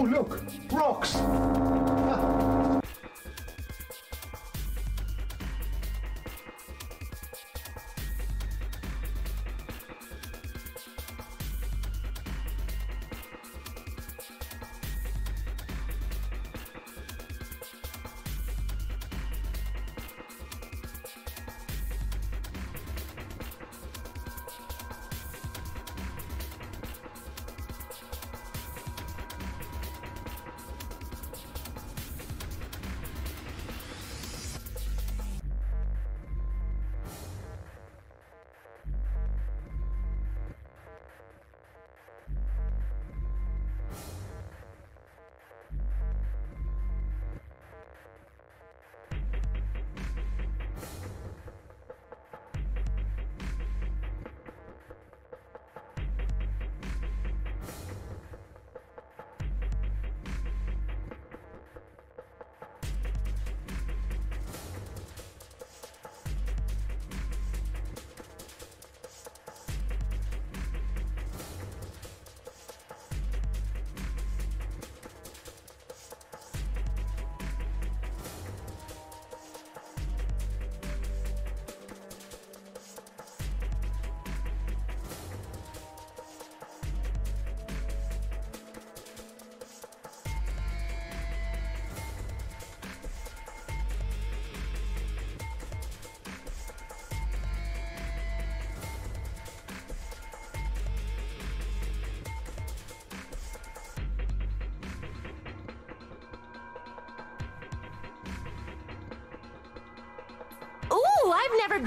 Oh, look! Rocks!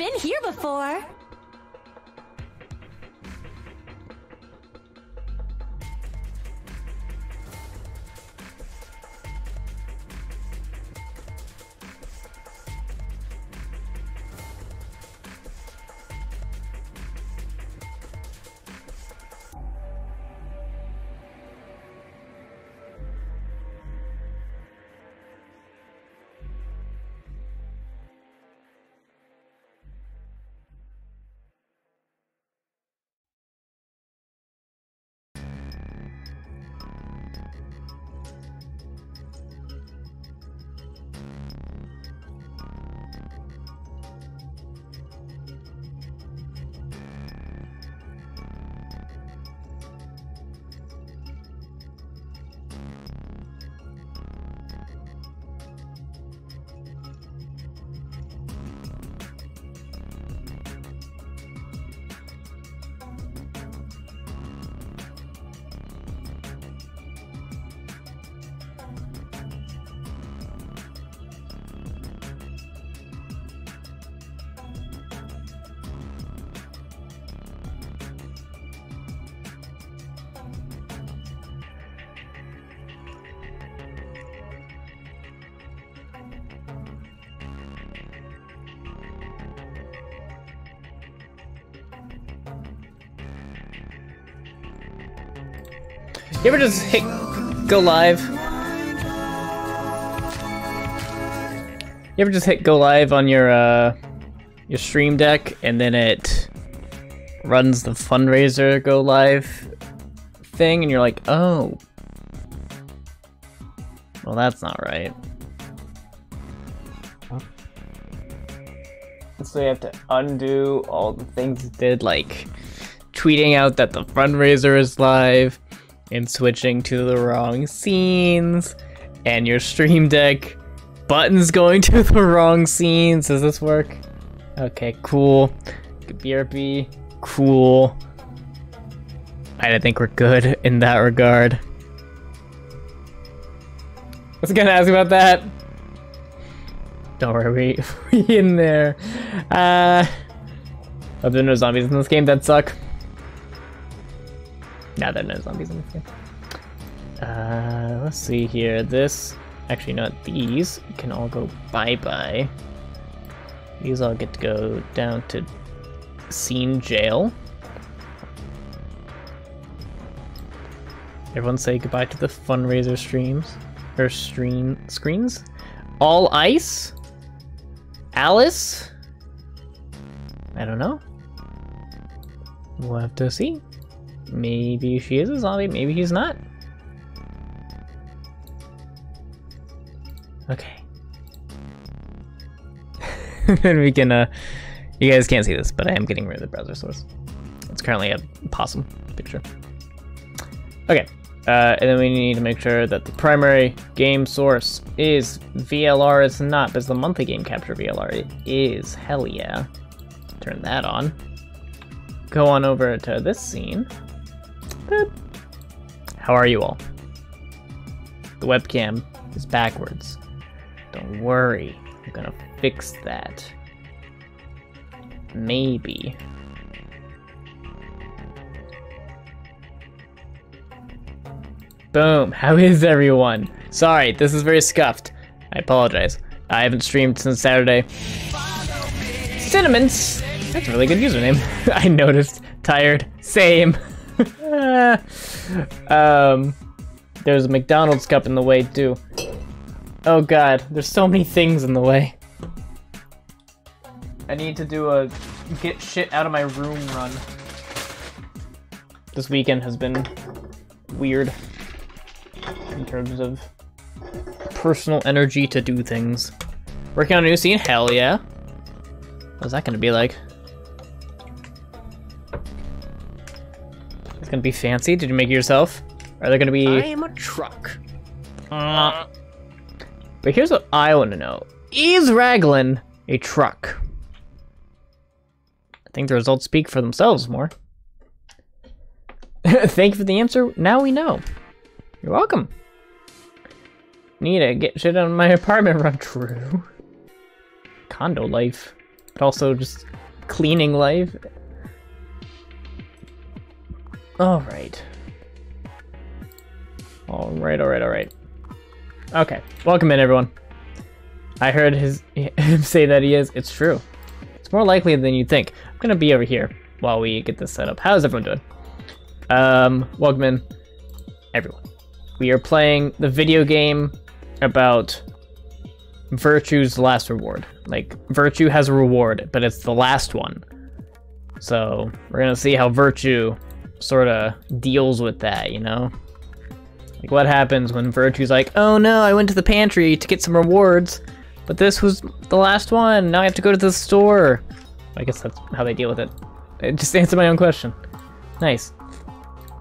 Been here before. You ever just hit go live? You ever just hit go live on your uh your stream deck and then it runs the fundraiser go live thing and you're like, "Oh. Well, that's not right." So you have to undo all the things it did like tweeting out that the fundraiser is live and switching to the wrong scenes and your stream deck buttons going to the wrong scenes. Does this work? Okay, cool. BRB, cool. I think we're good in that regard. I was gonna ask about that. Don't worry, we, we in there. Uh, are no zombies in this game that suck. Now there are no zombies in this game. Uh, let's see here. This, actually, not these can all go bye bye. These all get to go down to scene jail. Everyone say goodbye to the fundraiser streams or stream screens. All ice. Alice. I don't know. We'll have to see. Maybe she is a zombie, maybe he's not. Okay. and we can, uh, you guys can't see this, but I am getting rid of the browser source. It's currently a possum picture. Okay, uh, and then we need to make sure that the primary game source is VLR. It's not, but it's the monthly game capture VLR. It is. Hell yeah. Turn that on. Go on over to this scene. Boop. How are you all? The webcam is backwards. Don't worry, I'm gonna fix that. Maybe. Boom. How is everyone? Sorry, this is very scuffed. I apologize. I haven't streamed since Saturday. Cinnamons! That's a really good username. I noticed. Tired. Same. um, there's a McDonald's cup in the way too. Oh god, there's so many things in the way. I need to do a get shit out of my room run. This weekend has been weird in terms of personal energy to do things. Working on a new scene? Hell yeah. What's that gonna be like? Gonna be fancy. Did you make it yourself? Are there gonna be? I am a truck. Uh, but here's what I want to know: Is Raglan a truck? I think the results speak for themselves more. Thank you for the answer. Now we know. You're welcome. Need to get shit out of my apartment run. True. Condo life, but also just cleaning life. All right. All right, all right, all right. Okay, welcome in, everyone. I heard his him say that he is. It's true. It's more likely than you think. I'm gonna be over here while we get this set up. How's everyone doing? Um, welcome in, everyone. We are playing the video game about Virtue's last reward. Like, Virtue has a reward, but it's the last one. So, we're gonna see how Virtue sort of deals with that, you know? Like, what happens when Virtue's like, oh no, I went to the pantry to get some rewards, but this was the last one, now I have to go to the store. I guess that's how they deal with it. I just answered my own question. Nice.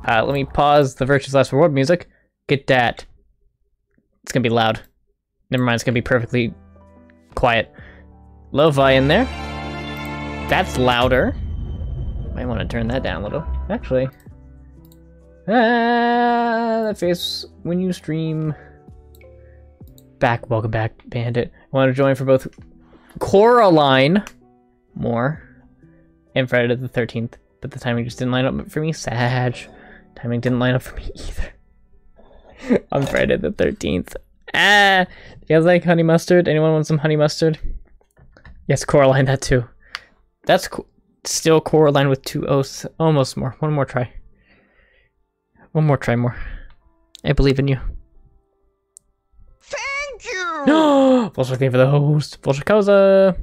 Uh, let me pause the Virtue's Last Reward music. Get that. It's gonna be loud. Never mind, it's gonna be perfectly quiet. Lo-fi in there. That's louder. Might want to turn that down a little. Actually. Ah, that face when you stream. Back, welcome back, Bandit. Want to join for both Coraline more and Friday the 13th, but the timing just didn't line up for me. Sag. Timing didn't line up for me either. On Friday the 13th. Ah! You guys like honey mustard? Anyone want some honey mustard? Yes, Coraline, that too. That's co still core Coraline with two oaths. Almost more. One more try. One more try more. I believe in you. Thank you. No! Volchak, thank you for the host. Volchakauza.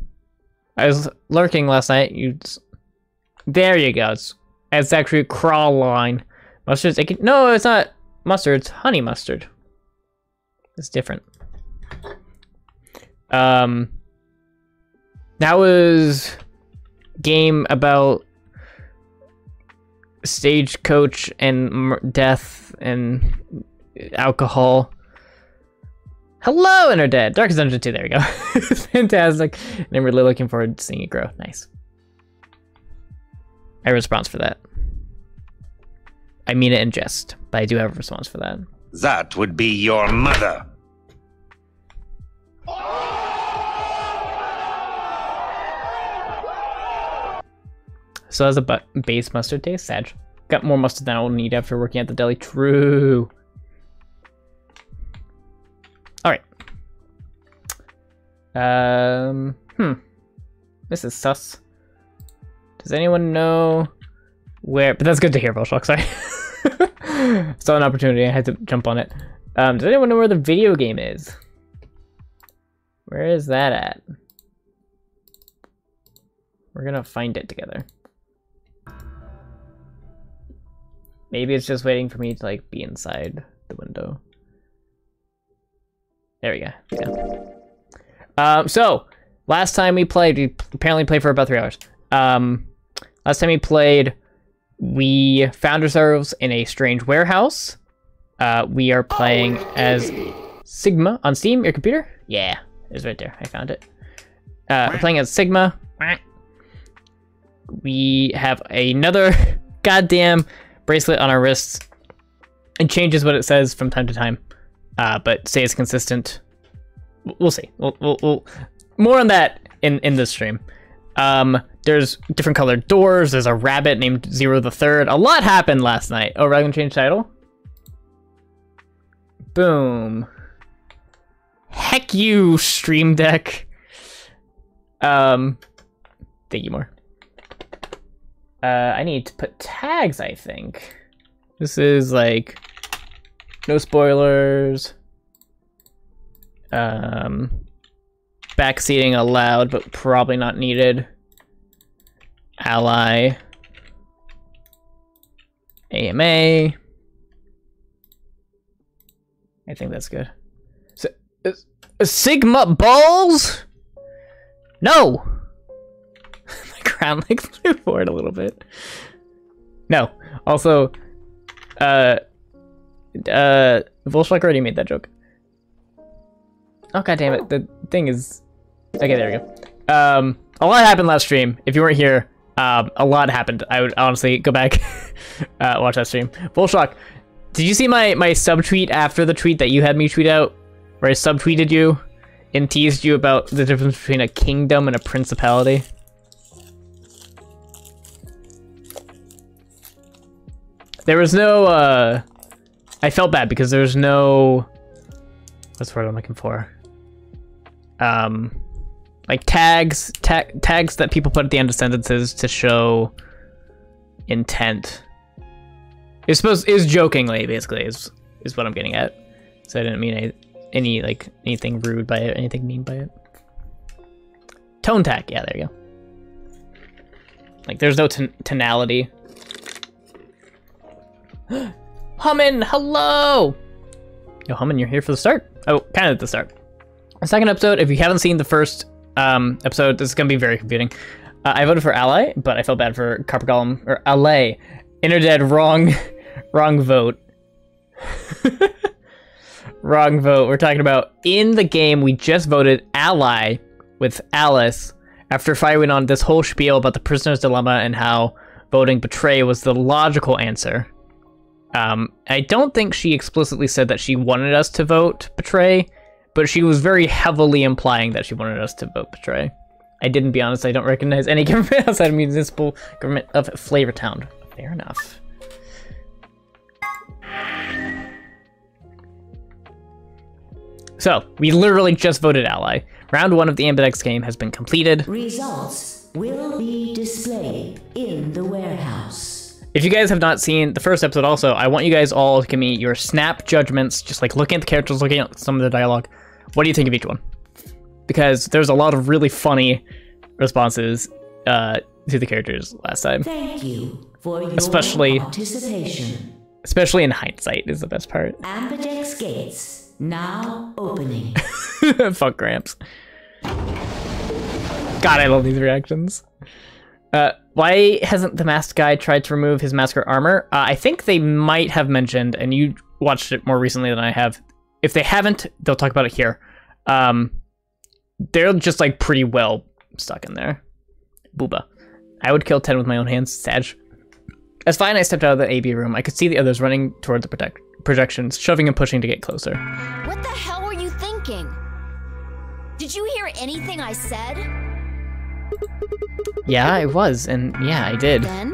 I was lurking last night. You. There you go. It's, it's actually crawl line. Mustard's. It can, no, it's not mustard. It's honey mustard. It's different. Um. That was game about stagecoach and death and alcohol. Hello, Interdead! Darkest Dungeon 2, there we go. Fantastic. And I'm really looking forward to seeing it grow. Nice. I have a response for that. I mean it in jest, but I do have a response for that. That would be your mother. So has a base mustard taste, Sag. Got more mustard than I'll need after working at the deli. True. All right. Um. Hmm. This is sus. Does anyone know where? But that's good to hear, Volshock. Sorry. Saw an opportunity. I had to jump on it. Um. Does anyone know where the video game is? Where is that at? We're gonna find it together. Maybe it's just waiting for me to like be inside the window. There we go. Yeah. Um, so last time we played, we apparently played for about three hours. Um, last time we played, we found ourselves in a strange warehouse. Uh, we are playing as Sigma on Steam. Your computer? Yeah, it's right there. I found it. Uh, we're playing as Sigma. We have another goddamn bracelet on our wrists. It changes what it says from time to time, uh, but stays consistent. We'll see. We'll, we'll, we'll more on that in in this stream. Um, there's different colored doors. There's a rabbit named Zero the Third. A lot happened last night. Oh, we're gonna change title. Boom. Heck you, Stream Deck. Um, thank you more. Uh, I need to put tags, I think. This is like no spoilers. Um, backseating allowed, but probably not needed. Ally. AMA. I think that's good. Sigma balls? No. Crown like flew forward a little bit. No. Also, uh, uh, Volschlag already made that joke. Oh god damn it! The thing is, okay, there we go. Um, a lot happened last stream. If you weren't here, um, a lot happened. I would honestly go back, uh, watch that stream. Volschlag, did you see my my subtweet after the tweet that you had me tweet out, where I subtweeted you and teased you about the difference between a kingdom and a principality? There was no, uh, I felt bad because there was no, what's the word I'm looking for? Um, like tags, tag, tags that people put at the end of sentences to show intent. It's supposed is jokingly basically is is what I'm getting at. So I didn't mean any, any like anything rude by it, anything mean by it. Tone tag, yeah, there you go. Like there's no ton- tonality. Hummin, hello. Yo, Hummin, you're here for the start. Oh, kind of at the start. The second episode, if you haven't seen the first um, episode, this is gonna be very confusing. Uh, I voted for Ally, but I felt bad for Copper Golem or Ally. Interdead, wrong, wrong vote. wrong vote. We're talking about in the game. We just voted Ally with Alice after firing on this whole spiel about the prisoner's dilemma and how voting betray was the logical answer. Um, I don't think she explicitly said that she wanted us to vote betray, but she was very heavily implying that she wanted us to vote betray. I didn't be honest, I don't recognize any government outside of municipal government of Flavortown. Fair enough. So, we literally just voted ally. Round one of the Ambidex game has been completed. Results will be displayed in the warehouse. If you guys have not seen the first episode also, I want you guys all to give me your snap judgments, just like looking at the characters, looking at some of the dialogue. What do you think of each one? Because there's a lot of really funny responses uh, to the characters last time. Thank you for your Especially- participation. Especially in hindsight is the best part. Ambidex gates now opening. Fuck Gramps. God, I love these reactions. Uh, why hasn't the masked guy tried to remove his mask or armor? Uh, I think they might have mentioned, and you watched it more recently than I have. If they haven't, they'll talk about it here. Um, they're just like pretty well stuck in there. Booba. I would kill 10 with my own hands. Sag. As fine, I stepped out of the AB room. I could see the others running toward the protect- projections, shoving and pushing to get closer. What the hell were you thinking? Did you hear anything I said? Yeah, I was, and yeah, I did. Then?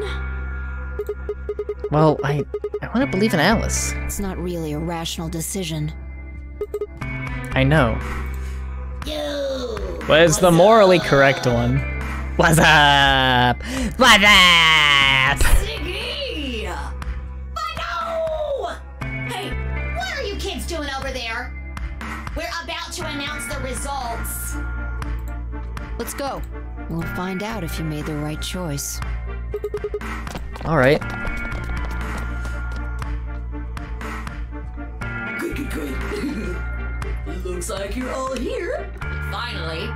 Well, I I want to believe in Alice. It's not really a rational decision. I know. But it's the morally correct one. What's up? What's up? Ziggy! But Hey, what are you kids doing over there? We're about to announce the results. Let's go. We'll find out if you made the right choice. All right. Good, good, good. Looks like you're all here. Finally.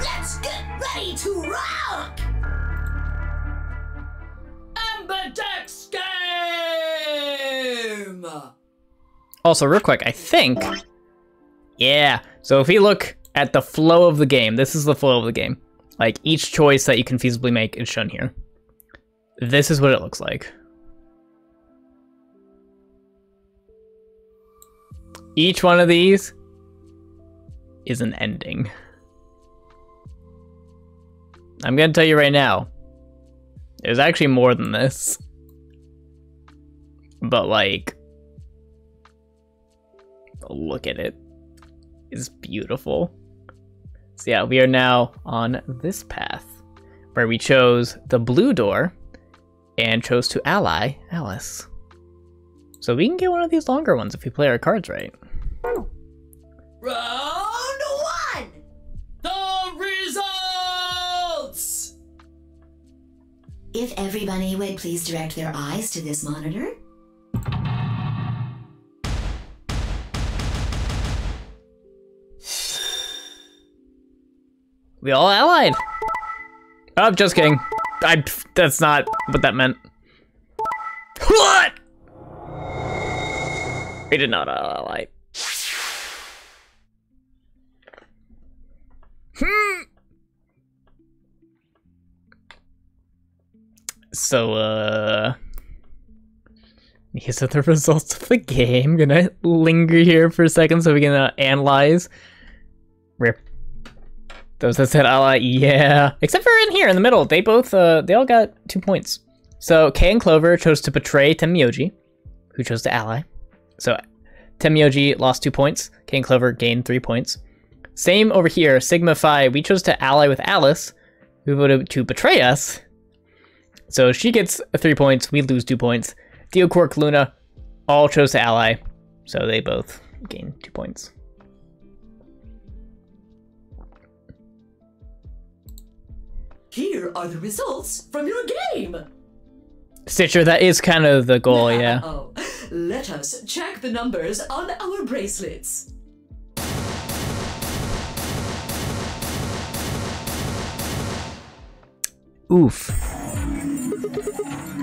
Let's get ready to rock! Ambidex game! Also, real quick, I think. Yeah. So if we look at the flow of the game, this is the flow of the game. Like each choice that you can feasibly make is shown here. This is what it looks like. Each one of these is an ending. I'm gonna tell you right now, there's actually more than this. But like, look at it. It's beautiful. So yeah, we are now on this path where we chose the blue door and chose to ally Alice. So we can get one of these longer ones if we play our cards right. Round one! The results! If everybody would please direct their eyes to this monitor. We all allied. Oh, just kidding. I. That's not what that meant. What? We did not ally. Hmm. So, uh. These are the results of the game. Gonna linger here for a second so we can uh, analyze. Rip. Those that said ally, yeah. Except for in here in the middle, they both, uh, they all got two points. So Kay and Clover chose to betray Tenmyoji, who chose to ally. So Tenmyoji lost two points. Kay and Clover gained three points. Same over here, Sigma Phi, we chose to ally with Alice, who voted to betray us. So she gets three points, we lose two points. Dio, Quark, Luna all chose to ally, so they both gain two points. Here are the results from your game. Stitcher, that is kind of the goal, yeah. Oh, let us check the numbers on our bracelets. Oof.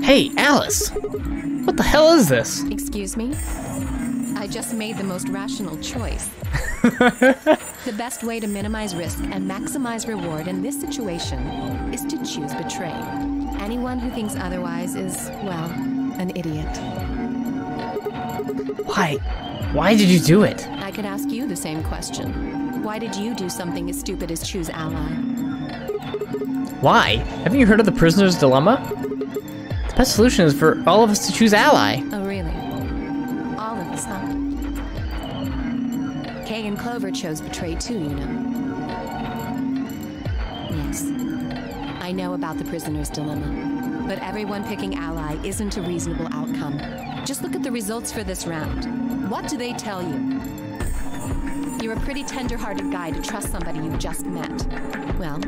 Hey, Alice! What the hell is this? Excuse me? I just made the most rational choice. the best way to minimize risk and maximize reward in this situation is to choose betray. Anyone who thinks otherwise is, well, an idiot. Why? Why did you do it? I could ask you the same question. Why did you do something as stupid as choose ally? Why? Haven't you heard of the prisoner's dilemma? The best solution is for all of us to choose ally. Oh, really? Kay and Clover chose betray too, you know. Yes. I know about the prisoner's dilemma. But everyone picking ally isn't a reasonable outcome. Just look at the results for this round. What do they tell you? You're a pretty tender-hearted guy to trust somebody you just met. Well,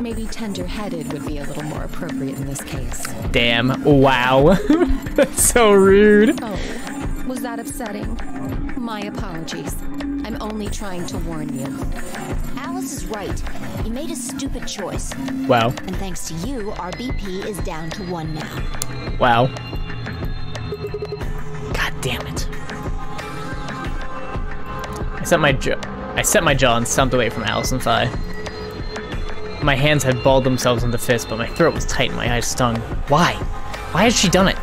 maybe tender-headed would be a little more appropriate in this case. Damn. Wow. That's so rude. Oh, was that upsetting? My apologies. I'm only trying to warn you. Alice is right. You made a stupid choice. Wow. And thanks to you, our BP is down to one now. Wow. God damn it. I set my jaw I set my jaw and stomped away from Alice and Phi. My hands had balled themselves into fists, but my throat was tight and my eyes stung. Why? Why had she done it?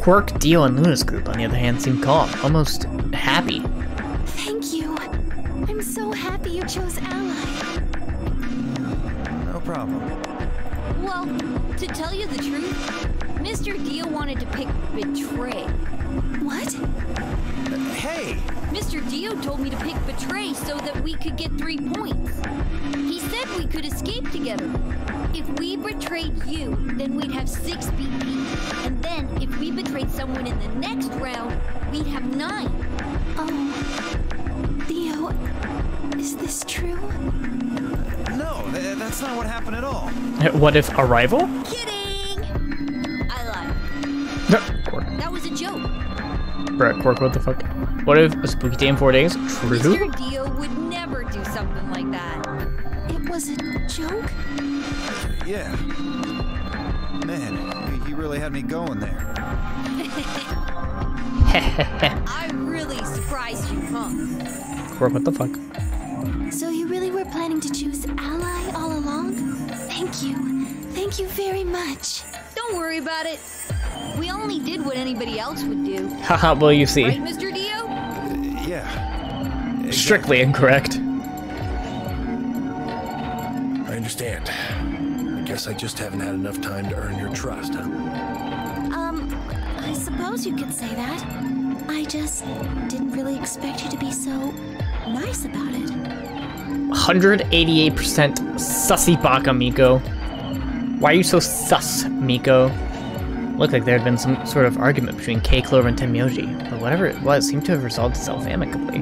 Quark, Dio, and Luna's group, on the other hand, seemed calm, almost happy. Thank you. I'm so happy you chose Ally. No problem. Well, to tell you the truth, Mr. Dio wanted to pick Betray. What? Hey! Mr. Dio told me to pick Betray so that we could get three points. He said we could escape together. If we betrayed you, then we'd have six BP. And then if we betrayed someone in the next round, we'd have nine. Um, oh. Dio, is this true? No, th- that's not what happened at all. Uh, what if Arrival? Kidding! I lied. That was a joke. Brett, Quark, what the fuck? What if a spooky day in four days? True. Mr. Dio would never do something like that. It was a joke? Yeah. Man, he- he really had me going there. I really surprised you, huh? Or what the fuck? So you really were planning to choose Ally all along? Thank you. Thank you very much. Don't worry about it. We only did what anybody else would do. Haha, well you see. Right, Mr. Dio? Yeah. Strictly incorrect. I understand. I guess I just haven't had enough time to earn your trust, huh? Um, I suppose you could say that. I just didn't really expect you to be so nice about it. 188% sussy baka, Miko. Why are you so sus, Miko? Looked like there had been some sort of argument between K. Clover and Tenmyoji, but whatever it was seemed to have resolved itself amicably.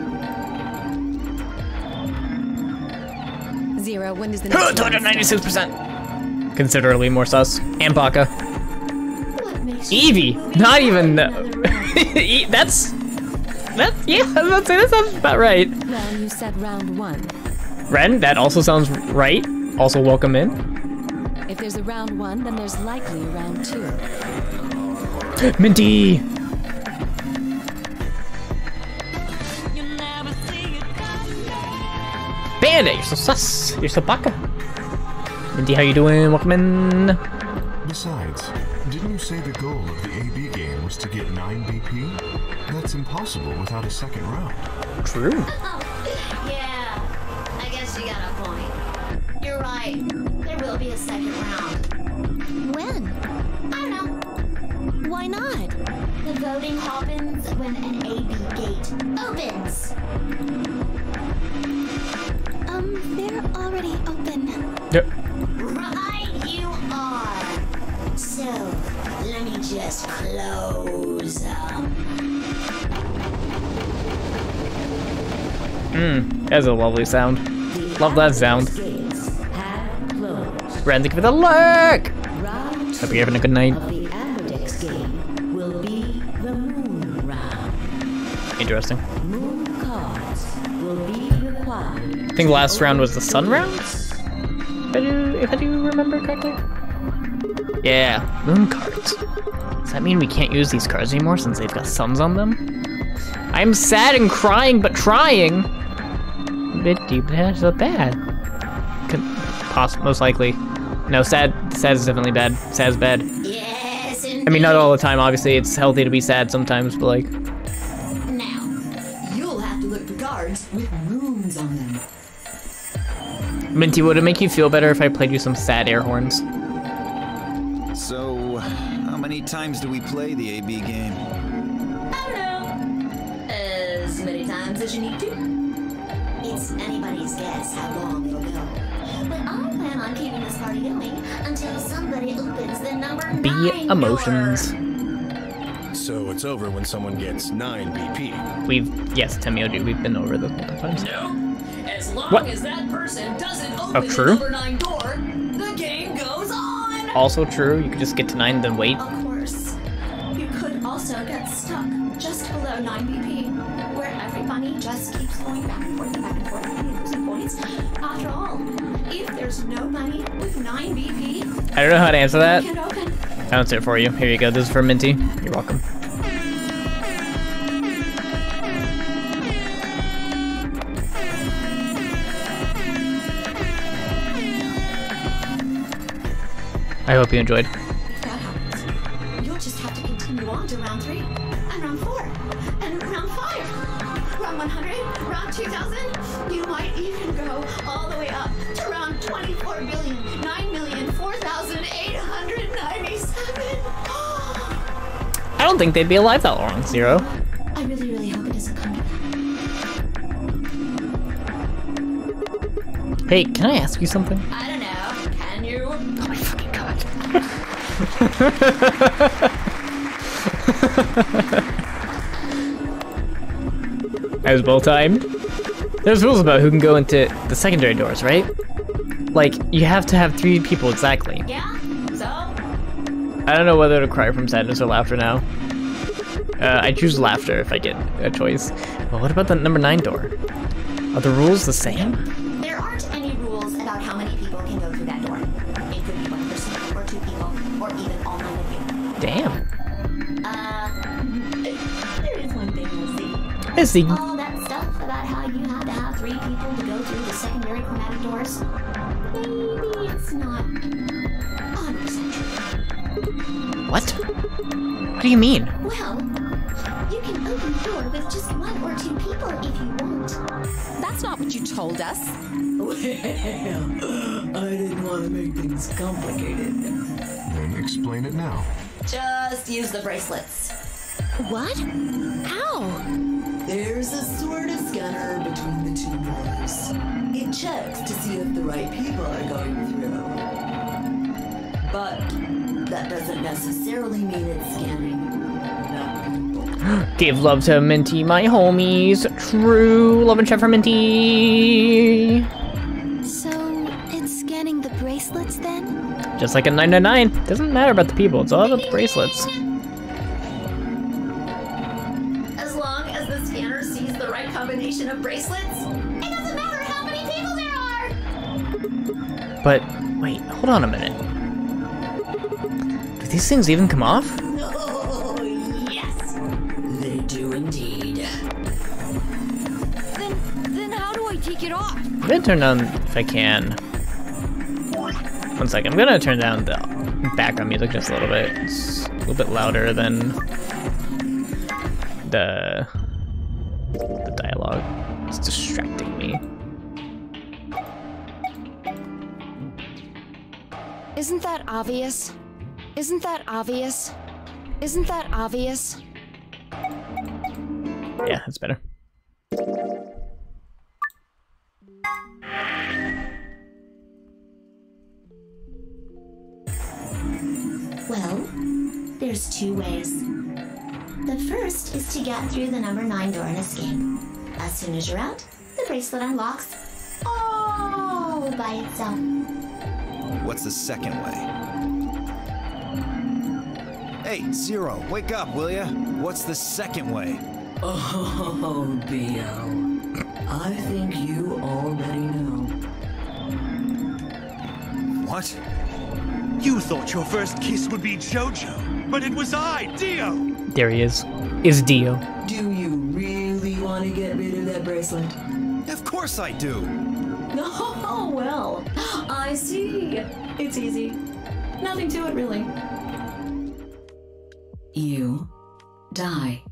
Zero, when does the next round start? 296%! Considerably more sus. And baka. What makes you Evie! Not even. have another round? That's. That's. Yeah, I was about to say, that sounds about right. Well, you said round one. Ren, that also sounds right. Also, welcome in. If there's a round one, then there's likely a round two. Minty! Bandit, you're so sus. You're so baka. Minty, how you doing? Welcome in. Besides, didn't you say the goal of the AB game was to get 9 BP? That's impossible without a second round. True. Yeah, I guess you got a point. You're right. There will be a second round. When? I don't know. Why not? The voting happens when an AB gate opens. Um, they're already open. Yep. Right, you are. So, let me just close up. Mmm, that's a lovely sound. Love that sound. Thank you for the lurk! Hope you're having a good night. Interesting. I think last round was the sun round? If I do, if I do remember correctly? Yeah, moon cards. Does that mean we can't use these cards anymore since they've got suns on them? I'm sad and crying, but trying! Bitty, that's so bad. Could, poss most likely. No, sad, sad is definitely bad. Sad is bad. Yes, I mean, not all the time, obviously. It's healthy to be sad sometimes, but like, Now, You'll have to look for cards with runes on them. Minty, would it make you feel better if I played you some sad air horns? So, how many times do we play the AB game? I don't know. As many times as you need to. it's anybody's guess how long it'll go. But I plan on keeping this party going until somebody opens the number Be nine emotions. door. So it's over when someone gets 9 BP. We've, yes, Tenmyoji, we've been over this multiple times. No. As long What? as that person doesn't open Oh, the true. number nine door, the game goes on. Also true, you could just get to 9 then wait. Of course. You could also get stuck just below 9 BP, where everybody just keeps going back and forth and back and forth and losing points. After all, if there's no money with 9 BP, I don't know how to answer that. it can open. I'll answer it for you. Here you go, this is for Minty. You're welcome. I hope you enjoyed. If that happens, you'll just have to continue on to round 3, and round 4, and round 5, round 100, round 2000. You might even go all the way up to round 24 billion, 9 million, 4,897. I don't think they'd be alive that long, Zero. I really, really hope it doesn't come to that. Hey, can I ask you something? I I was well timed. There's rules about who can go into the secondary doors, right? Like, you have to have three people exactly. Yeah? So? I don't know whether to cry from sadness or laughter now. Uh, I choose laughter if I get a choice. But what about the number nine door? Are the rules the same? See. I. All that stuff about how you have to have three people to go through the secondary chromatic doors. Maybe it's not 100% What? What do you mean? Well, you can open the door with just one or two people if you want. That's not what you told us. Well, I didn't want to make things complicated. Then explain it now. Just use the bracelets. What? How? There's a sort of scanner between the two doors. It checks to see if the right people are going through. But that doesn't necessarily mean it's scanning the people. Give love to Minty, my homies. True love and chat for Minty. So, it's scanning the bracelets then? Just like a 999. Doesn't matter about the people, it's all about the bracelets. But, wait, hold on a minute. Do these things even come off? Oh, yes. They do indeed. Then, then how do I take it off? I'm gonna turn down if I can. One second, I'm gonna turn down the background music just a little bit. It's a little bit louder than the the dialogue. Isn't that obvious? Isn't that obvious? Isn't that obvious? Yeah, that's better. Well, there's two ways. The first is to get through the number nine door and escape. As soon as you're out, the bracelet unlocks all by itself. What's the second way? Hey, Zero, wake up, will ya? What's the second way? Oh, Bio. I think you already know. What? You thought your first kiss would be Jojo, but it was I, Dio. There he is. Is Dio. Do you really want to get rid of that bracelet? Of course I do. Oh, well. I see. It's easy. Nothing to it, really. You die.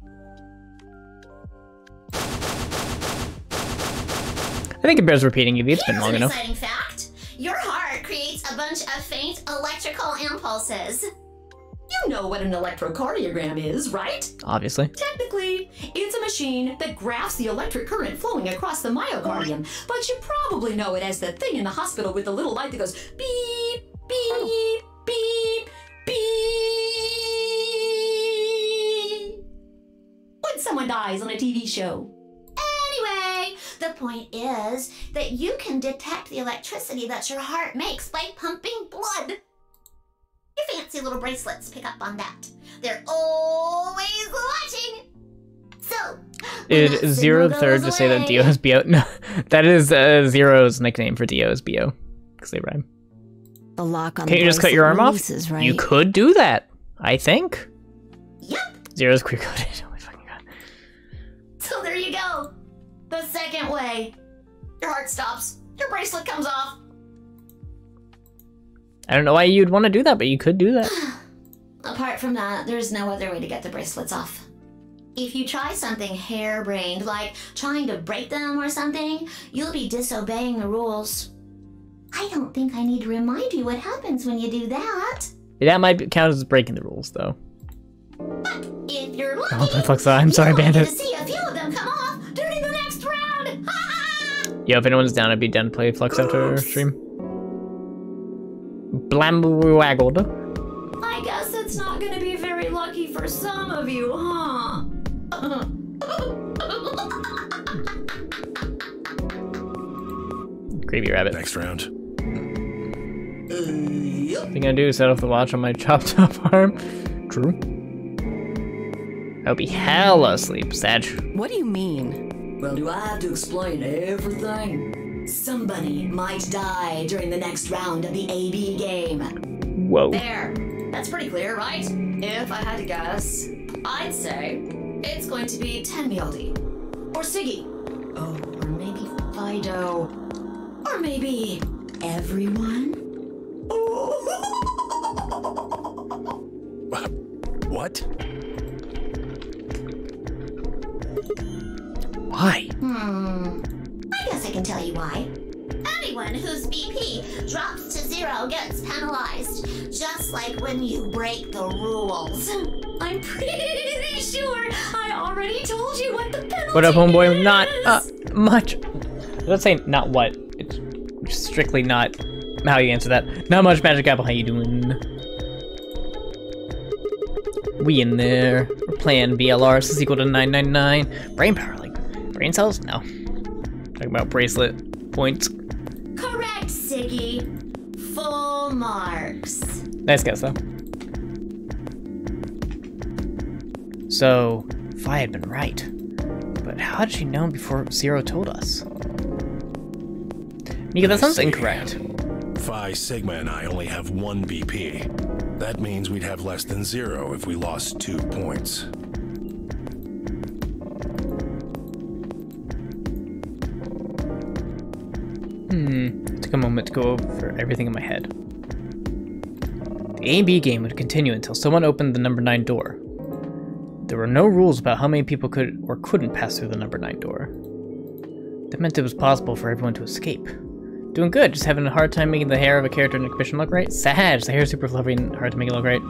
I think it bears repeating if it's been long an enough. exciting fact. Your heart creates a bunch of faint electrical impulses. You know what an electrocardiogram is, right? Obviously. Technically, it's a machine that graphs the electric current flowing across the myocardium, but you probably know it as the thing in the hospital with the little light that goes beep, beep, beep, beep. When someone dies on a TV show. Anyway, the point is that you can detect the electricity that your heart makes by pumping blood. Your fancy little bracelets pick up on that. They're always watching. So, It is Zero Third to say that Dio is Bio. No, that is uh, Zero's nickname for Dio is Bio. Because they rhyme. The lock on Can't you just cut your arm bracelet off? right? You could do that. I think. Yep. Zero's queer coded. Oh my fucking god. so there you go. The second way. Your heart stops. Your bracelet comes off. I don't know why you'd want to do that, but you could do that. Apart from that, there's no other way to get the bracelets off. If you try something harebrained, like trying to break them or something, you'll be disobeying the rules. I don't think I need to remind you what happens when you do that. That might count as breaking the rules, though. If you're oh, lucky, Oh, Flexa, I'm sorry, Bandit. to see a few of them come off during the next round. Yeah, if anyone's down, I'd be down to play Flux after stream. Blamwaggled. I guess it's not gonna be very lucky for some of you, huh? Creepy rabbit. Next round. What you gonna do? Set off the watch on my chopped up arm? True. I'll be hell asleep, Sag. What do you mean? Well, do I have to explain everything? Somebody might die during the next round of the AB game. Whoa. There. That's pretty clear, right? If I had to guess, I'd say it's going to be Tenmyoji. Or Siggy. Oh, or maybe Fido. Or maybe everyone? What? Why? Hmm. I guess I can tell you why. Anyone whose BP drops to zero gets penalized, just like when you break the rules. I'm pretty sure I already told you what the penalty What up, homeboy? Not uh, much. Let's say not what. It's strictly not how you answer that. Not much, Magic Apple. How you doing? We in there. We're playing VLR. This is equal to 999. Brain power, like brain cells? No. Talking about bracelet points. Correct, Siggy. Full marks. Nice guess, though. So, Phi had been right. But how did she know before Zero told us? Mika, that sounds incorrect. Phi Sigma and I only have one BP. That means we'd have less than zero if we lost two points. Hmm. Took a moment to go over everything in my head. The A and B game would continue until someone opened the number 9 door. There were no rules about how many people could or couldn't pass through the number 9 door. That meant it was possible for everyone to escape. Doing good, just having a hard time making the hair of a character in a commission look right? Sag, the hair is super fluffy and hard to make it look right.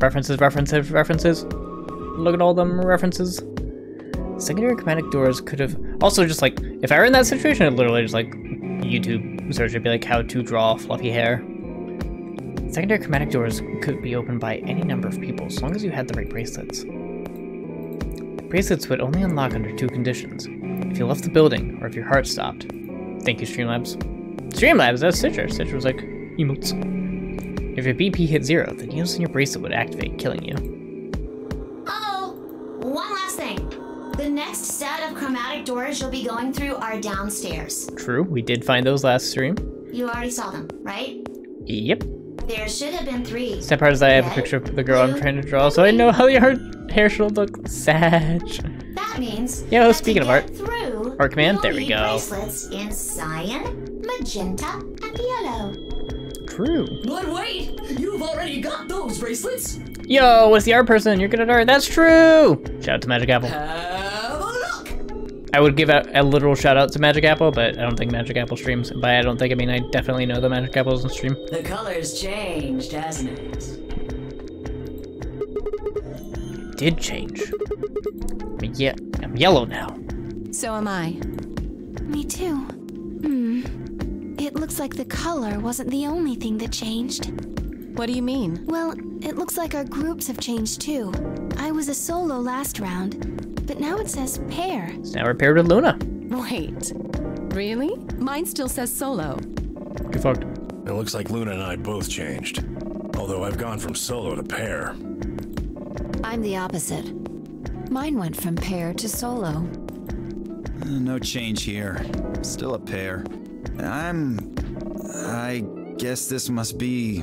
References, references, references. Look at all them references. Secondary chromatic doors could have also just like if I were in that situation, I'd literally just like YouTube search would be like how to draw fluffy hair. Secondary chromatic doors could be opened by any number of people as long as you had the right bracelets. The bracelets would only unlock under two conditions: if you left the building or if your heart stopped. Thank you, Streamlabs. Streamlabs, that's Stitcher. Stitcher was like emotes. If your BP hit zero, the needles in your bracelet would activate, killing you. Oh, one. The next set of chromatic doors you'll be going through are downstairs. True, we did find those last stream. You already saw them, right? Yep. There should have been three. Sad part is I have a picture of the girl I'm trying to draw, so I know how your hair should look. Sag. That means Yo, that speaking to of art. through, Art command, there we need go. bracelets in cyan, magenta, and yellow. True. But wait, you've already got those bracelets. Yo, what's the art person? You're good at art. That's true. Shout out to Magic Apple. Have a look. I would give out a literal shout out to Magic Apple, but I don't think Magic Apple streams. And by I don't think I mean I definitely know that Magic Apple doesn't stream. The color's changed, hasn't it? Did change. But yeah, I'm yellow now. So am I. Me too. Hmm. It looks like the color wasn't the only thing that changed. What do you mean? Well, it looks like our groups have changed too. I was a solo last round, but now it says pair. It's now we're paired with Luna. Wait. Really? Mine still says solo. Get fucked. It looks like Luna and I both changed. Although I've gone from solo to pair. I'm the opposite. Mine went from pair to solo. Uh, No change here. Still a pair. I'm. I guess this must be.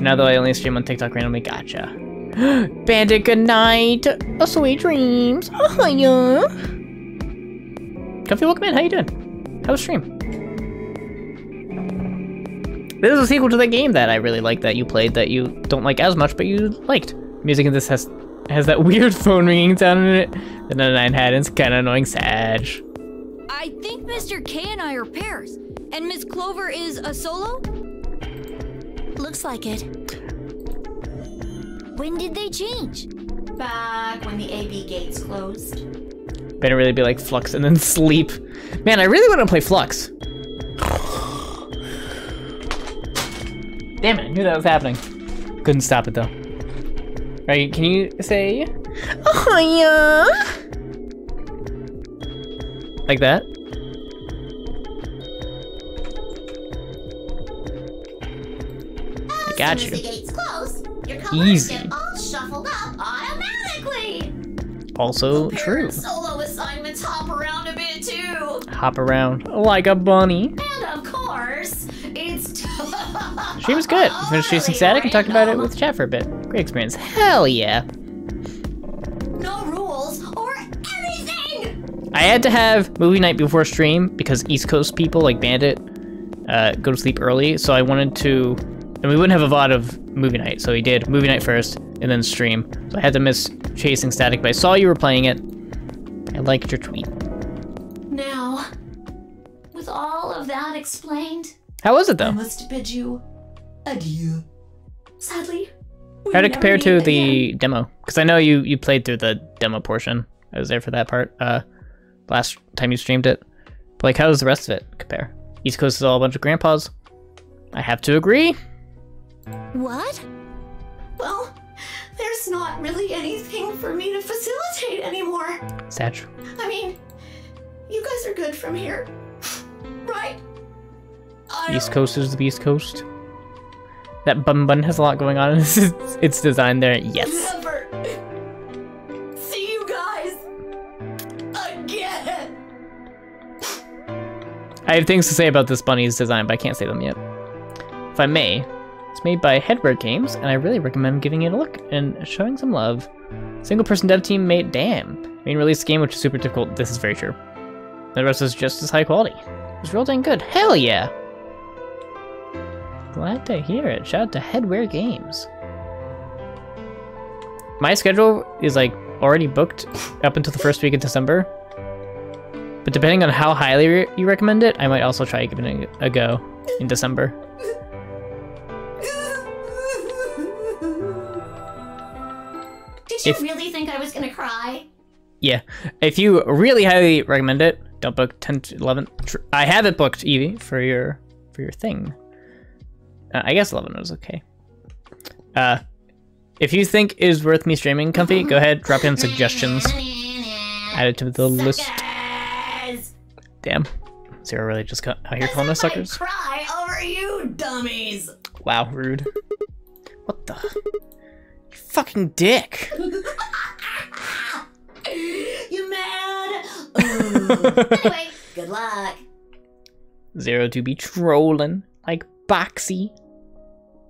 Now that I only stream on TikTok randomly, gotcha. Bandit, good night. Oh, sweet dreams. Oh, hiya. Comfy, welcome in. How you doing? How was stream? This is a sequel to the game that I really like that you played that you don't like as much, but you liked. Music in this has has that weird phone ringing sound in it that the nine had. It's kind of annoying. Sag. I think Mr. K and I are pairs, and Miss Clover is a solo? Looks like it. When did they change? back when the AB gates closed. Better really be like Flux and then sleep. Man, I really want to play Flux. Damn it, I knew that was happening. Couldn't stop it though. Right, can you say Oh yeah Like that? Got you. As the gates close, Easy. get all shuffled up automatically. Also true. Solo assignments hop around a bit too. Hop around like a bunny. And of course, it's She was good. Finished chasing static and talked about it with chat for a bit. Great experience. Hell yeah. no rules or anything. I had to have movie night before stream because East Coast people like Bandit uh, go to sleep early, so I wanted to, and we wouldn't have a lot of movie night, so we did movie night first and then stream. So I had to miss Chasing Static, but I saw you were playing it. I liked your tweet. Now, with all of that explained, How was it though? I must bid you adieu. Sadly, How did it compare to again. the demo? Because I know you you played through the demo portion. I was there for that part. Uh, last time you streamed it. But like, how does the rest of it compare? East Coast is all a bunch of grandpas. I have to agree. What? Well, there's not really anything for me to facilitate anymore. Satch. I mean, you guys are good from here, right? East Coast is the East Coast. That bun bun has a lot going on in its, its design there. Yes. Never see you guys again. I have things to say about this bunny's design, but I can't say them yet. If I may, it's made by Headware Games, and I really recommend giving it a look and showing some love. Single person dev team made damn. Mean, released a game which is super difficult. This is very true. The rest is just as high quality. It's real dang good. Hell yeah! Glad to hear it. Shout out to Headware Games. My schedule is like already booked up until the first week of December. But depending on how highly re- you recommend it, I might also try giving it a go in December. Did you If- really think I was gonna cry? Yeah, if you really highly recommend it, don't book 10 to 11. I have it booked, Evie, for your for your thing. Uh, I guess 11 is okay. Uh, if you think it is worth me streaming, Comfy, go ahead, drop in suggestions. Add it to the list. Damn. Zero really just cut out here calling us suckers. Cry over you dummies. Wow, rude. What the? Fucking dick. you mad? Anyway, good luck. Zero to be trolling like Boxy.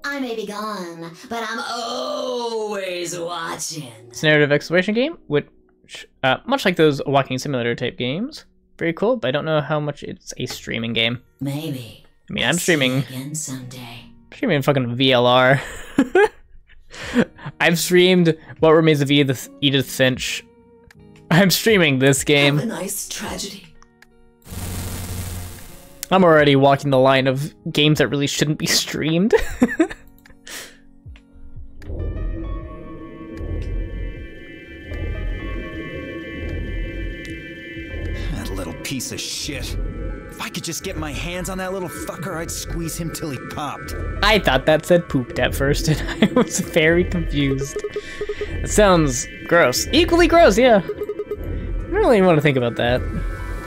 I may be gone, but I'm always watching. It's a narrative exploration game, which, uh, much like those walking simulator type games, very cool. But I don't know how much it's a streaming game. Maybe. I mean, I'm streaming, Again someday. streaming fucking VLR. I've streamed What Remains of Edith, Edith Finch. I'm streaming this Have a game. nice tragedy. I'm already walking the line of games that really shouldn't be streamed. That little piece of shit. If I could just get my hands on that little fucker, I'd squeeze him till he popped. I thought that said pooped at first, and I was very confused. It sounds gross. Equally gross, yeah. I don't really want to think about that.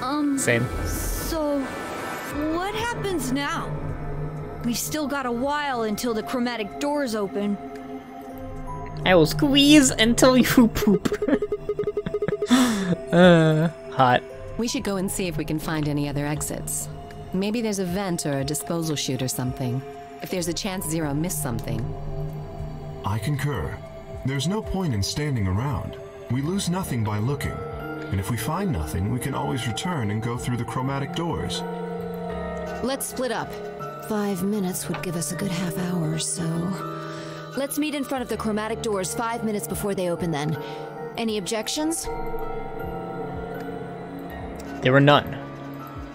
Um. Same. So, what happens now? We've still got a while until the chromatic doors open. I will squeeze until you poop. uh, hot. We should go and see if we can find any other exits. Maybe there's a vent or a disposal chute or something. If there's a chance Zero missed something. I concur. There's no point in standing around. We lose nothing by looking. And if we find nothing, we can always return and go through the chromatic doors. Let's split up. Five minutes would give us a good half hour or so. Let's meet in front of the chromatic doors five minutes before they open then. Any objections? There were none.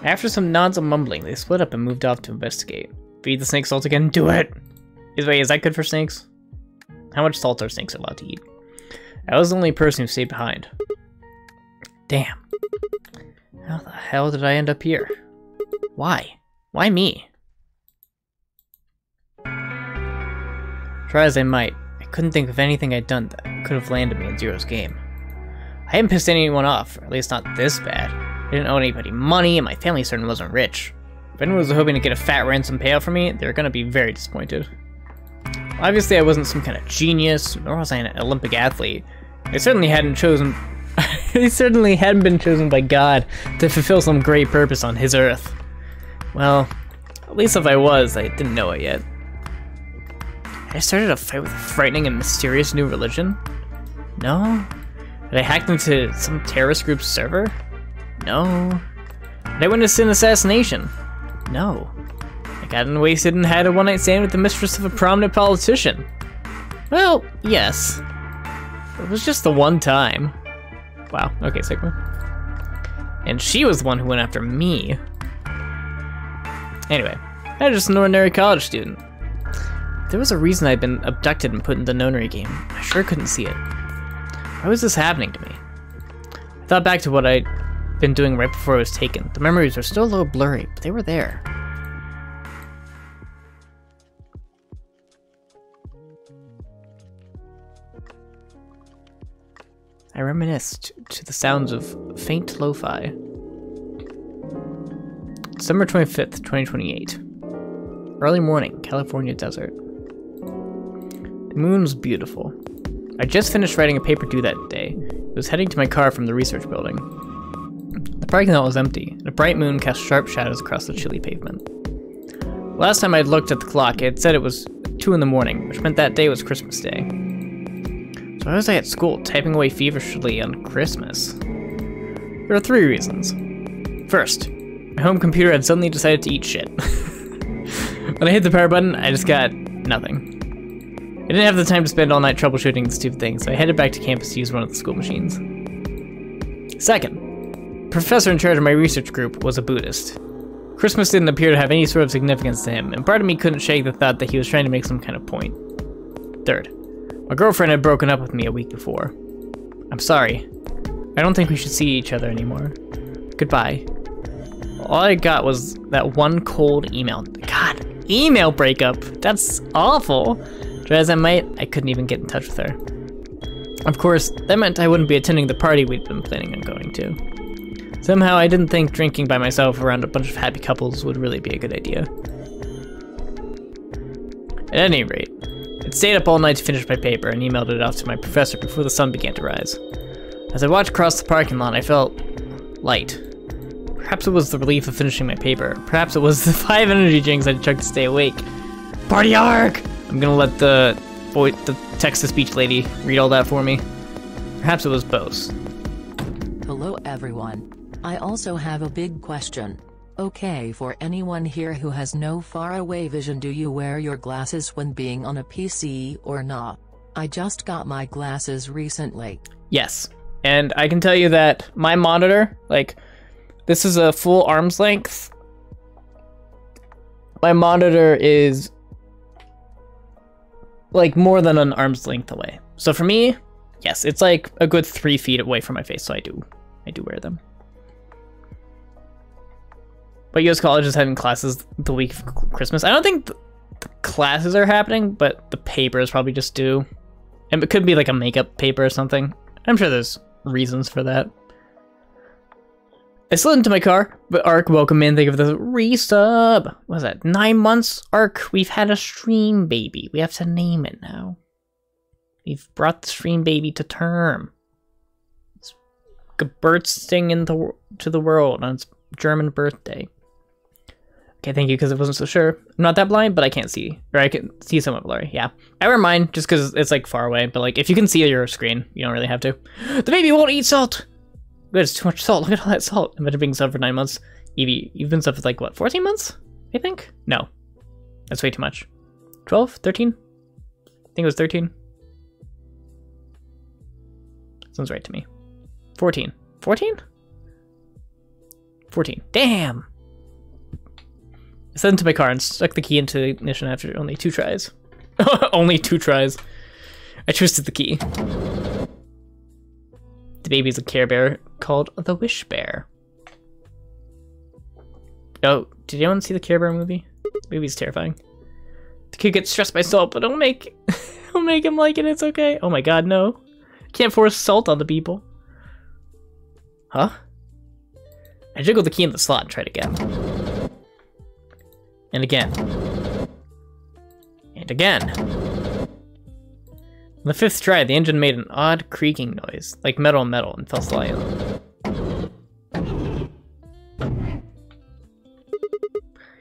After some nods and mumbling, they split up and moved off to investigate. Feed the snake salt again? Do it! Is wait, is that good for snakes? How much salt are snakes allowed to eat? I was the only person who stayed behind. Damn. How the hell did I end up here? Why? Why me? Try as I might, I couldn't think of anything I'd done that could have landed me in Zero's game. I hadn't pissed anyone off, or at least not this bad. I didn't owe anybody money, and my family certainly wasn't rich. If anyone was hoping to get a fat ransom payout from me, they were gonna be very disappointed. Obviously, I wasn't some kind of genius, nor was I an Olympic athlete. I certainly hadn't chosen. I certainly hadn't been chosen by God to fulfill some great purpose on His earth. Well, at least if I was, I didn't know it yet. I started a fight with a frightening and mysterious new religion? No. Had I hacked into some terrorist group's server? No. Had I witnessed an assassination? No. I gotten wasted and had a one-night stand with the mistress of a prominent politician. Well, yes. It was just the one time. Wow, okay, Sigma. And she was the one who went after me. Anyway, I was just an ordinary college student. There was a reason I'd been abducted and put in the nonary game. I sure couldn't see it. Why was this happening to me? I thought back to what I'd been doing right before it was taken. The memories are still a little blurry, but they were there. I reminisced to the sounds of faint lo-fi. December 25th, 2028. Early morning, California desert. The moon was beautiful. I just finished writing a paper due that day. I was heading to my car from the research building. The parking lot was empty, and a bright moon cast sharp shadows across the chilly pavement. Last time I'd looked at the clock, it said it was 2 in the morning, which meant that day was Christmas Day. So why was I at school, typing away feverishly on Christmas? There are three reasons. First, my home computer had suddenly decided to eat shit. when I hit the power button, I just got nothing. I didn't have the time to spend all night troubleshooting the stupid thing, so I headed back to campus to use one of the school machines. Second, professor in charge of my research group was a Buddhist. Christmas didn't appear to have any sort of significance to him, and part of me couldn't shake the thought that he was trying to make some kind of point. Third, my girlfriend had broken up with me a week before. I'm sorry. I don't think we should see each other anymore. Goodbye. All I got was that one cold email. God, email breakup. That's awful. Try as I might, I couldn't even get in touch with her. Of course, that meant I wouldn't be attending the party we'd been planning on going to. Somehow I didn't think drinking by myself around a bunch of happy couples would really be a good idea. At any rate, I stayed up all night to finish my paper and emailed it off to my professor before the sun began to rise. As I walked across the parking lot, I felt light. Perhaps it was the relief of finishing my paper. Perhaps it was the five energy drinks I chugged to stay awake. Party arc! I'm gonna let the voice, the text-to-speech lady read all that for me. Perhaps it was both. Hello everyone. I also have a big question. Okay for anyone here who has no faraway vision do you wear your glasses when being on a PC or not? I just got my glasses recently. Yes. And I can tell you that my monitor, like, this is a full arm's length. My monitor is like more than an arm's length away. So for me, yes, it's like a good three feet away from my face. So I do, I do wear them. But U.S. College is having classes the week of Christmas. I don't think the classes are happening, but the papers probably just do. And it could be like a makeup paper or something. I'm sure there's reasons for that. I slid into my car, but Ark, welcome in. Think of the resub. What was that? Nine months? Ark, we've had a stream baby. We have to name it now. We've brought the stream baby to term. It's bursting into to the world on its German birthday. Okay, thank you, because I wasn't so sure. I'm not that blind, but I can't see. Or I can see somewhat blurry, yeah. I wear mine just because it's, like, far away. But, like, if you can see your screen, you don't really have to. The baby won't eat salt! Good, it's too much salt. Look at all that salt. Imagine being sub for nine months. Evie, you've been sub for, like, what, 14 months? I think? No. That's way too much. 12? 13? I think it was 13. Sounds right to me. 14. 14? 14. Damn! Set into my car and stuck the key into the ignition after only two tries. only two tries. I twisted the key. The baby's a Care Bear called the Wish Bear. Oh, did anyone see the Care Bear movie? The baby's terrifying. The kid gets stressed by salt, but don't make don't make him like it, it's okay. Oh my god, no. Can't force salt on the people. Huh? I jiggled the key in the slot and tried again. And again. And again. On the fifth try, the engine made an odd creaking noise, like metal on metal, and fell slightly.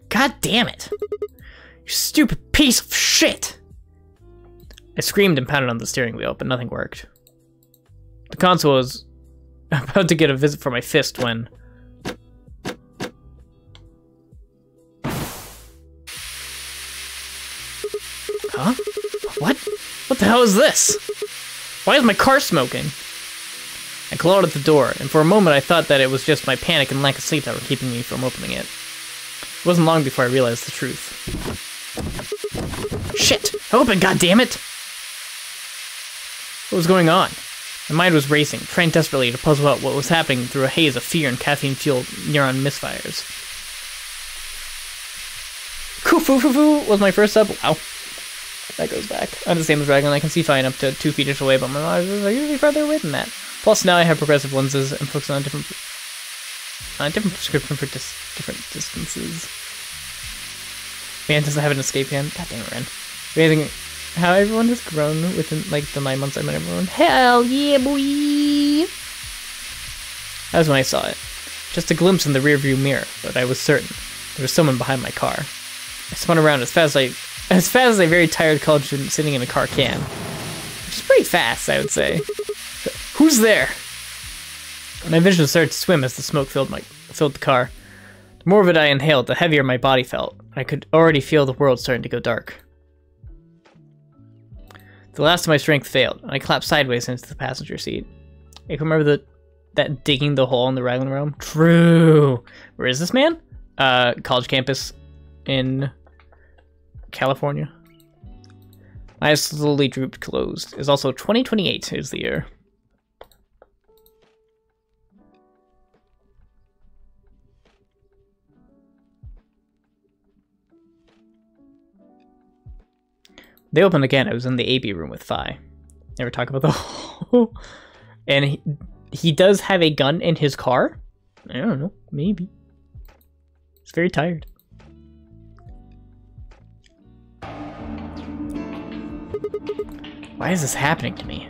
God damn it! You stupid piece of shit! I screamed and pounded on the steering wheel, but nothing worked. The console was about to get a visit from my fist when... What the hell is this? Why is my car smoking? I clawed at the door, and for a moment I thought that it was just my panic and lack of sleep that were keeping me from opening it. It wasn't long before I realized the truth. Shit! Open, goddammit! What was going on? My mind was racing, trying desperately to puzzle out what was happening through a haze of fear and caffeine-fueled neuron misfires. Kufufufu was my first sub. Wow. That goes back. I'm the same as Dragon. I can see fine up to two feet away, but my eyes are usually farther away than that. Plus, now I have progressive lenses and focus on different, on different prescription for dis different distances. Man doesn't have an escape hand. God damn it, Ren. Amazing how everyone has grown within like the nine months I met everyone. Hell yeah, boy! That was when I saw it. Just a glimpse in the rearview mirror, but I was certain there was someone behind my car. I spun around as fast as I, as fast as a very tired college student sitting in a car can. Which is pretty fast, I would say. Who's there? My vision started to swim as the smoke filled my filled the car. The more of it I inhaled, the heavier my body felt. I could already feel the world starting to go dark. The last of my strength failed, and I collapsed sideways into the passenger seat. I can remember the, that digging the hole in the Raglan Realm. True! Where is this man? Uh, college campus in California. Eyes slowly drooped closed. It's also 2028 is the year. They opened again. I was in the AB room with Phi. Never talk about the whole. And he, he does have a gun in his car? I don't know. Maybe. He's very tired. Why is this happening to me?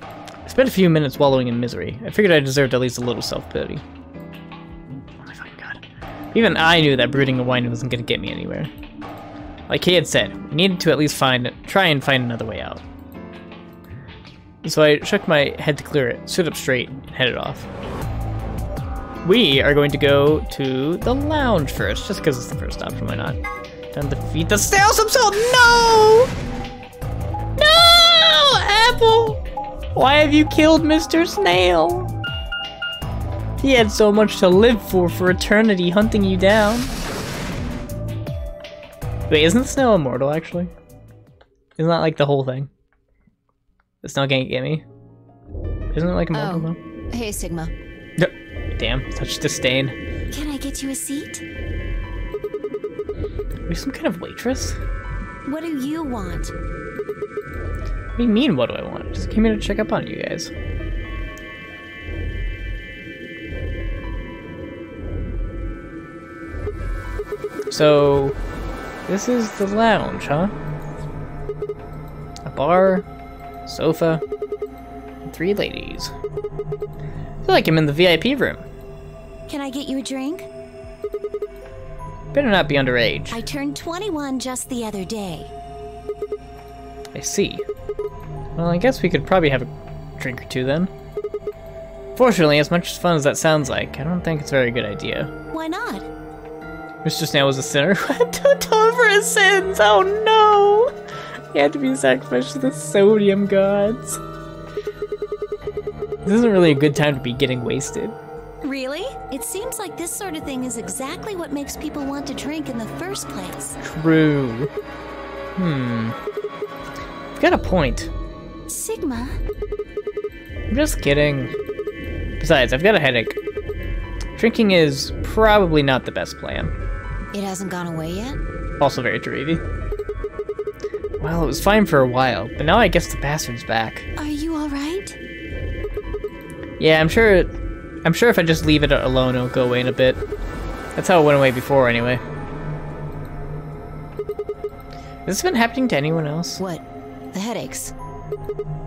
I spent a few minutes wallowing in misery. I figured I deserved at least a little self-pity. Oh my fucking god. Even I knew that brooding and whining wasn't gonna get me anywhere. Like he had said, we needed to at least find, try and find another way out. So I shook my head to clear it, stood up straight, and headed off. We are going to go to the lounge first, just because it's the first option, why not? Defeat the snail himself! No! No! Apple! Why have you killed Mr. Snail? He had so much to live for for eternity hunting you down. Wait, isn't the snail immortal, actually? Isn't that like the whole thing? The snail can't get me? Isn't it like immortal, Oh. though? Hey, Sigma. Damn, such disdain. Can I get you a seat? Are you some kind of waitress? What do you want? What do you mean, what do I want? Just came here to check up on you guys. So, this is the lounge, huh? A bar, sofa, and three ladies. I feel like I'm in the VIP room. Can I get you a drink? Better not be underage. I turned 21 just the other day. I see. Well, I guess we could probably have a drink or two then. Fortunately, as much fun as that sounds like, I don't think it's a very good idea. Why not? Mr. Snail was a sinner who had to atone for his sins. Oh no! He had to be sacrificed to the sodium gods. This isn't really a good time to be getting wasted. Really? It seems like this sort of thing is exactly what makes people want to drink in the first place. True. Hmm. You've got a point. Sigma, I'm just kidding. Besides, I've got a headache. Drinking is probably not the best plan. It hasn't gone away yet? Also very Evie. Well, it was fine for a while, but now I guess the bastard's back. Are you alright? Yeah, I'm sure. I'm sure if I just leave it alone, it'll go away in a bit. That's how it went away before, anyway. Has this been happening to anyone else? What? The headaches?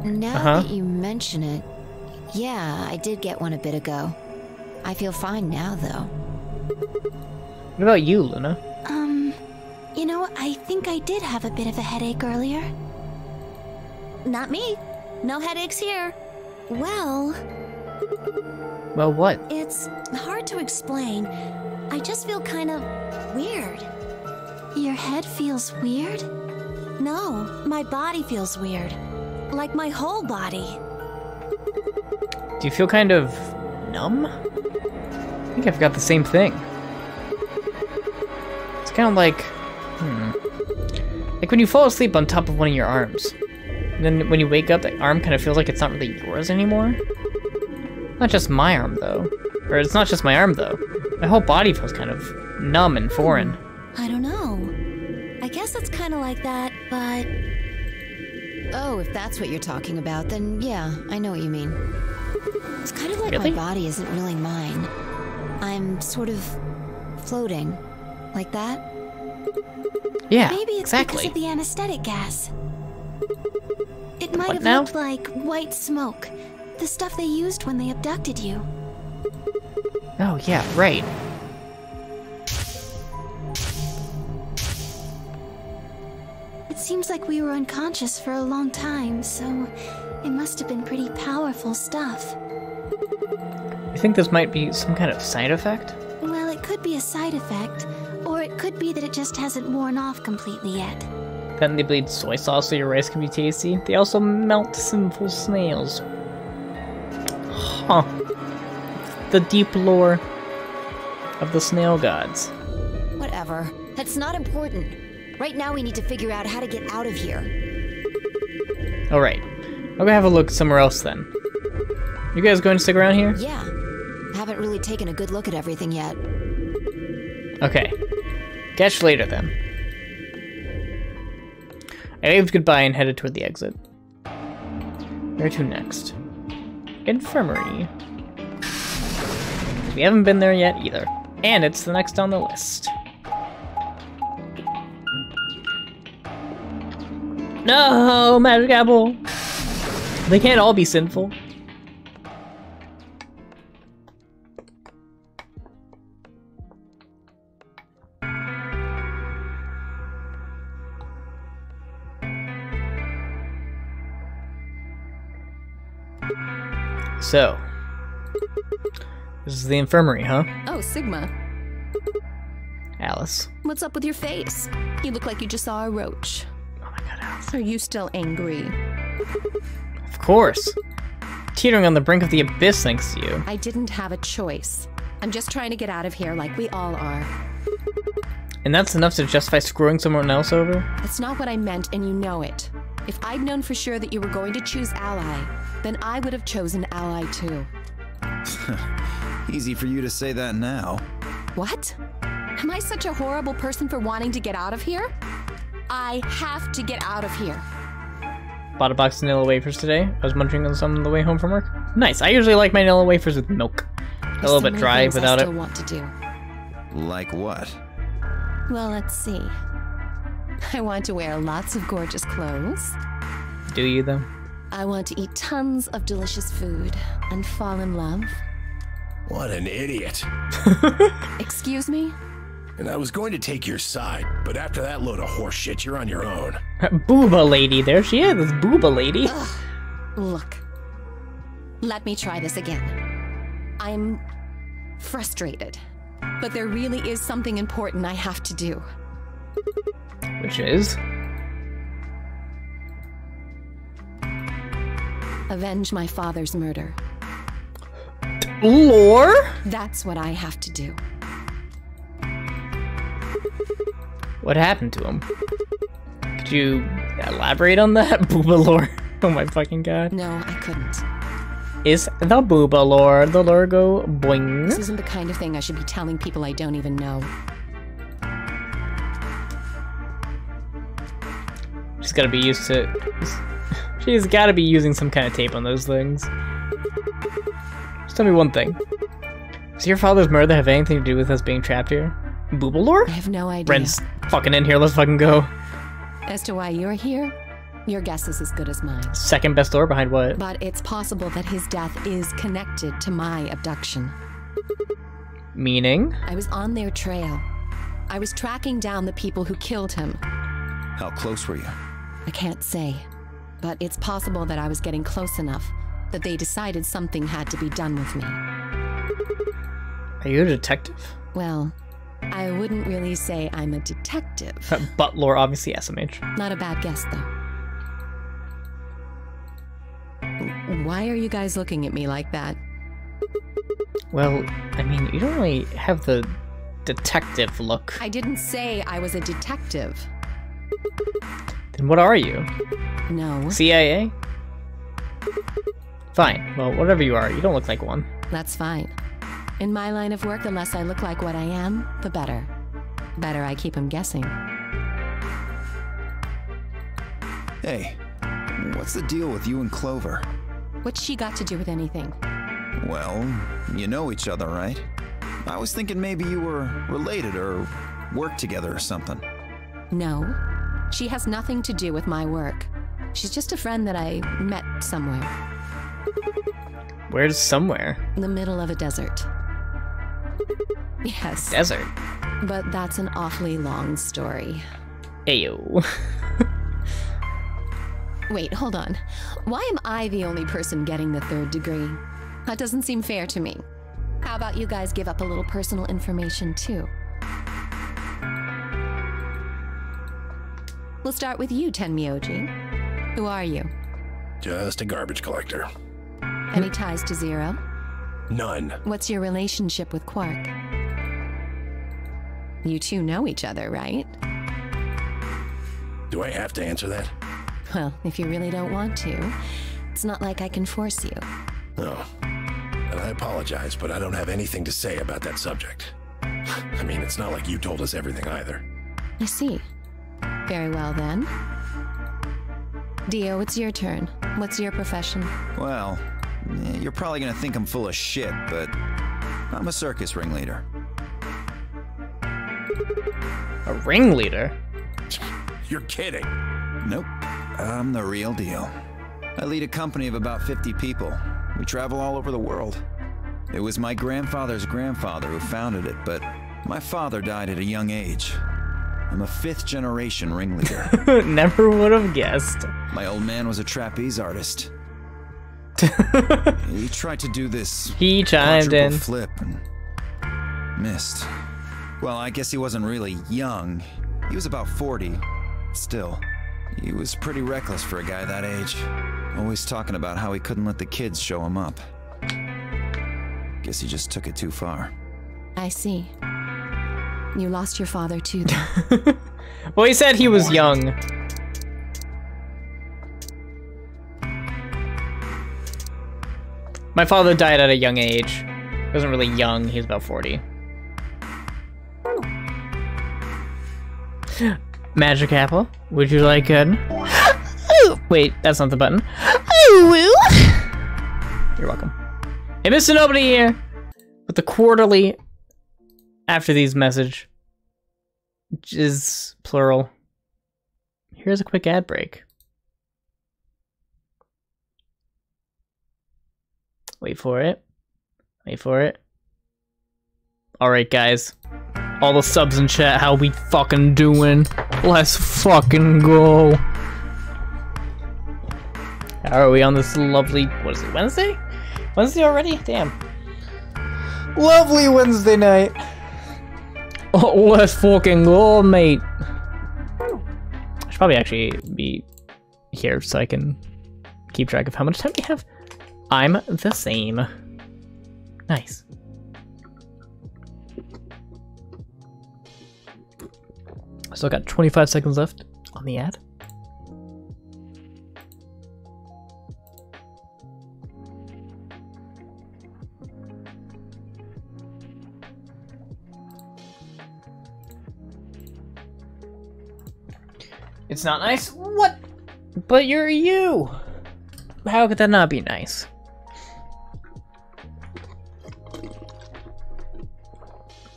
Now Uh-huh. that you mention it, yeah, I did get one a bit ago. I feel fine now, though. What about you, Luna? Um, you know, I think I did have a bit of a headache earlier. Not me. No headaches here. Well, Well, what? it's hard to explain. I just feel kind of weird. Your head feels weird? No, my body feels weird. Like my whole body. Do you feel kind of numb? I think I've got the same thing. It's kind of like, hmm, like when you fall asleep on top of one of your arms. And then when you wake up, the arm kind of feels like it's not really yours anymore. Not just my arm, though. Or it's not just my arm, though. My whole body feels kind of numb and foreign. I don't know. I guess it's kind of like that, but Oh, if that's what you're talking about, then yeah, I know what you mean. It's kind of like Really? my body isn't really mine. I'm sort of floating. Like that? Yeah, maybe it's exactly. because of the anesthetic gas. It might What have now? looked like white smoke, the stuff they used when they abducted you. Oh, yeah, right. It seems like we were unconscious for a long time, so it must have been pretty powerful stuff. You think this might be some kind of side effect? Well, it could be a side effect, or it could be that it just hasn't worn off completely yet. Then they bleed soy sauce so your rice can be tasty. They also melt sinful snails. Huh. The deep lore of the snail gods. Whatever. That's not important. Right now, we need to figure out how to get out of here. Alright. I'll go have a look somewhere else then. You guys going to stick around here? Yeah. Haven't really taken a good look at everything yet. Okay. Catch you later then. I waved goodbye and headed toward the exit. Where to next? Infirmary. We haven't been there yet either. And it's the next on the list. No, Magic Apple! They can't all be sinful. So, this is the infirmary, huh? Oh, Sigma. Alice. What's up with your face? You look like you just saw a roach. Oh my god, Alice. Are you still angry? Of course. Teetering on the brink of the abyss thanks to you. I didn't have a choice. I'm just trying to get out of here like we all are. And that's enough to justify screwing someone else over? That's not what I meant, and you know it. If I'd known for sure that you were going to choose Ally, then I would have chosen Ally too. Easy for you to say that now. What? Am I such a horrible person for wanting to get out of here? I have to get out of here. Bought a box of vanilla wafers today. I was munching on some on the way home from work. Nice. I usually like my vanilla wafers with milk. A little bit dry without I it. still want to do. Like what? Well, let's see. I want to wear lots of gorgeous clothes. Do you though? I want to eat tons of delicious food and fall in love. What an idiot. Excuse me? And I was going to take your side, but after that load of horse shit, you're on your own. Booba lady. There she is. This booba lady. Look, let me try this again. I'm frustrated, but there really is something important I have to do. Which is? Avenge my father's murder. Lore? That's what I have to do. What happened to him? Could you elaborate on that? Booba lore. Oh my fucking god. No, I couldn't. is the Booba lore. The lore go boing. This isn't the kind of thing I should be telling people I don't even know. She's gotta be used to. She's gotta be using some kind of tape on those things. Just tell me one thing. Does your father's murder have anything to do with us being trapped here? Booba lore? I have no idea. Ren's fucking in here. Let's fucking go. As to why you're here, your guess is as good as mine. Second best door behind what? But it's possible that his death is connected to my abduction. Meaning? I was on their trail. I was tracking down the people who killed him. How close were you? I can't say, but it's possible that I was getting close enough that they decided something had to be done with me. Are you a detective? Well, I wouldn't really say I'm a detective. Butler, obviously SMH. Not a bad guess, though. Why are you guys looking at me like that? Well, I mean, you don't really have the detective look. I didn't say I was a detective. Then what are you? No. CIA? Fine. Well, whatever you are, you don't look like one. That's fine. In my line of work, the less I look like what I am, the better. Better I keep him guessing. Hey, what's the deal with you and Clover? What's she got to do with anything? Well, you know each other, right? I was thinking maybe you were related or worked together or something. No. She has nothing to do with my work. She's just a friend that I met somewhere. Where's somewhere? In the middle of a desert. Yes. Desert. But that's an awfully long story. Ayo. Wait, hold on. Why am I the only person getting the third degree? That doesn't seem fair to me. How about you guys give up a little personal information too? We'll start with you, Tenmyoji. Who are you? Just a garbage collector. Any ties to Zero? None. What's your relationship with Quark? You two know each other, right? Do I have to answer that? Well, if you really don't want to, it's not like I can force you. No. And I apologize, but I don't have anything to say about that subject. I mean, it's not like you told us everything either. I see. Very well then. Dio, it's your turn. What's your profession? Well, eh, you're probably gonna think I'm full of shit, but I'm a circus ringleader. A ringleader? You're kidding. Nope. I'm the real deal. I lead a company of about 50 people. We travel all over the world. It was my grandfather's grandfather who founded it, but my father died at a young age. I'm a fifth generation ringleader. Never would have guessed. My old man was a trapeze artist. he tried to do this He chimed quadruple in. flip and missed. Well, I guess he wasn't really young. He was about 40. Still, he was pretty reckless for a guy that age. Always talking about how he couldn't let the kids show him up. Guess he just took it too far. I see. You lost your father too. Well, he said he was young. My father died at a young age. He wasn't really young, he was about 40. Magic apple, would you like an... Wait, that's not the button. You're welcome. Hey, Mr. Nobody here with the quarterly after these message, is plural. Here's a quick ad break. Wait for it. Wait for it. Alright, guys. All the subs in chat, how we fucking doing? Let's fucking go. How are we on this lovely, what is it, Wednesday? Wednesday already? Damn. Lovely Wednesday night. Oh, let's fucking go, mate. I should probably actually be here so I can keep track of how much time we have. I'm the same. Nice. I still got 25 seconds left on the ad. It's not nice? What? But you're you! How could that not be nice?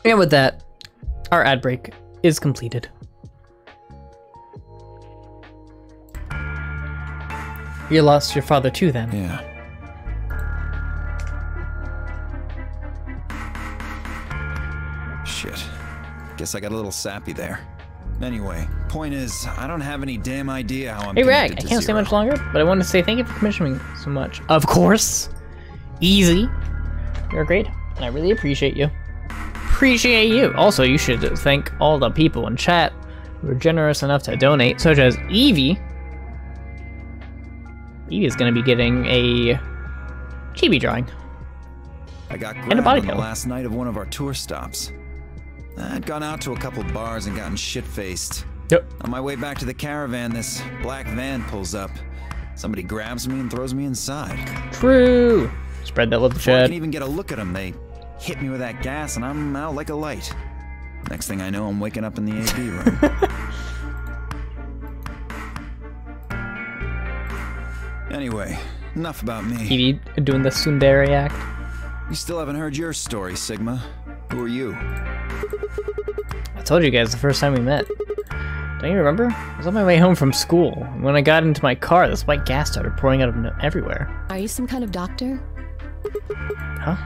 And with that, our ad break is completed. You lost your father too, then? Yeah. Shit. Guess I got a little sappy there. Anyway, point is, I don't have any damn idea how I'm Hey Rag, I can't stay much longer, but I wanted to say thank you for commissioning so much. Of course! Easy. You're great, and I really appreciate you. Appreciate you! Also, you should thank all the people in chat who were generous enough to donate, such as Evie. Evie is going to be getting a chibi drawing. I got And a body on the last night of one of our tour stops. I'd gone out to a couple bars and gotten shit-faced. Yep. On my way back to the caravan, this black van pulls up. Somebody grabs me and throws me inside. True! Spread that love Before I chat. can even get a look at them, they hit me with that gas and I'm out like a light. Next thing I know, I'm waking up in the AV room. anyway, enough about me. Evie doing the Sundari act. You still haven't heard your story, Sigma. Who are you? I told you guys the first time we met. Don't you remember? I was on my way home from school. When I got into my car, this white gas started pouring out of no- everywhere. Are you some kind of doctor? Huh?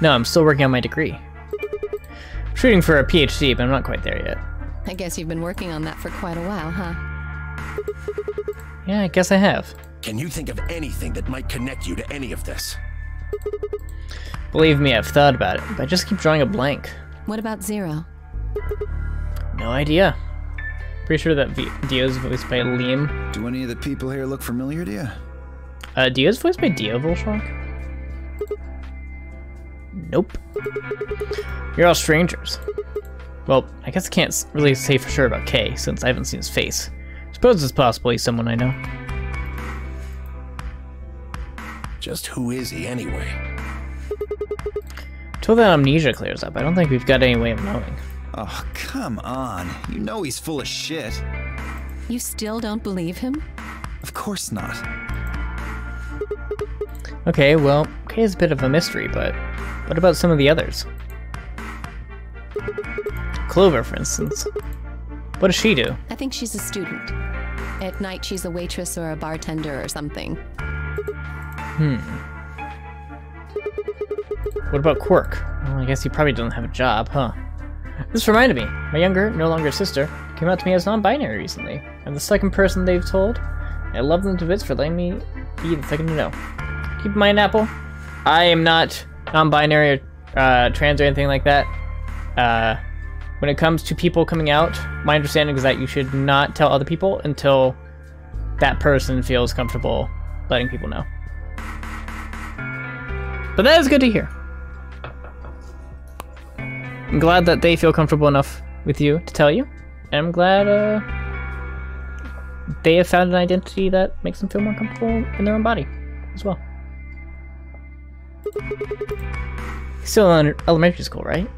No, I'm still working on my degree. I'm shooting for a PhD, but I'm not quite there yet. I guess you've been working on that for quite a while, huh? Yeah, I guess I have. Can you think of anything that might connect you to any of this? Believe me, I've thought about it, but I just keep drawing a blank. What about Zero? No idea. Pretty sure that v- Dio is voiced by Liam. Do any of the people here look familiar to you? Uh, Dio is voiced by Dio Volshonk? Nope. You're all strangers. Well, I guess I can't really say for sure about Kay, since I haven't seen his face. Suppose it's possible he's someone I know. Just who is he anyway? Till that amnesia clears up, I don't think we've got any way of knowing. Oh, come on. You know he's full of shit. You still don't believe him? Of course not. Okay, well, Kay is a bit of a mystery, but what about some of the others? Clover, for instance. What does she do? I think she's a student. At night, she's a waitress or a bartender or something. Hmm. What about Quark? Well, I guess he probably doesn't have a job, huh? This reminded me. My younger, no longer sister, came out to me as non-binary recently. I'm the second person they've told. I love them to bits for letting me be the second to know. Keep in mind, Apple, I am not non-binary or uh, trans or anything like that. Uh, when it comes to people coming out, my understanding is that you should not tell other people until that person feels comfortable letting people know. But that is good to hear. I'm glad that they feel comfortable enough with you to tell you. And I'm glad uh, they have found an identity that makes them feel more comfortable in their own body as well. Still in elementary school, right?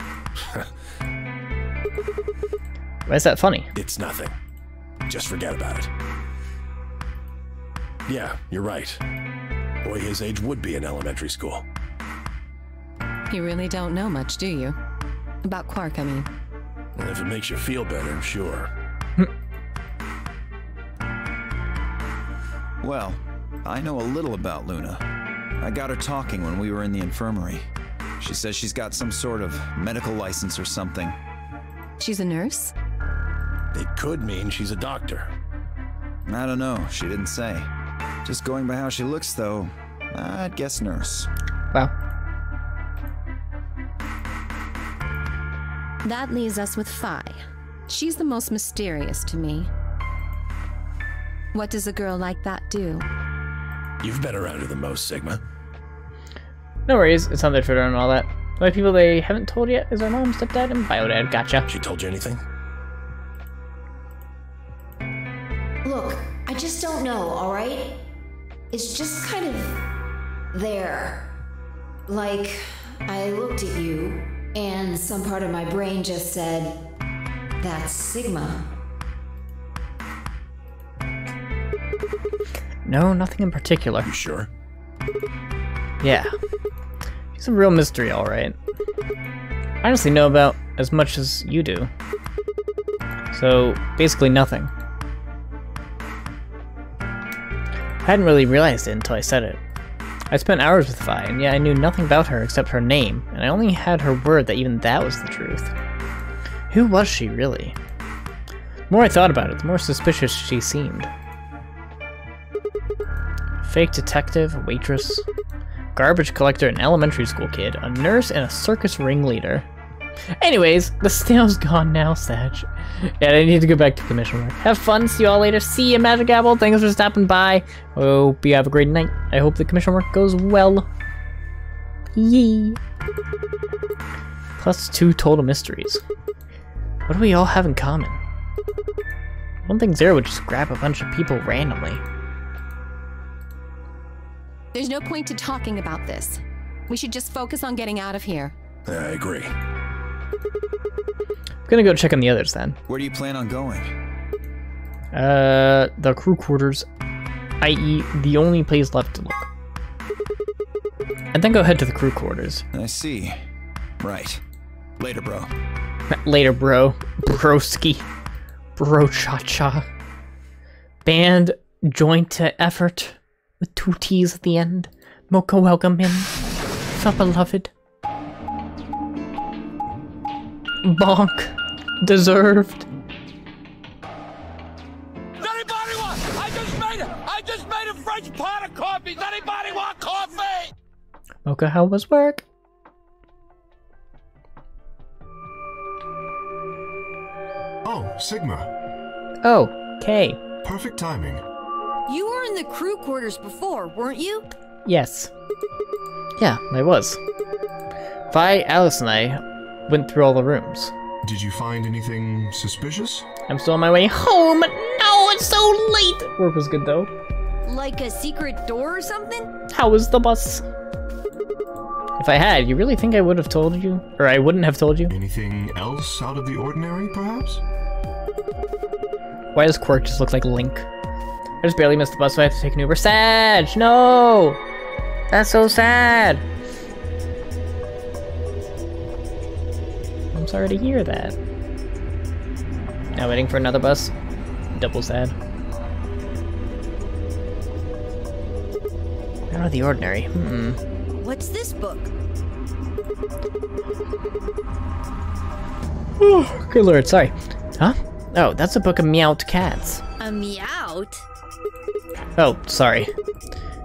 Why is that funny? It's nothing. Just forget about it. Yeah, you're right. Boy his age would be in elementary school. You really don't know much, do you? About Quark, I mean. And if it makes you feel better, sure. Well, I know a little about Luna. I got her talking when we were in the infirmary. She says she's got some sort of medical license or something. She's a nurse? It could mean she's a doctor. I don't know, she didn't say. Just going by how she looks, though, I'd guess nurse. Wow. That leaves us with Phi. She's the most mysterious to me. What does a girl like that do? You've been around her the most, Sigma. No worries, it's on their Twitter and all that. The only people they haven't told yet is our mom, stepdad, and biodad. Gotcha. She told you anything? Look, I just don't know, alright? It's just kind of there. Like, I looked at you, and some part of my brain just said, That's Sigma. No, nothing in particular. You sure? Yeah. He's a real mystery, alright. I honestly know about as much as you do. So, basically nothing. I hadn't really realized it until I said it. I spent hours with Phi, and yet I knew nothing about her except her name, and I only had her word that even that was the truth. Who was she, really? The more I thought about it, the more suspicious she seemed. Fake detective, waitress, garbage collector, an elementary school kid, a nurse, and a circus ringleader. Anyways, the snail's gone now, Sag. Yeah, I need to go back to the mission work. Have fun, see you all later. See you, Magic Apple. Thanks for stopping by. Hope you have a great night. I hope the commission work goes well. Yee. Plus two total mysteries. What do we all have in common? I don't think Zero would just grab a bunch of people randomly. There's no point to talking about this. We should just focus on getting out of here. I agree. I'm gonna go check on the others then. Where do you plan on going? Uh, the crew quarters, i.e., the only place left to look. And then go head to the crew quarters. I see. Right. Later, bro. Later, bro. Broski. Bro cha cha. Band joint to effort with two T's at the end. Mocha welcome in. The beloved. Bonk. Deserved. Does anybody want? I just made a, I just made a French pot of coffee. Does anybody want coffee? Mocha, how was work? Oh, Sigma. Oh, Kay. Perfect timing. You were in the crew quarters before, weren't you? Yes. Yeah, I was. Phi, Alice, and I went through all the rooms. Did you find anything suspicious? I'm still on my way home. No, it's so late. Work was good though. Like a secret door or something? How was the bus? If I had, you really think I would have told you? Or I wouldn't have told you? Anything else out of the ordinary, perhaps? Why does Quark just look like Link? I just barely missed the bus, so I have to take an Uber. Sad! No! That's so sad! Sorry to hear that. Now waiting for another bus. Double sad. Out of the ordinary. Hmm. What's this book? Oh, good lord, sorry. Huh? Oh, that's a book of meowed cats. A meowt? Oh, sorry.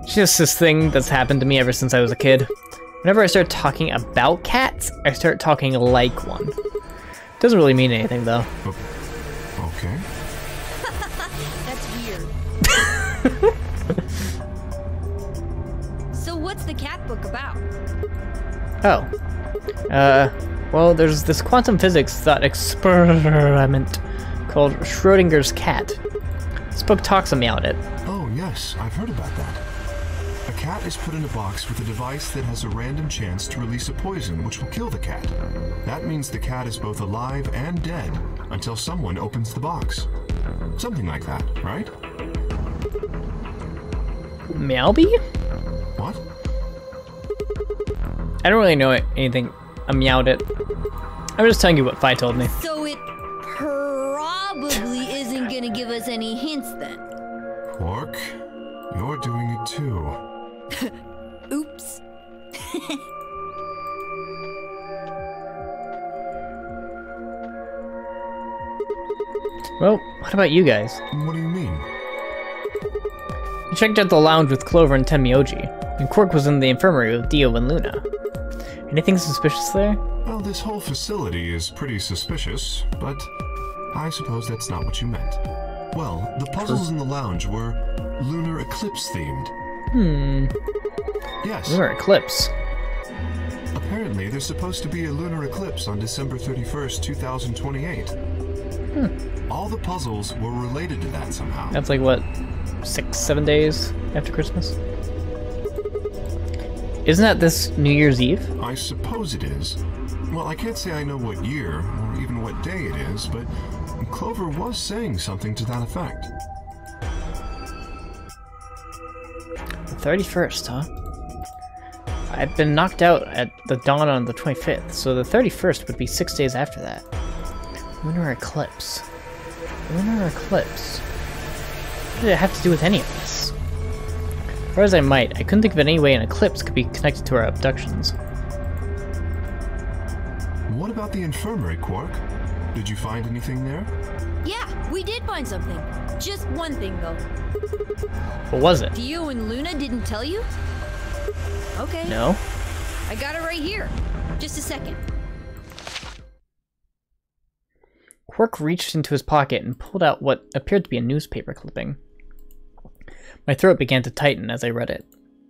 Just this thing that's happened to me ever since I was a kid. Whenever I start talking about cats, I start talking like one. Doesn't really mean anything though. Okay. That's weird. so what's the cat book about? Oh. Uh, well, there's this quantum physics thought experiment called Schrodinger's cat. This book talks about it. Oh, yes, I've heard about that. A cat is put in a box with a device that has a random chance to release a poison which will kill the cat. That means the cat is both alive and dead until someone opens the box. Something like that, right? Meowby? What? I don't really know anything. I meowed it. I'm just telling you what Phi told me. So it probably isn't gonna give us any hints then. Quark, you're doing it too. Oops. Well, what about you guys? What do you mean? You checked out the lounge with Clover and Tenmyoji, and Quark was in the infirmary with Dio and Luna. Anything suspicious there? Well, this whole facility is pretty suspicious, but I suppose that's not what you meant. Well, the puzzles in the lounge were lunar eclipse themed. Hmm. Yes. Lunar eclipse. Apparently, there's supposed to be a lunar eclipse on December 31st, 2028. Hmm. All the puzzles were related to that somehow. That's like what, six, seven days after Christmas? Isn't that this New Year's Eve? I suppose it is. Well, I can't say I know what year or even what day it is, but Clover was saying something to that effect. 31st, huh? I've been knocked out at the dawn on the 25th, so the 31st would be six days after that. Lunar eclipse. Lunar eclipse. What did it have to do with any of this? As far as I might, I couldn't think of any way an eclipse could be connected to our abductions. What about the infirmary, Quark? Did you find anything there? Yeah, we did find something. Just one thing, though. What was it? Dio and Luna didn't tell you? Okay. No? I got it right here. Just a second. Quark reached into his pocket and pulled out what appeared to be a newspaper clipping. My throat began to tighten as I read it.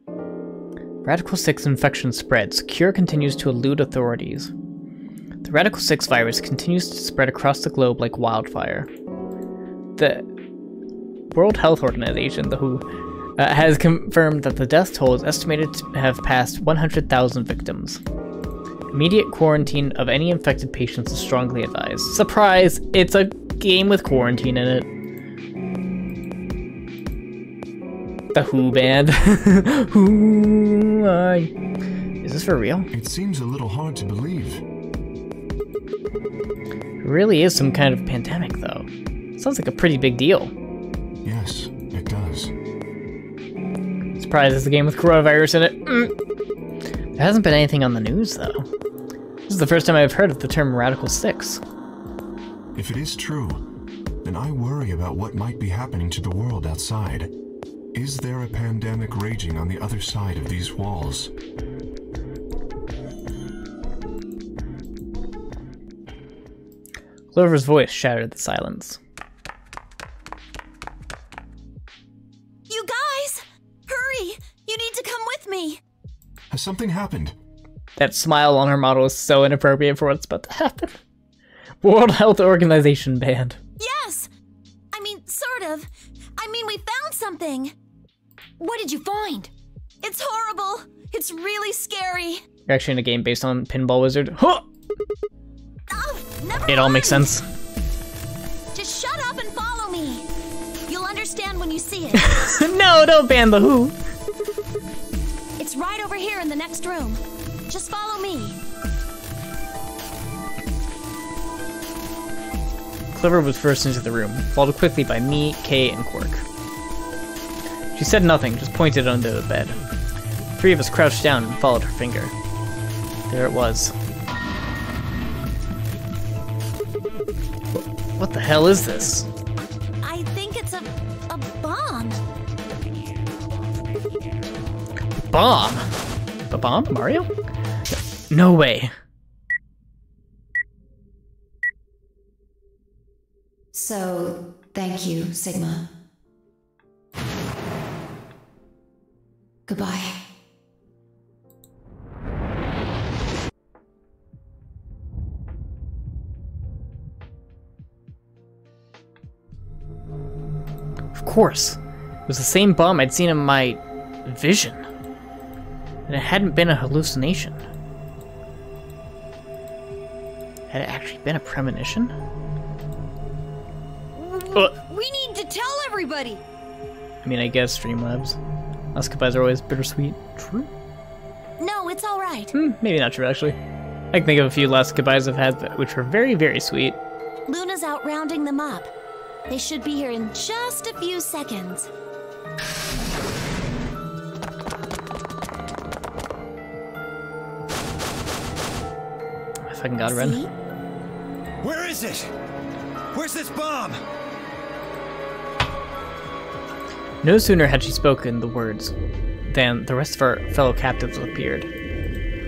Radical 6 infection spreads. Cure continues to elude authorities. The Radical 6 virus continues to spread across the globe like wildfire. The World Health Organization, the WHO, uh, has confirmed that the death toll is estimated to have passed 100,000 victims. Immediate quarantine of any infected patients is strongly advised. Surprise! It's a game with quarantine in it. The Who band. Who I. Is this for real? It seems a little hard to believe. Really is some kind of pandemic, though. Sounds like a pretty big deal. Yes, it does. Surprise, it's a game with coronavirus in it. Mm. There hasn't been anything on the news, though. This is the first time I've heard of the term Radical 6. If it is true, then I worry about what might be happening to the world outside. Is there a pandemic raging on the other side of these walls? Clover's voice shattered the silence. You guys! Hurry! You need to come with me! Has something happened? That smile on her model is so inappropriate for what's about to happen. World Health Organization band. Yes! I mean, sort of. I mean, we found something. What did you find? It's horrible. It's really scary. You're actually in a game based on Pinball Wizard. Huh! Never It all makes sense. Just shut up and follow me. You'll understand when you see it. no, don't ban the Who. it's right over here in the next room. Just follow me. Clover was first into the room, followed quickly by me, Kay, and Quark. She said nothing, just pointed under the bed. Three of us crouched down and followed her finger. There it was. What the hell is this? I think it's a a bomb. Bomb? A bomb? Mario? No way. So, thank you, Sigma. Goodbye. Course. It was the same bomb I'd seen in my vision. And it hadn't been a hallucination. Had it actually been a premonition? Uh, We need to tell everybody. I mean, I guess Streamlabs. Last goodbyes are always bittersweet. True? No, it's all right. Hmm, maybe not true, actually. I can think of a few last goodbyes I've had which were very, very sweet. Luna's out rounding them up. They should be here in just a few seconds. I fucking gotta run. Where is it? Where's this bomb? No sooner had she spoken the words than the rest of our fellow captives appeared.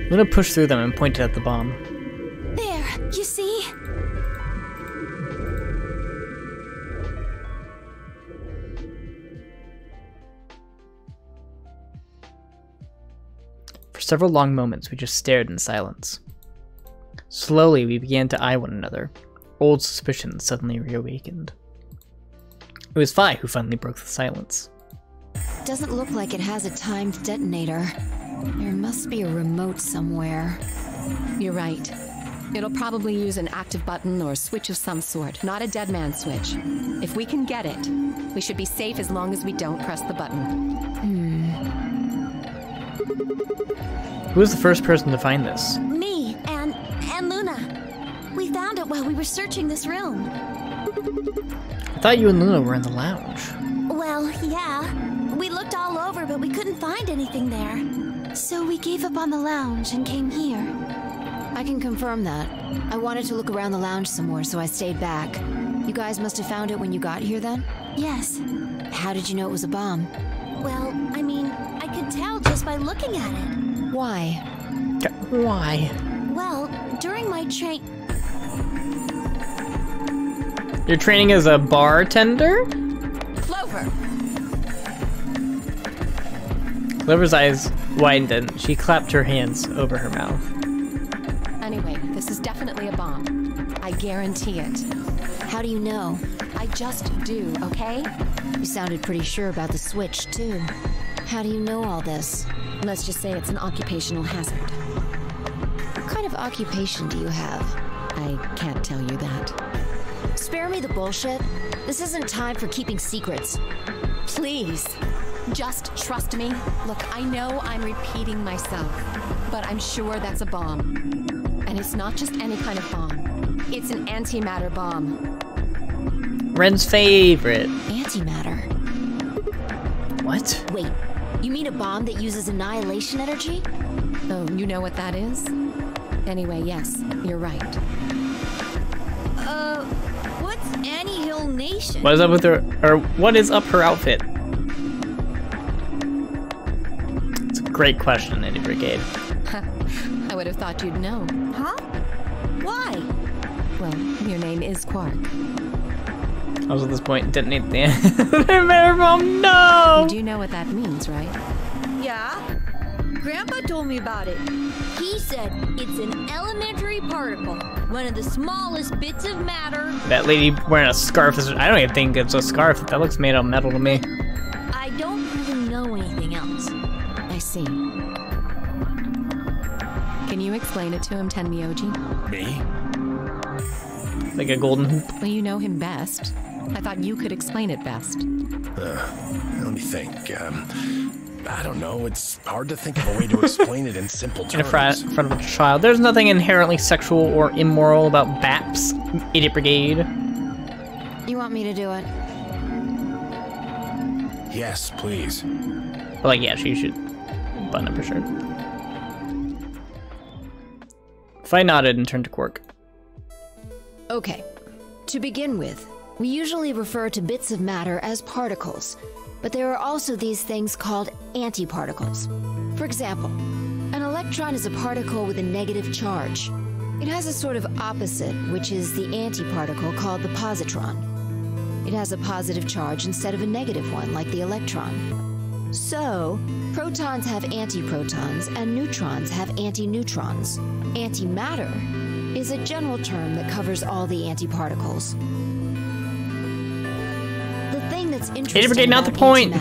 Luna pushed through them and pointed at the bomb. Several long moments, we just stared in silence. Slowly, we began to eye one another. Old suspicions suddenly reawakened. It was Phi who finally broke the silence. Doesn't look like it has a timed detonator. There must be a remote somewhere. You're right. It'll probably use an active button or switch of some sort, not a dead man switch. If we can get it, we should be safe as long as we don't press the button. Hmm. Who was the first person to find this? Me and and Luna. We found it while we were searching this room. I thought you and Luna were in the lounge. Well, yeah. We looked all over, but we couldn't find anything there. So we gave up on the lounge and came here. I can confirm that. I wanted to look around the lounge some more, so I stayed back. You guys must have found it when you got here then? Yes. How did you know it was a bomb? Well, I mean, I could tell just by looking at it. Why? Why? Well, during my train. You're training as a bartender? Clover! Clover's eyes widened and she clapped her hands over her mouth. Anyway, this is definitely a bomb. I guarantee it. How do you know? I just do, okay? You sounded pretty sure about the switch, too. How do you know all this? Let's just say it's an occupational hazard. What kind of occupation do you have? I can't tell you that. Spare me the bullshit. This isn't time for keeping secrets. Please, just trust me. Look, I know I'm repeating myself, but I'm sure that's a bomb. And it's not just any kind of bomb. It's an antimatter bomb. Ren's favorite. Antimatter? What? Wait, you mean a bomb that uses annihilation energy? Oh, you know what that is? Anyway, yes, you're right. Uh, what's Annie Hill Nation? What is up with her, or what is up her outfit? It's a great question, Indie Brigade. I would have thought you'd know. Huh? Why? Well, your name is Quark. I was at this point, didn't need the antimatter bomb. No! You do know what that means, right? Yeah. Grandpa told me about it. He said it's an elementary particle, one of the smallest bits of matter. That lady wearing a scarf is, I don't even think it's a scarf. That looks made out of metal to me. I don't really know anything else. I see. Can you explain it to him, Tenmyoji? Me? Like a golden hoop. Well, you know him best. I thought you could explain it best. Uh, let me think. Um, I don't know. It's hard to think of a way to explain it in simple terms. In front, in front of a child. There's nothing inherently sexual or immoral about BAPS, Idiot Brigade. You want me to do it? Yes, please. But like, yeah, she should button up her shirt. If nodded and turned to Quark. Okay. To begin with, we usually refer to bits of matter as particles, but there are also these things called antiparticles. For example, an electron is a particle with a negative charge. It has a sort of opposite, which is the antiparticle called the positron. It has a positive charge instead of a negative one, like the electron. So, protons have antiprotons and neutrons have antineutrons. Antimatter is a general term that covers all the antiparticles. That's interesting Brigade, not about the point.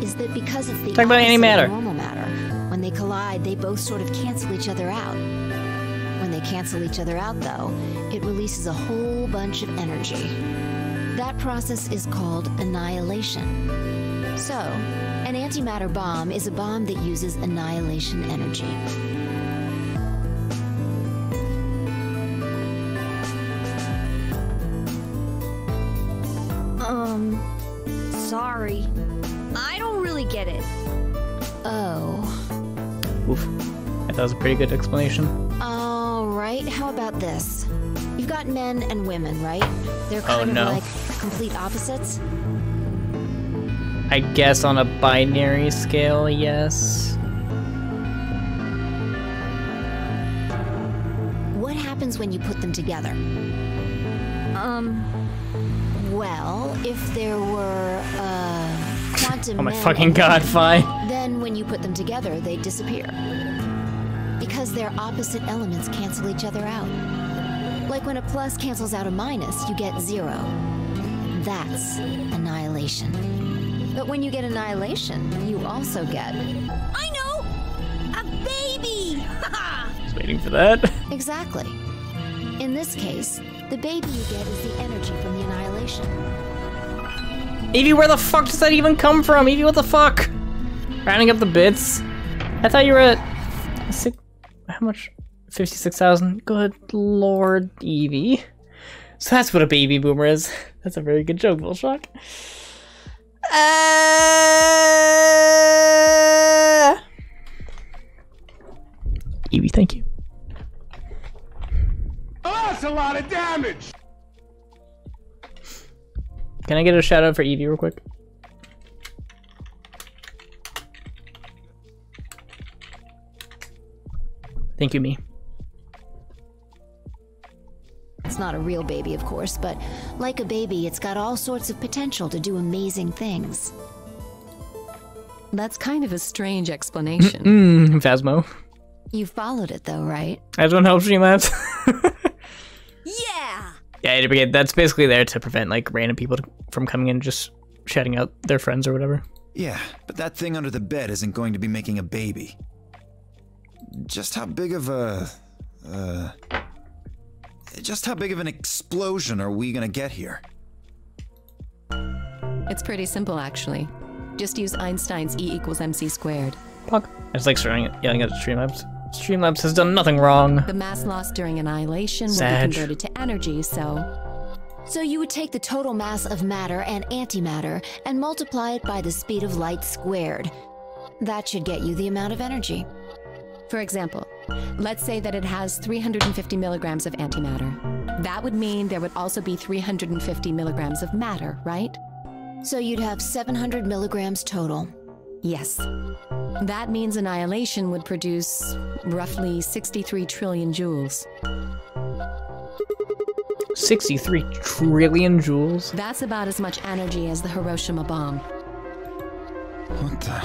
is that because it's the Talk about antimatter. normal matter, when they collide, they both sort of cancel each other out. When they cancel each other out, though, it releases a whole bunch of energy. That process is called annihilation. So, an antimatter bomb is a bomb that uses annihilation energy. Um, sorry. I don't really get it. Oh. Oof. I thought it was a pretty good explanation. All right, how about this? You've got men and women, right? They're Oh, kind of like complete opposites. I guess on a binary scale, yes. What happens when you put them together? Um, Well, if there were uh, quantum Oh my fucking god, women, Fi. Then when you put them together, they disappear. Because their opposite elements cancel each other out. Like when a plus cancels out a minus, you get zero. That's annihilation. But when you get annihilation, you also get. I know! A baby! Just waiting for that. Exactly. In this case, the baby you get is the energy from the annihilation. Evie, where the fuck does that even come from? Evie, what the fuck? Rounding up the bits. I thought you were at six. How much? Fifty-six thousand. Good lord, Evie. So that's what a baby boomer is. That's a very good joke, Bullshock. Uh... Evie, thank you. That's a lot of damage! Can I get a shout out for Evie real quick? Thank you, me. It's not a real baby, of course, but like a baby, it's got all sorts of potential to do amazing things. That's kind of a strange explanation. Mm, Phasmo. You followed it though, right? I don't help Streamlabs. Yeah! yeah, it- it- that's basically there to prevent like random people to- from coming in and just shouting out their friends or whatever. Yeah, but that thing under the bed isn't going to be making a baby. Just how big of a. Uh. Just how big of an explosion are we gonna get here? It's pretty simple, actually. Just use Einstein's E equals mc squared. Pog. I just like starting yelling at Streamlabs. Streamlabs has done nothing wrong. The mass loss during annihilation will be converted to energy, so So you would take the total mass of matter and antimatter and multiply it by the speed of light squared. That should get you the amount of energy. For example, let's say that it has 350 milligrams of antimatter. That would mean there would also be 350 milligrams of matter, right? So you'd have 700 milligrams total. Yes. That means annihilation would produce roughly 63 trillion joules. 63 trillion joules. That's about as much energy as the Hiroshima bomb. What the?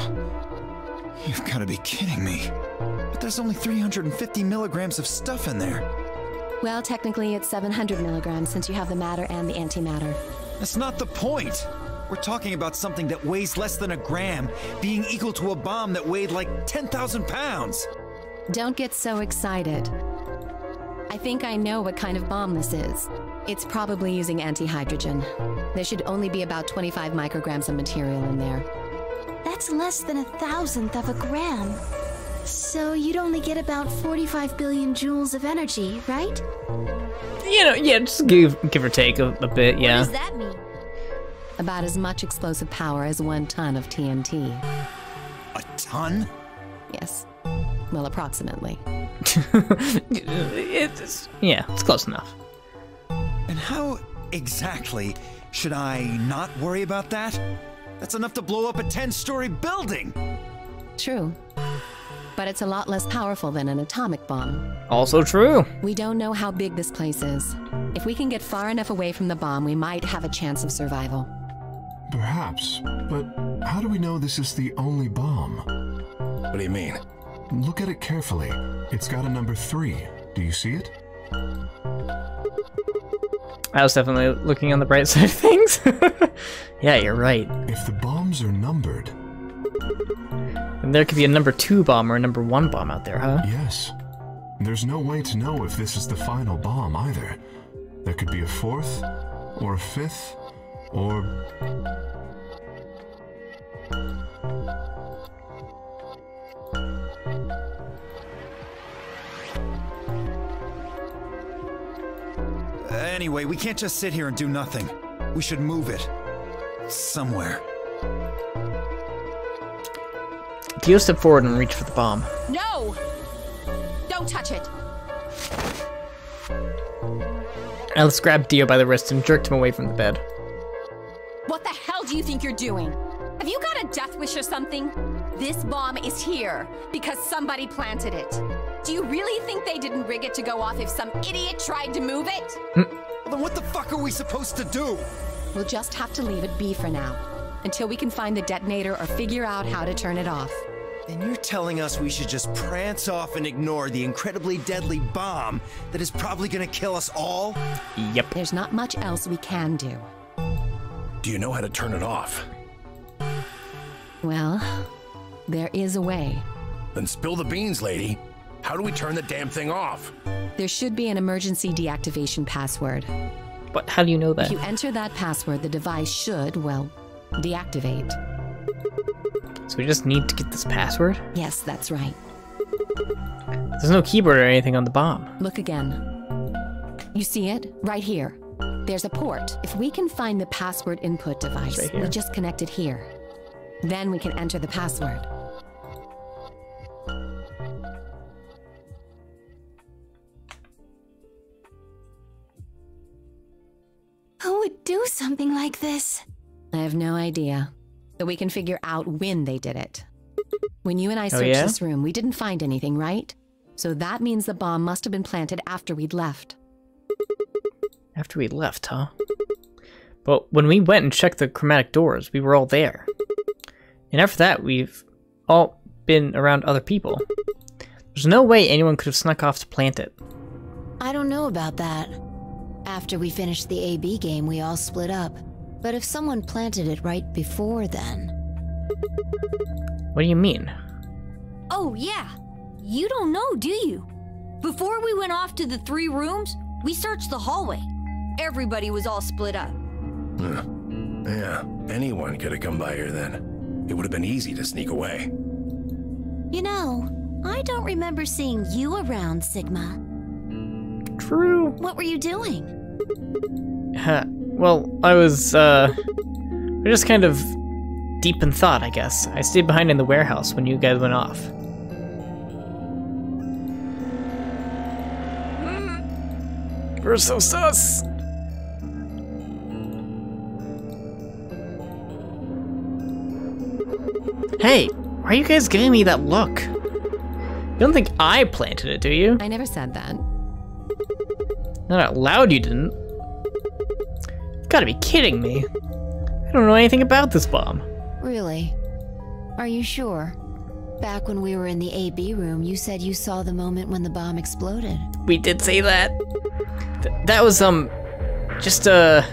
You've gotta be kidding me. But there's only 350 milligrams of stuff in there. Well, technically it's 700 milligrams since you have the matter and the antimatter. That's not the point. We're talking about something that weighs less than a gram being equal to a bomb that weighed like 10,000 pounds. Don't get so excited. I think I know what kind of bomb this is. It's probably using antihydrogen. There should only be about 25 micrograms of material in there. That's less than a thousandth of a gram. So you'd only get about 45 billion joules of energy, right? You know, yeah, just give give or take a, a bit, yeah. that mean? About as much explosive power as one ton of TNT. A ton? Yes. Well, approximately. it's yeah, it's close enough. And how exactly should I not worry about that? That's enough to blow up a 10 story building! True. But it's a lot less powerful than an atomic bomb. Also true. We don't know how big this place is. If we can get far enough away from the bomb, we might have a chance of survival. Perhaps. But how do we know this is the only bomb? What do you mean? Look at it carefully. It's got a number three. Do you see it? I was definitely looking on the bright side of things. yeah, you're right. If the bombs are numbered. And there could be a number two bomb or a number one bomb out there, huh? Yes. There's no way to know if this is the final bomb either. There could be a fourth, or a fifth, or. Anyway, we can't just sit here and do nothing. We should move it. Somewhere. Dio step forward and reach for the bomb. No! Don't touch it! Alice grabbed Dio by the wrist and jerked him away from the bed. What the hell do you think you're doing? Have you got a death wish or something? This bomb is here because somebody planted it. Do you really think they didn't rig it to go off if some idiot tried to move it? Hmm. Then what the fuck are we supposed to do? We'll just have to leave it be for now, until we can find the detonator or figure out how to turn it off. Then you're telling us we should just prance off and ignore the incredibly deadly bomb that is probably gonna kill us all? Yep. There's not much else we can do. Do you know how to turn it off? Well, there is a way. Then spill the beans, lady. How do we turn the damn thing off? There should be an emergency deactivation password. But how do you know that? If you enter that password, the device should, well, deactivate. So we just need to get this password? Yes, that's right. There's no keyboard or anything on the bomb. Look again. You see it? Right here. There's a port. If we can find the password input device, right we just connect it here. Then we can enter the password. Who would do something like this? I have no idea. But we can figure out when they did it. When you and I oh, searched yeah? this room, we didn't find anything, right? So that means the bomb must have been planted after we'd left. After we left, huh? But when we went and checked the chromatic doors, we were all there. And after that, we've all been around other people. There's no way anyone could have snuck off to plant it. I don't know about that. After we finished the AB game, we all split up. But if someone planted it right before then. What do you mean? Oh, yeah. You don't know, do you? Before we went off to the three rooms, we searched the hallway. Everybody was all split up. Huh. Yeah, anyone could have come by here then. It would have been easy to sneak away. You know, I don't remember seeing you around, Sigma. True. What were you doing? Well, I was, uh, just kind of deep in thought, I guess. I stayed behind in the warehouse when you guys went off. We're so sus. Hey, why are you guys giving me that look? You don't think I planted it, do you? I never said that. Not out loud, you didn't. You gotta be kidding me. I don't know anything about this bomb. Really? Are you sure? Back when we were in the AB room, you said you saw the moment when the bomb exploded. We did say that. Th- that was, um, just a.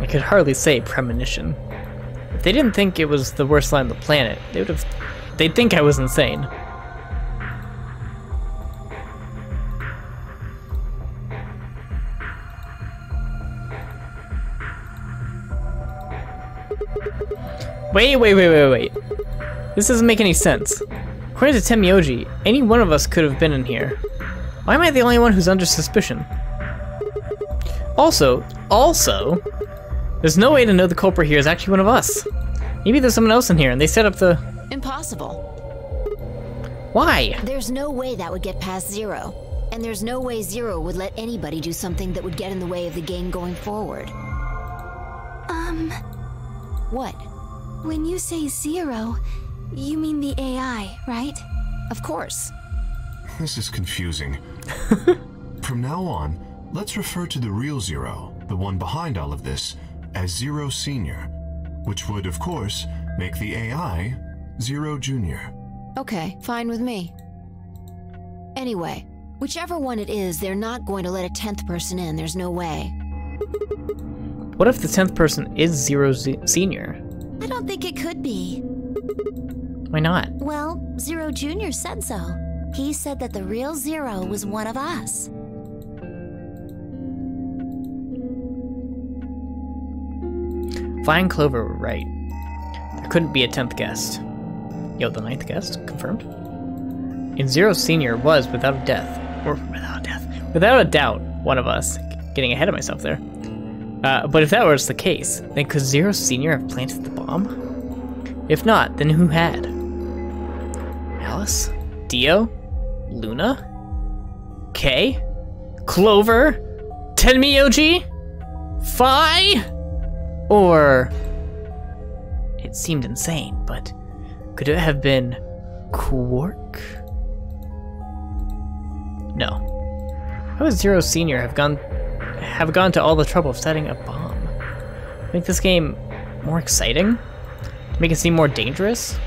I could hardly say premonition. They didn't think it was the worst line on the planet, they would have. They'd think I was insane. Wait, wait, wait, wait, wait. This doesn't make any sense. According to Tenmyoji, any one of us could have been in here. Why am I the only one who's under suspicion? Also, also, there's no way to know the culprit here is actually one of us. Maybe there's someone else in here and they set up the. Impossible. Why? There's no way that would get past Zero. And there's no way Zero would let anybody do something that would get in the way of the game going forward. Um, What? when you say zero, you mean the AI, right? Of course. This is confusing. From now on, let's refer to the real Zero, the one behind all of this, as Zero Senior, which would, of course, make the AI Zero Junior. Okay, fine with me. Anyway, whichever one it is, they're not going to let a tenth person in. There's no way. What if the 10th person is Zero Z- Senior? I don't think it could be. Why not? Well, Zero Jr. said so. He said that the real Zero was one of us. Fine Clover were right. There couldn't be a 10th guest. Yo, the ninth guest? Confirmed? And Zero Senior was, without a death, or without a death, without a doubt, one of us. Getting ahead of myself there. Uh, but if that was the case, then could Zero Senior have planted the bomb? If not, then who had? Alice? Dio? Luna? Kay? Clover? Tenmyoji? Phi? Or. It seemed insane, but could it have been Quark? No. How would Zero Senior have gone have gone to all the trouble of setting a bomb? Make this game more exciting? Make it seem more dangerous?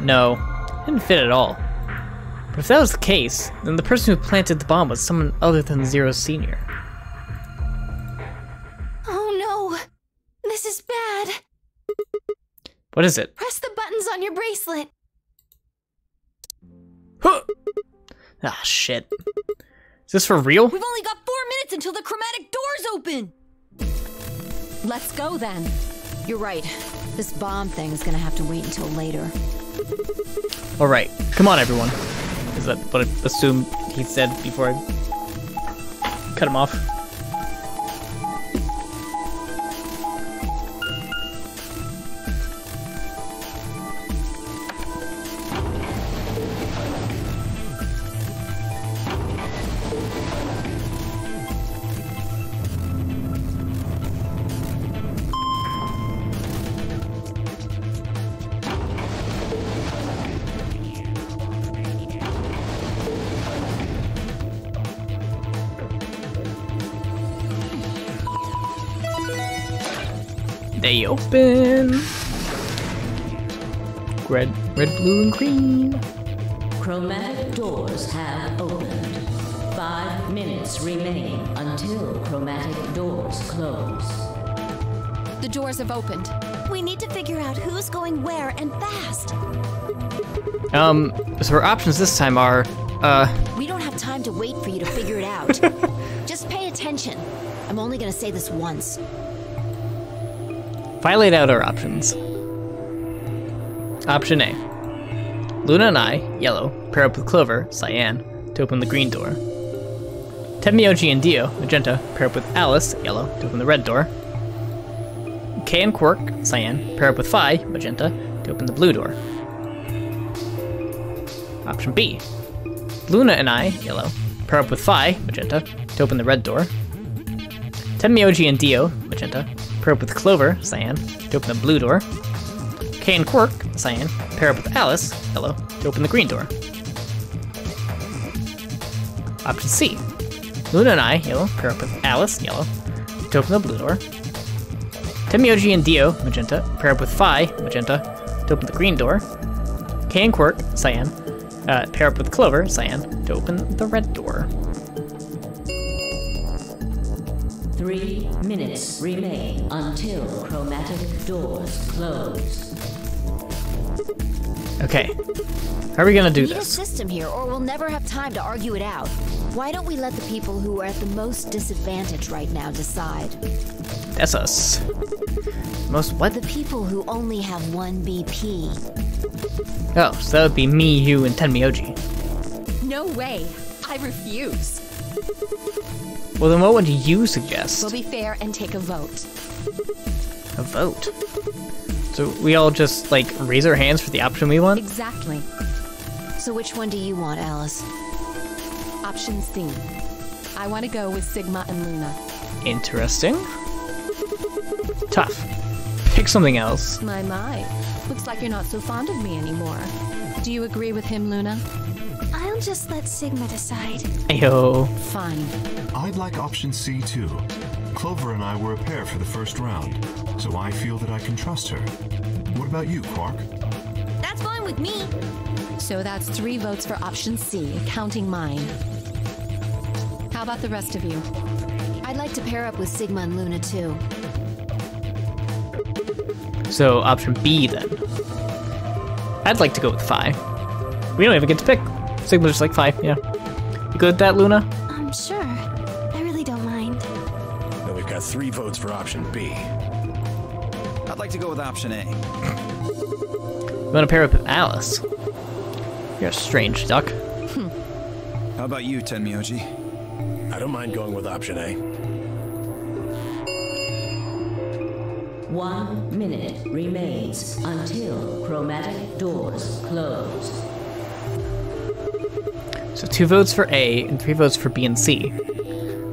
No, it didn't fit at all. But if that was the case, then the person who planted the bomb was someone other than Zero Senior. This is bad! What is it? Press the buttons on your bracelet! Ah, shit. Is this for real? We've only got four minutes until the chromatic doors open. Let's go then. You're right. This bomb thing is gonna have to wait until later. Alright, come on everyone. Is that what I assumed he said before I cut him off? Open. Red, red, blue, and green. Chromatic doors have opened. Five minutes remain until chromatic doors close. The doors have opened. We need to figure out who's going where and fast. Um, so our options this time are, uh, We don't have time to wait for you to figure it out. Just pay attention. I'm only gonna say this once. Violate out our options. Option A. Luna and I, yellow, pair up with Clover, cyan, to open the green door. Tenmyoji and Dio, magenta, pair up with Alice, yellow, to open the red door. Kay and Quark, cyan, pair up with Phi, magenta, to open the blue door. Option B. Luna and I, yellow, pair up with Phi, magenta, to open the red door. Tenmyoji and Dio, magenta, pair up with Clover, cyan, to open the blue door. Kay and Quark, cyan, pair up with Alice, yellow, to open the green door. Option C. Luna and I, yellow, pair up with Alice, yellow, to open the blue door. Tenmyoji and Dio, magenta, pair up with Phi, magenta, to open the green door. Kay and Quark, cyan, uh, pair up with Clover, cyan, to open the red door. Three minutes remain until chromatic doors close. Okay. How are we gonna do we need this? a system here, or we'll never have time to argue it out. Why don't we let the people who are at the most disadvantage right now decide? That's us. Most what? The people who only have one BP. Oh, so that would be me, you, and Tenmyoji. No way. I refuse. Well, then what would you suggest? We'll be fair and take a vote. A vote. So we all just, like, raise our hands for the option we want? Exactly. So which one do you want, Alice? Option C. I want to go with Sigma and Luna. Interesting. Tough. Pick something else. My, my. Looks like you're not so fond of me anymore. Do you agree with him, Luna? I'll just let Sigma decide. Ayo. Fine. I'd like option C too. Clover and I were a pair for the first round, so I feel that I can trust her. What about you, Quark? That's fine with me. So that's three votes for option C, counting mine. How about the rest of you? I'd like to pair up with Sigma and Luna too. So option B then. I'd like to go with Phi. We don't even get to pick. Sigma's just like Phi, yeah. You good with that, Luna? I'm sure. I really don't mind. Then we've got three votes for option B. I'd like to go with option A. You want to pair up with Alice? You're a strange duck. How about you, Tenmyoji? I don't mind going with option A. One minute remains until chromatic doors close. So two votes for A and three votes for B and C.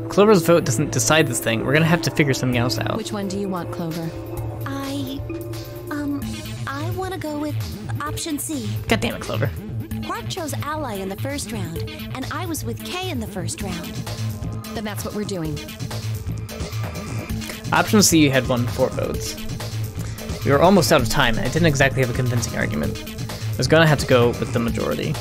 Clover's vote doesn't decide this thing. We're gonna have to figure something else out. Which one do you want, Clover? I. Um. I want to go with option C. God damn it, Clover. Quark chose Ally in the first round, and I was with K in the first round. Then that's what we're doing. Option C had won four votes. We were almost out of time, and I didn't exactly have a convincing argument. I was gonna have to go with the majority.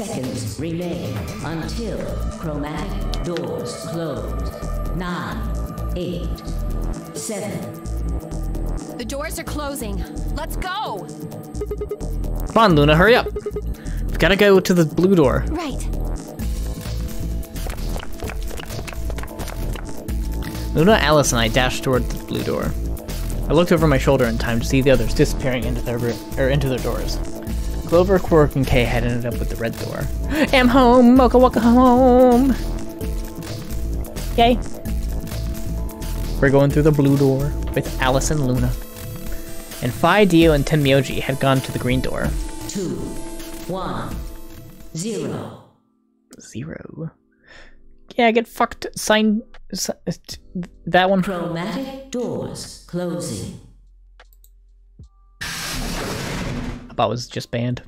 Ten seconds remain until chromatic doors close. Nine, eight, seven. The doors are closing. Let's go! Come on, Luna, hurry up! We've gotta go to the blue door. Right. Luna, Alice, and I dashed toward the blue door. I looked over my shoulder in time to see the others disappearing into their or into their doors. Clover, Quark, and Kay had ended up with the red door. I'm home, Mocha Waka home. Yay. We're going through the blue door with Alice and Luna. And Phi, Dio, and Tenmyoji had gone to the green door. Two, one, zero. Zero. Yeah, I get fucked. Sign. si- That one. Chromatic doors closing. I thought it was just banned.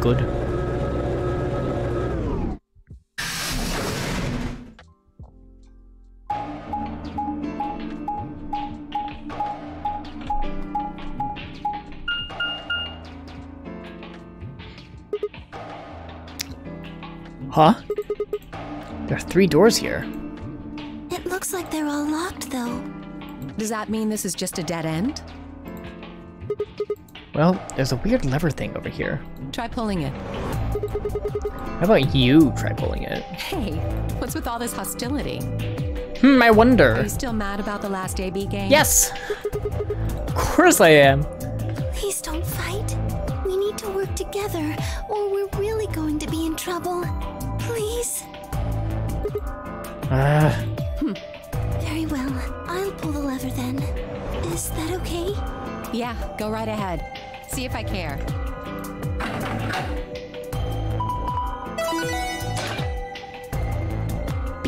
Good. Huh? There are three doors here. It looks like they're all locked, though. Does that mean this is just a dead end? Well, there's a weird lever thing over here. Try pulling it. How about you try pulling it? Hey, what's with all this hostility? Hmm, I wonder. Are you still mad about the last AB game? Yes! Of course I am. Please don't fight. We need to work together, or we're really going to be in trouble. Please. Ah, Hmm. Very well. I'll pull the lever then. Is that okay? Yeah, go right ahead. See if I care.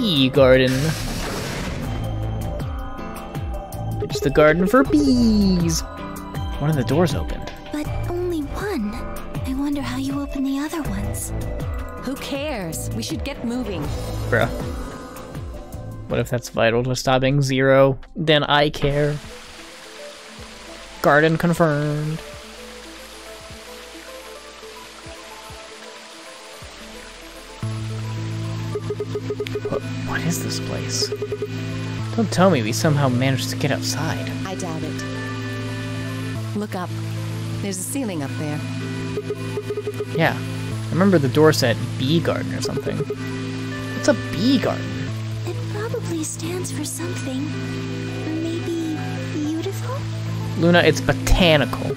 bee garden. It's the garden for bees. One of the doors open. But only one. I wonder how you open the other ones. Who cares? We should get moving. Bruh. What if that's vital to stopping Zero? Then I care. Garden confirmed. Don't tell me we somehow managed to get outside. I doubt it. Look up. There's a ceiling up there. Yeah. I remember the door said bee garden or something. What's a bee garden? It probably stands for something. Maybe beautiful? Luna, it's botanical.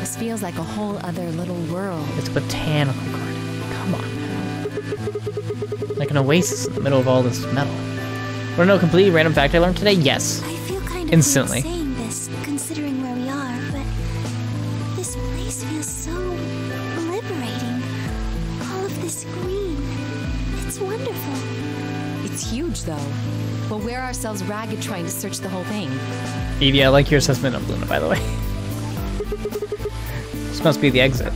This feels like a whole other little world. It's a botanical garden. Come on. Like an oasis in the middle of all this metal. Want to know a completely random fact I learned today? Yes. I feel kind of Instantly. saying this, considering where we are, but this place feels so liberating. All of this green. It's wonderful. It's huge, though. We'll wear ourselves ragged trying to search the whole thing. Evie, I like your assessment of Luna, by the way. this must be the exit.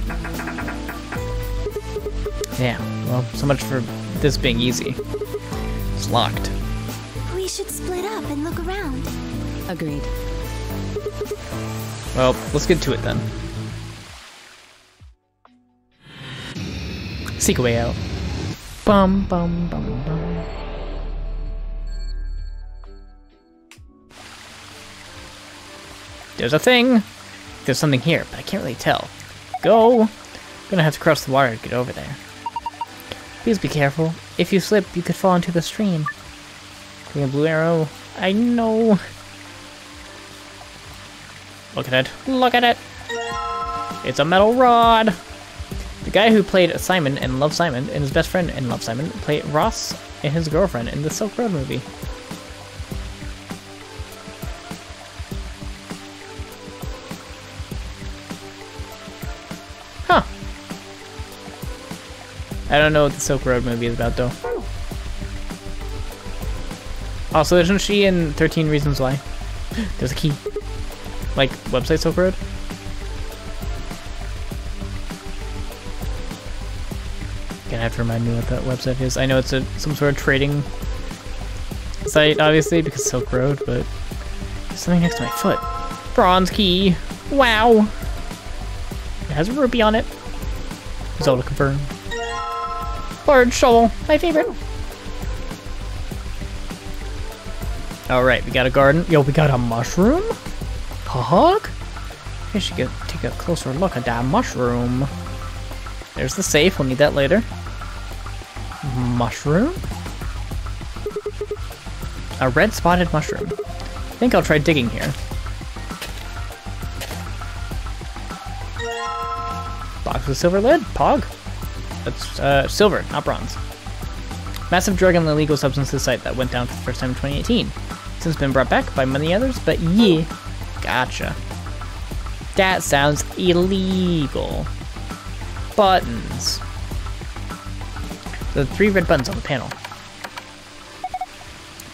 Yeah, well, so much for this being easy. It's locked. We should split up and look around. Agreed. Well, let's get to it then. Seek a way out. Bum bum bum bum. There's a thing. There's something here, but I can't really tell. Go. I'm Gonna have to cross the water to get over there. Please be careful. If you slip, you could fall into the stream. And blue arrow. I know. Look at it. Look at it. It's a metal rod. The guy who played Simon in Love Simon and his best friend in Love Simon played Ross and his girlfriend in the Silk Road movie. Huh. I don't know what the Silk Road movie is about though. Also, isn't she in 13 Reasons Why? There's a key. Like, website Silk Road? Gonna have to remind me what that website is. I know it's a some sort of trading site, obviously, because Silk Road, but something next to my foot. Bronze key. Wow. It has a ruby on it. Zelda confirmed. Large shovel, my favorite. All right, we got a garden. Yo, we got a mushroom? Pog? I should go take a closer look at that mushroom. There's the safe, we'll need that later. Mushroom? A red spotted mushroom. I think I'll try digging here. Box with silver lid, Pog. That's uh, silver, not bronze. Massive drug and illegal substances site that went down for the first time in 2018. Since been brought back by many others, but yeah. Gotcha. That sounds illegal. Buttons. The three red buttons on the panel.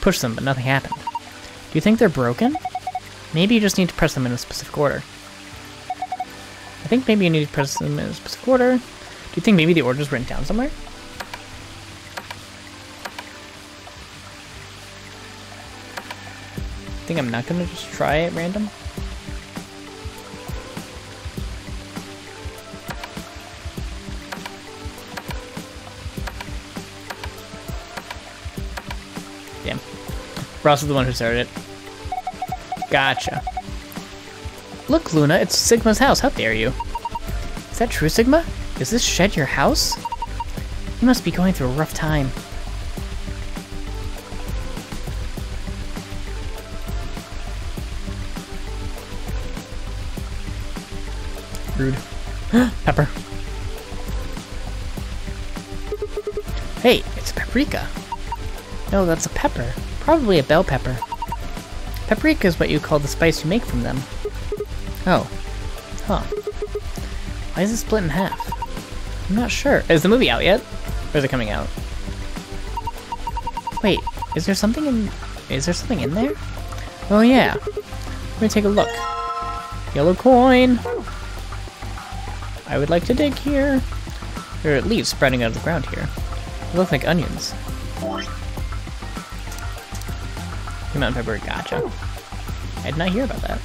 Push them, but nothing happened. Do you think they're broken? Maybe you just need to press them in a specific order. I think maybe you need to press them in a specific order. Do you think maybe the order's written down somewhere? Think I'm not gonna just try it random. Damn. Ross is the one who started it. Gotcha. Look, Luna, it's Sigma's house. How dare you? Is that true, Sigma? Is this shed your house? You must be going through a rough time. Rude. Pepper. Hey, it's paprika. No, that's a pepper. Probably a bell pepper. Paprika is what you call the spice you make from them. Oh. Huh. Why is it split in half? I'm not sure. Is the movie out yet? Or is it coming out? Wait, is there something in... Is there something in there? Oh yeah. Let me take a look. Yellow coin! I would like to dig here. There are leaves spreading out of the ground here. They look like onions. Mountain pepper, gotcha. I did not hear about that.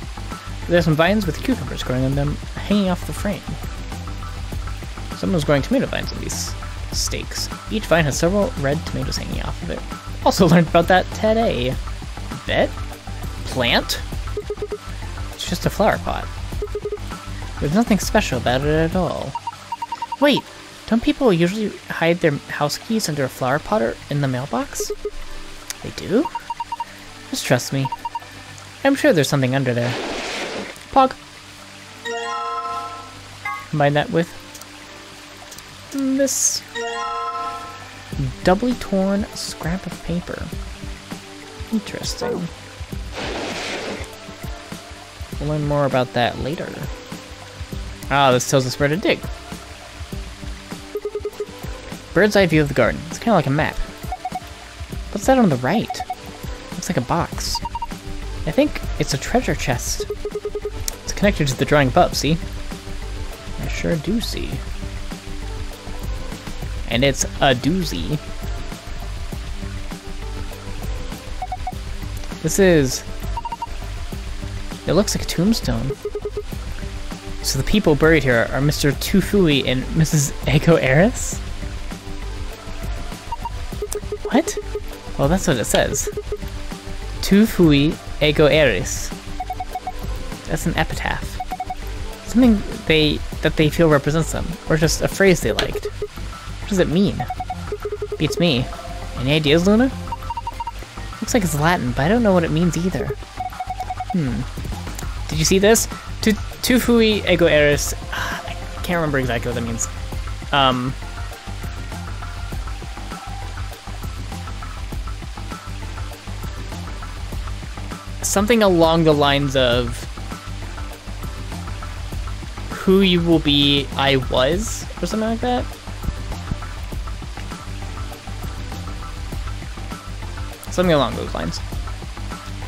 There's some vines with cucumbers growing on them, hanging off the frame. Someone's growing tomato vines on these stakes. Each vine has several red tomatoes hanging off of it. Also learned about that today. Bet? Plant? It's just a flower pot. There's nothing special about it at all. Wait, don't people usually hide their house keys under a flower pot or in the mailbox? They do? Just trust me. I'm sure there's something under there. Pog. Combine that with this doubly torn scrap of paper. Interesting. We'll learn more about that later. Ah, this tells us where to dig. Bird's eye view of the garden. It's kind of like a map. What's that on the right? Looks like a box. I think it's a treasure chest. It's connected to the drawing above, see? I sure do see. And it's a doozy. This is... It looks like a tombstone. So the people buried here are Mr. Tufui and Mrs. Ego Eris? What? Well, that's what it says. Tufui Ego Eris. That's an epitaph. Something they that they feel represents them, or just a phrase they liked. What does it mean? Beats me. Any ideas, Luna? Looks like it's Latin, but I don't know what it means either. Hmm. Did you see this? Tu Tufui Ego Eris. I can't remember exactly what that means. Um. Something along the lines of who you will be, I was, or something like that. Something along those lines.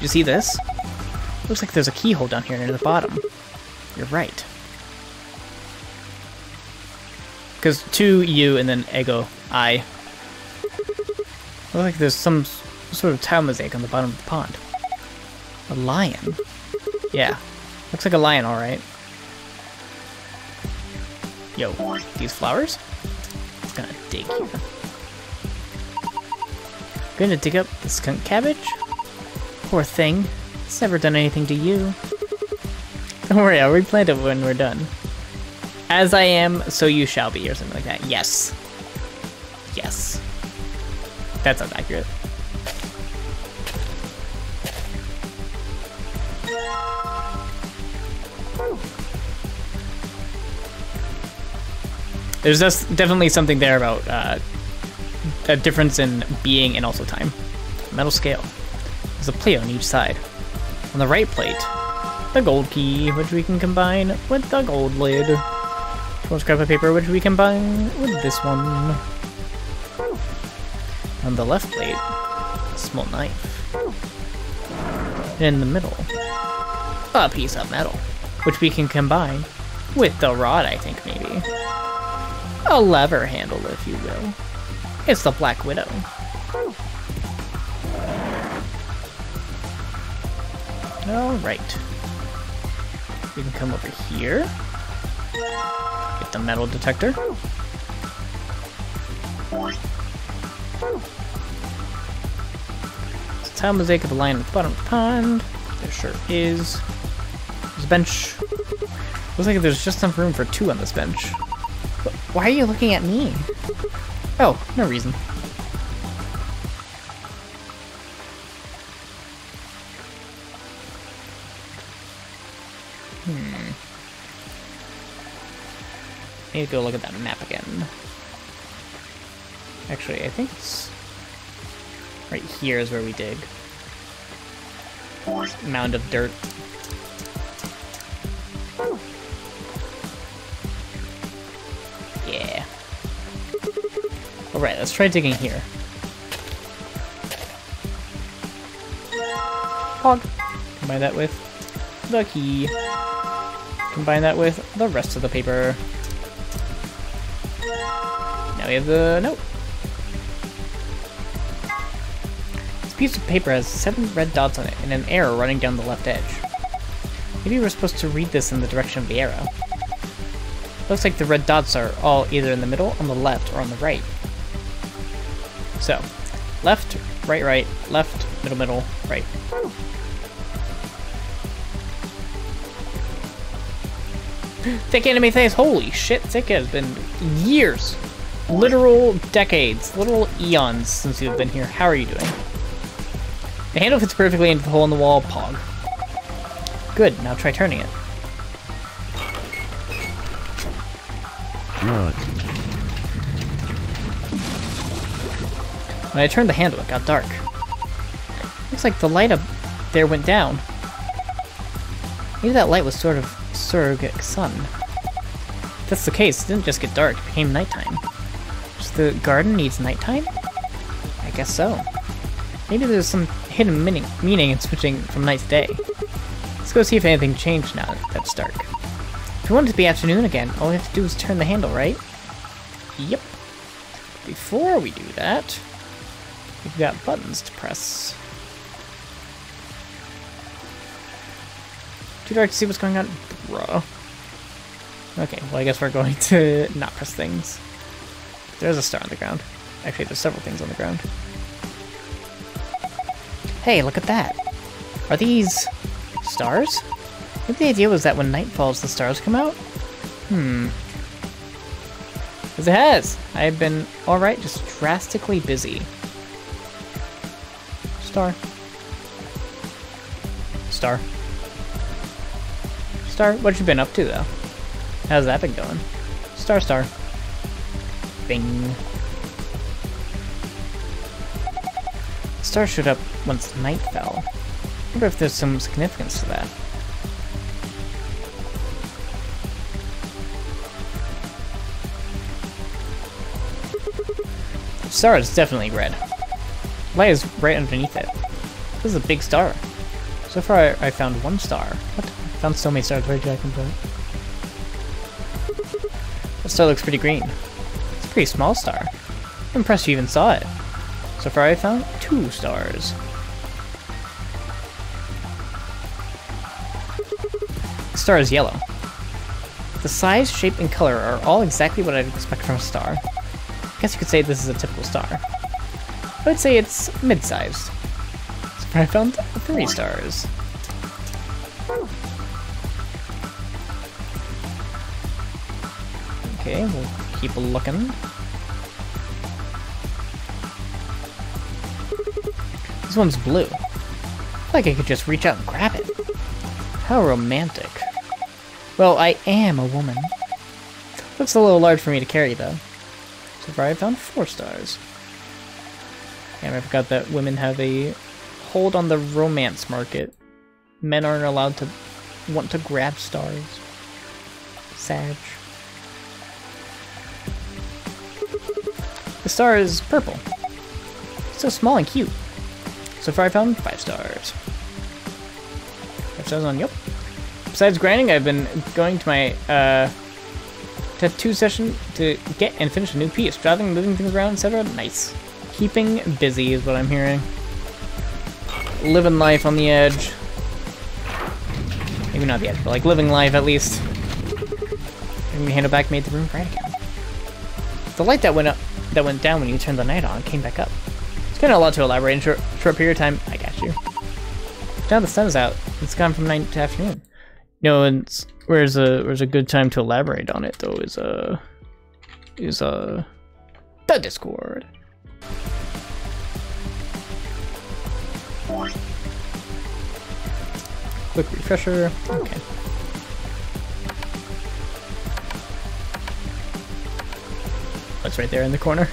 You see this? Looks like there's a keyhole down here near the bottom. You're right. Because two you and then ego I. Looks like there's some sort of tile mosaic on the bottom of the pond. A lion. Yeah. Looks like a lion, alright. Yo, these flowers? I'm gonna dig here. Gonna dig up the skunk cabbage? Poor thing. It's never done anything to you. Don't worry, I'll replant it when we're done. As I am, so you shall be, or something like that. Yes. Yes. That sounds accurate. There's just definitely something there about uh, a difference in being and also time. Metal scale. There's a plate on each side. On the right plate, the gold key, which we can combine with the gold lid. One scrap of paper, which we combine with this one. On the left plate, a small knife. In the middle, a piece of metal, which we can combine with the rod, I think, maybe. A lever handle, if you will. It's the Black Widow. Alright. We can come over here. Get the metal detector. It's a tile mosaic at the line at the bottom of the pond. There sure is. There's a bench. Looks like there's just enough room for two on this bench. But why are you looking at me? Oh, no reason. Need to go look at that map again. Actually, I think it's right here is where we dig. Mound of dirt. Yeah. Alright, let's try digging here. Pog. Combine that with the key. Combine that with the rest of the paper. Now we have the note. This piece of paper has seven red dots on it and an arrow running down the left edge. Maybe we're supposed to read this in the direction of the arrow. Looks like the red dots are all either in the middle, on the left, or on the right. So, left, right, right, left, middle, middle, right. Thick anime phase, holy shit, Thick has been years, literal decades, literal eons since you've been here. How are you doing? The handle fits perfectly into the hole in the wall, Pog. Good, now try turning it. Right. When I turned the handle, it got dark. Looks like the light up there went down. Maybe that light was sort of surrogate sun. If that's the case, it didn't just get dark, it became nighttime. The garden needs nighttime? I guess so. Maybe there's some hidden meaning, meaning in switching from night to day. Let's go see if anything changed now that it's dark. If we want it to be afternoon again, all we have to do is turn the handle, right? Yep. Before we do that, we've got buttons to press. Too dark to see what's going on? Bruh. Okay, well I guess we're going to not press things. There's a star on the ground. Actually, there's several things on the ground. Hey, look at that! Are these... stars? I think the idea was that when night falls, the stars come out? Hmm. Because it has! I've been, alright, just drastically busy. Star. Star. Star, what you been up to, though? How's that been going? Star, star. Bing. Star showed up once night fell. wonder if there's some significance to that. Star is definitely red. Light is right underneath it. This is a big star. So far, I, I found one star. What? I found so many stars. Where did I come from? That star looks pretty green. Pretty small star. I'm impressed you even saw it. So far, I found two stars. The star is yellow. The size, shape, and color are all exactly what I'd expect from a star. I guess you could say this is a typical star. I would say it's mid-sized. So far I found three stars. Okay, we'll keep looking. This one's blue. Like I could just reach out and grab it. How romantic. Well, I am a woman. Looks a little large for me to carry, though. So far, I've found four stars. And I forgot that women have a hold on the romance market. Men aren't allowed to want to grab stars. Sag. The star is purple. so small and cute. So far I found five stars. Five stars on, yep. Besides grinding, I've been going to my uh, tattoo session to get and finish a new piece. Traveling, moving things around, etc. Nice. Keeping busy is what I'm hearing. Living life on the edge. Maybe not the edge, but like living life at least. And hand it back made the room again. The light that went up, that went down when you turned the night on, came back up. It's kind of a lot to elaborate in a short, short period of time. I got you. Now the sun's out. It's gone from night to afternoon. No, and where's a where's a good time to elaborate on it though is uh is uh the Discord. Quick refresher. Okay. That's right there in the corner.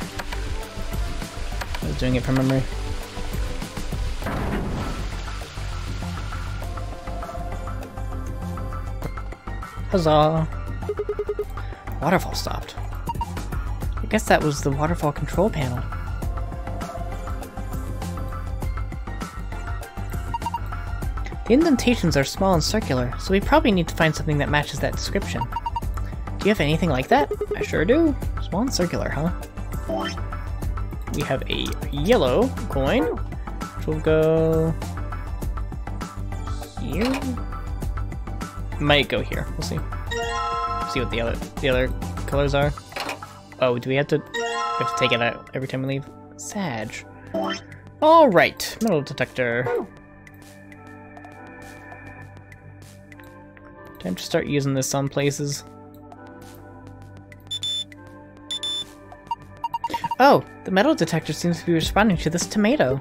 I was doing it from memory. Huzzah! Waterfall stopped. I guess that was the waterfall control panel. The indentations are small and circular, so we probably need to find something that matches that description. Do you have anything like that? I sure do. Small and circular, huh? We have a yellow coin, which will go here. Might go here. We'll see. See what the other the other colors are. Oh, do we have to we have to take it out every time we leave? Sag. All right, metal detector. Time to start using this some places. Oh, the metal detector seems to be responding to this tomato.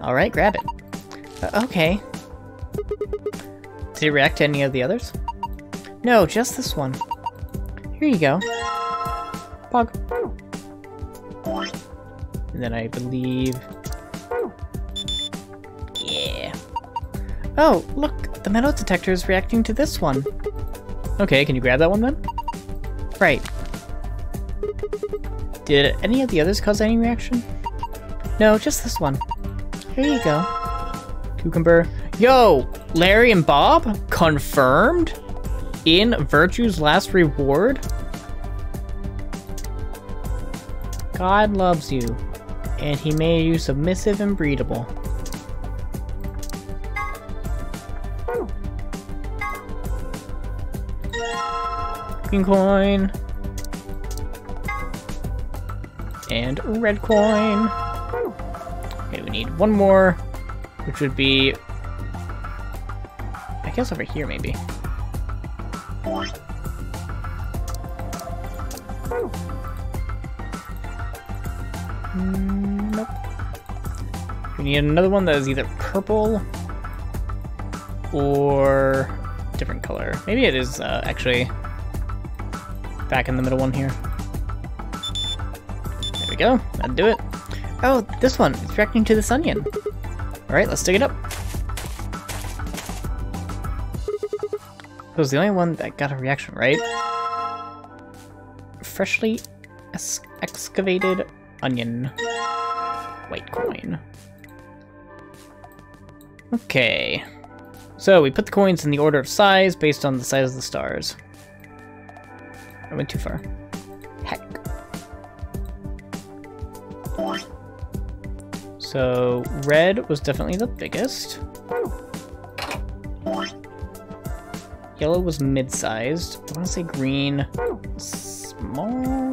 Alright, grab it. Uh, okay. Did it react to any of the others? No, just this one. Here you go. Pog. And then I believe... Yeah. Oh, look, the metal detector is reacting to this one. Okay, can you grab that one then? Right. Did any of the others cause any reaction? No, just this one. Here you go. Cucumber. Yo! Larry and Bob? Confirmed? In Virtue's last reward? God loves you, and he made you submissive and breedable. Coin. And red coin. Okay, we need one more, which would be... I guess over here, maybe. Mm, nope. We need another one that is either purple or different color. Maybe it is uh, actually back in the middle one here. Go. That'll do it. Oh, this one. It's reacting to this onion. Alright, let's dig it up. It was the only one that got a reaction, right? Freshly excavated onion. White coin. Okay. So we put the coins in the order of size based on the size of the stars. I went too far. Heck. So red was definitely the biggest. Yellow was mid-sized. I want to say green, small.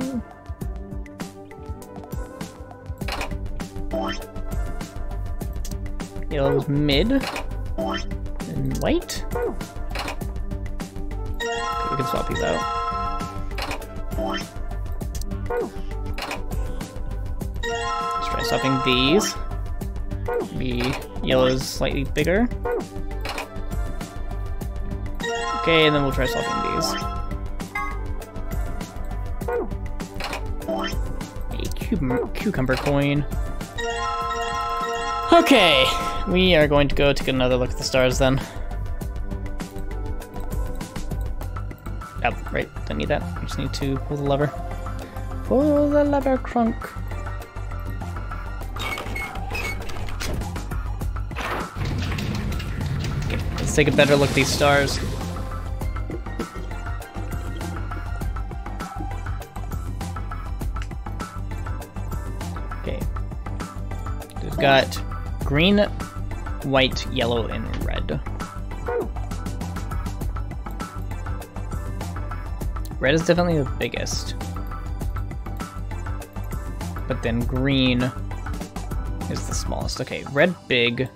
Yellow was mid. And white. We can swap these out. Let's try swapping these. Maybe yellow is slightly bigger. Okay, and then we'll try swapping these. A cucum cucumber coin. Okay, we are going to go take another look at the stars then. Oh, right, don't need that. I just need to pull the lever. Pull the lever, Crunk. Take a better look at these stars. Okay. We've got green, white, yellow, and red. Red is definitely the biggest. But then green is the smallest. Okay, red big,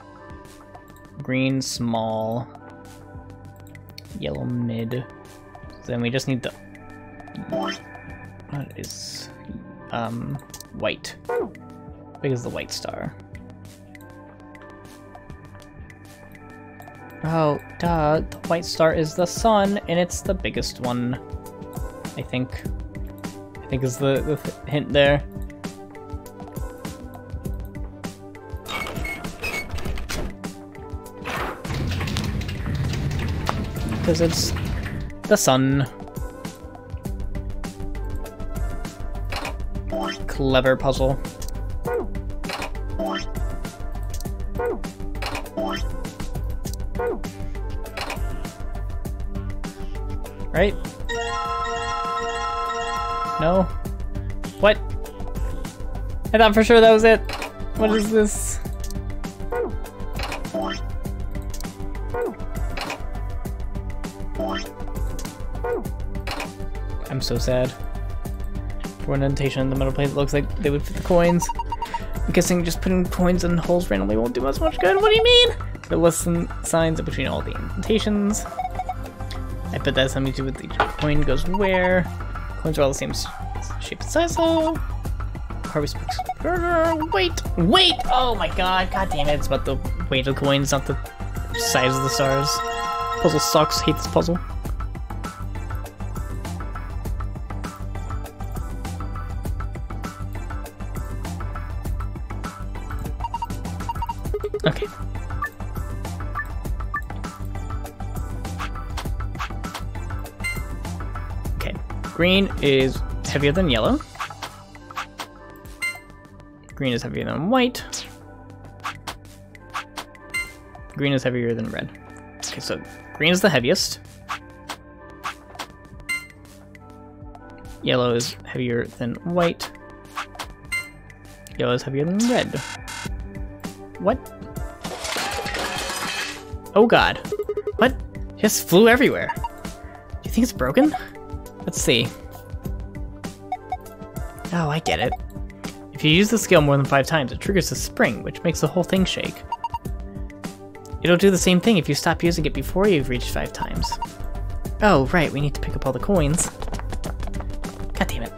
green small, yellow mid. Then we just need the what is um white. Big as the white star. Oh, duh, the white star is the sun, and it's the biggest one. I think. I think is the, the hint there. Because it's the sun. Clever puzzle. Right? No? What? I thought for sure that was it. What is this? Sad. Indentation in the metal plate, looks like they would fit the coins. I'm guessing just putting coins in holes randomly won't do us much good. What do you mean? There listen signs in between all the indentations. I bet that has something to do with each coin goes where. Coins are all the same shape and size though. Sparks Burger. Wait, wait! Oh my god, god damn it. It's about the weight of the coins, not the size of the stars. Puzzle sucks. Hate this puzzle. Green is heavier than yellow. Green is heavier than white. Green is heavier than red. Okay, so green is the heaviest. Yellow is heavier than white. Yellow is heavier than red. What? Oh god. What? Just flew everywhere. Do you think it's broken? Let's see. Oh, I get it. If you use the scale more than five times, it triggers a spring, which makes the whole thing shake. It'll do the same thing if you stop using it before you've reached five times. Oh, right, we need to pick up all the coins. God damn it.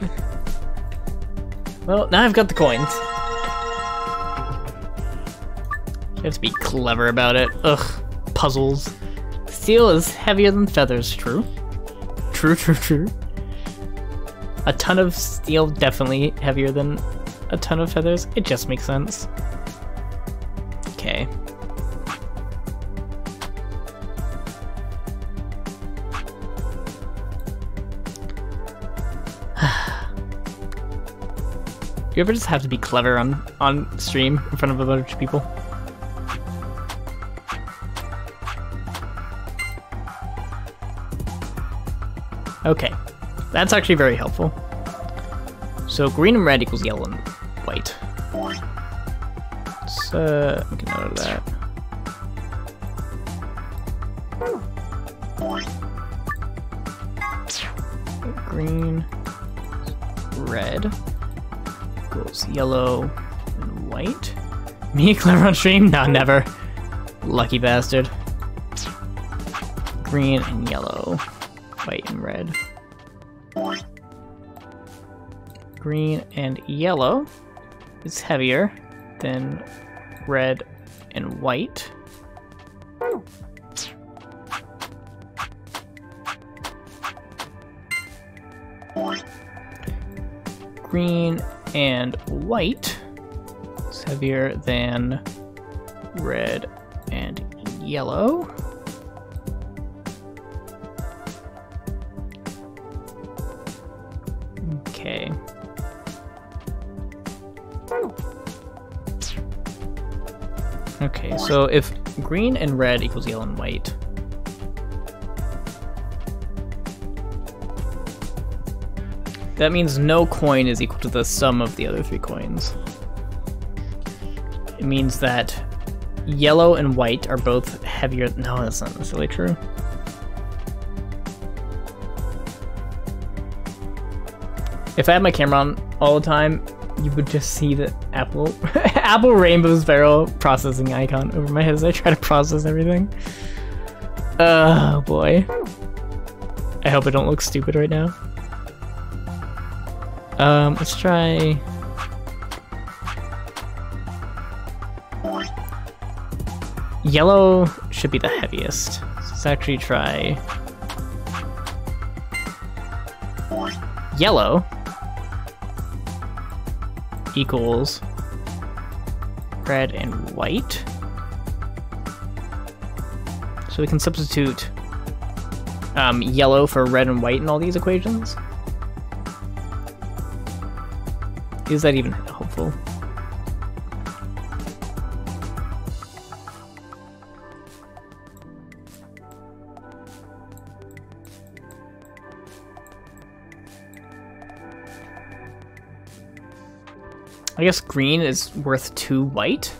Well, now I've got the coins. You have to be clever about it. Ugh, puzzles. Steel is heavier than feathers, true? True, true, true. A ton of steel definitely heavier than a ton of feathers. It just makes sense. Okay. you ever just have to be clever on on stream in front of a bunch of people? Okay, that's actually very helpful. So green and red equals yellow and white. So we can note that. Green, red equals yellow and white. Me clever on stream? No, never. Lucky bastard. Green and yellow Green and yellow is heavier than red and white. Green and white is heavier than red and yellow. Okay, so if green and red equals yellow and white, that means no coin is equal to the sum of the other three coins. It means that yellow and white are both heavier. No, that's not necessarily true. If I had my camera on all the time, you would just see the Apple Apple Rainbow Sparrow processing icon over my head as I try to process everything. Oh boy. I hope I don't look stupid right now. Um, let's try... Yellow should be the heaviest. Let's actually try... Yellow equals red and white. So we can substitute um, yellow for red and white in all these equations. Is that even I guess green is worth two white?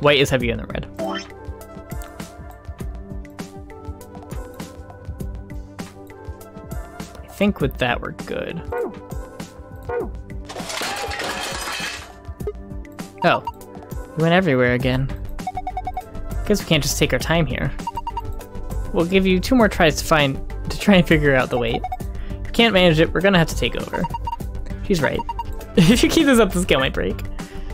White is heavier than red. I think with that we're good. Oh, we went everywhere again. Guess we can't just take our time here. We'll give you two more tries to find to try and figure out the weight. If you can't manage it, we're gonna have to take over. She's right. if you keep this up, the scale might break.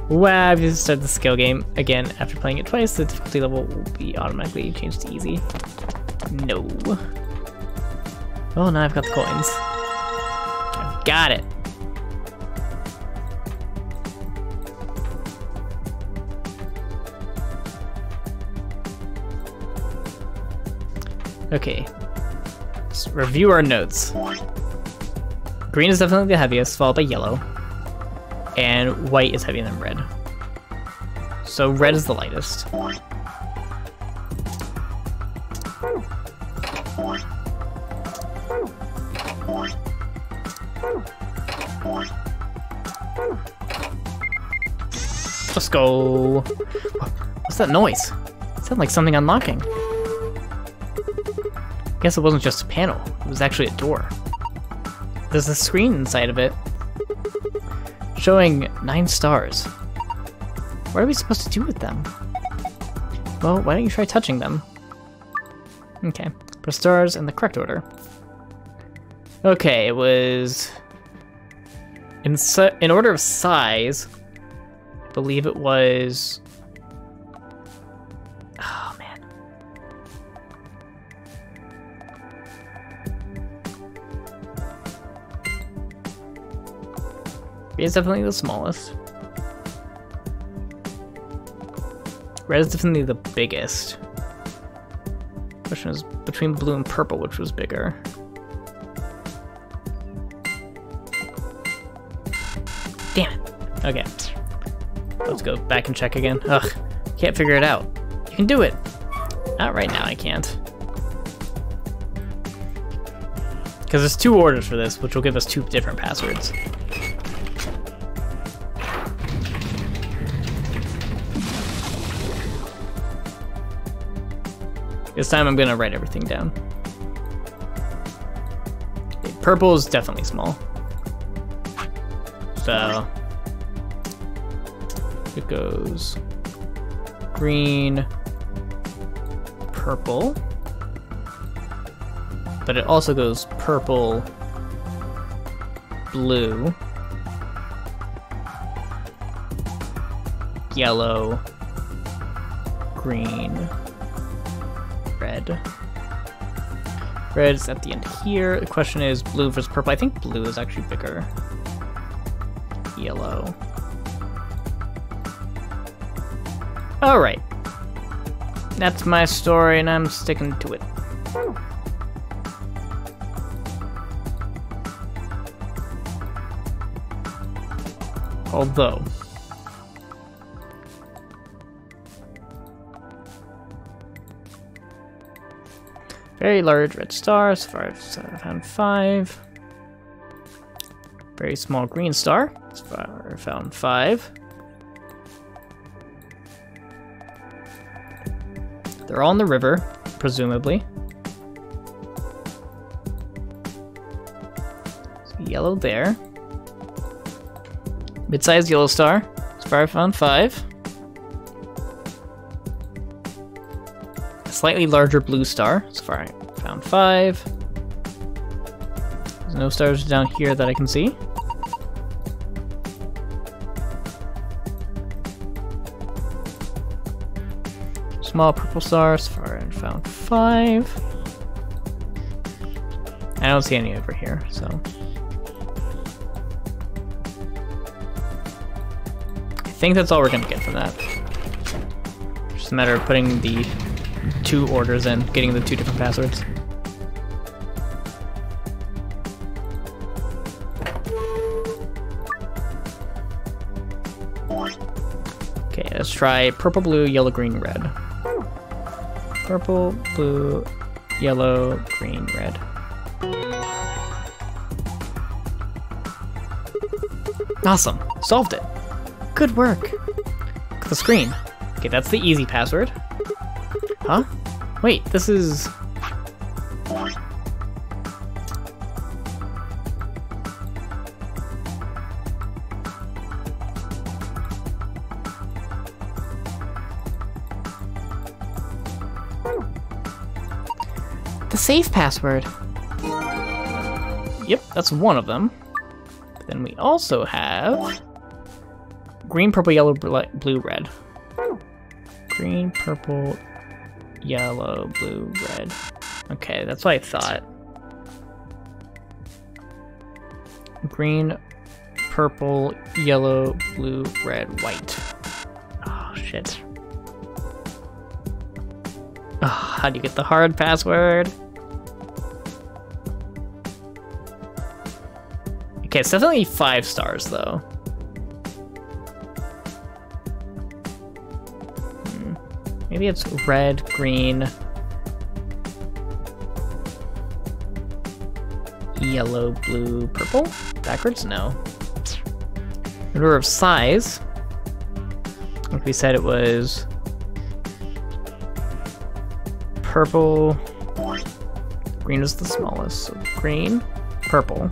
Wow, if you start the skill game again after playing it twice, the difficulty level will be automatically changed to easy. No. Oh, now I've got the coins. I've got it. Okay. Let's review our notes. Green is definitely the heaviest, followed by yellow. And white is heavier than red. So red is the lightest. Let's go. What's that noise? It sounded like something unlocking. Guess it wasn't just a panel, it was actually a door. There's a screen inside of it showing nine stars. What are we supposed to do with them? Well, why don't you try touching them? Okay, put stars in the correct order. Okay, it was in in order of size. I believe it was. It's definitely the smallest. Red is definitely the biggest. Question is between blue and purple, which was bigger. Damn it. Okay. Let's go back and check again. Ugh, can't figure it out. You can do it. Not right now, I can't. Because there's two orders for this, which will give us two different passwords. This time I'm gonna write everything down. Okay, purple is definitely small. So it goes green, purple, but it also goes purple, blue, yellow, green, Red is at the end here. The question is blue versus purple. I think blue is actually bigger. Yellow. Alright. That's my story and I'm sticking to it. Although, Very large red star, so far I've found five. Very small green star, so far found five. They're all in the river, presumably. Yellow there. Mid-sized yellow star, so far found five. Slightly larger blue star. So far, I found five. There's no stars down here that I can see. Small purple star. So far, I found five. I don't see any over here, so. I think that's all we're gonna get from that. Just a matter of putting the two orders in, getting the two different passwords. Okay, let's try purple, blue, yellow, green, red. Purple, blue, yellow, green, red. Awesome, solved it. Good work. The screen. Okay, that's the easy password. Huh? Wait, this is... The safe password. Yep, that's one of them. But then we also have green, purple, yellow, blue, red. Green, purple, yellow, blue, red. Okay, that's what I thought. Green, purple, yellow, blue, red, white. Oh, shit. Oh, how do you get the hard password? Okay, it's definitely five stars, though. Maybe it's red, green, yellow, blue, purple? Backwards? No. In order of size, like we said, it was purple, green is the smallest, so green, purple,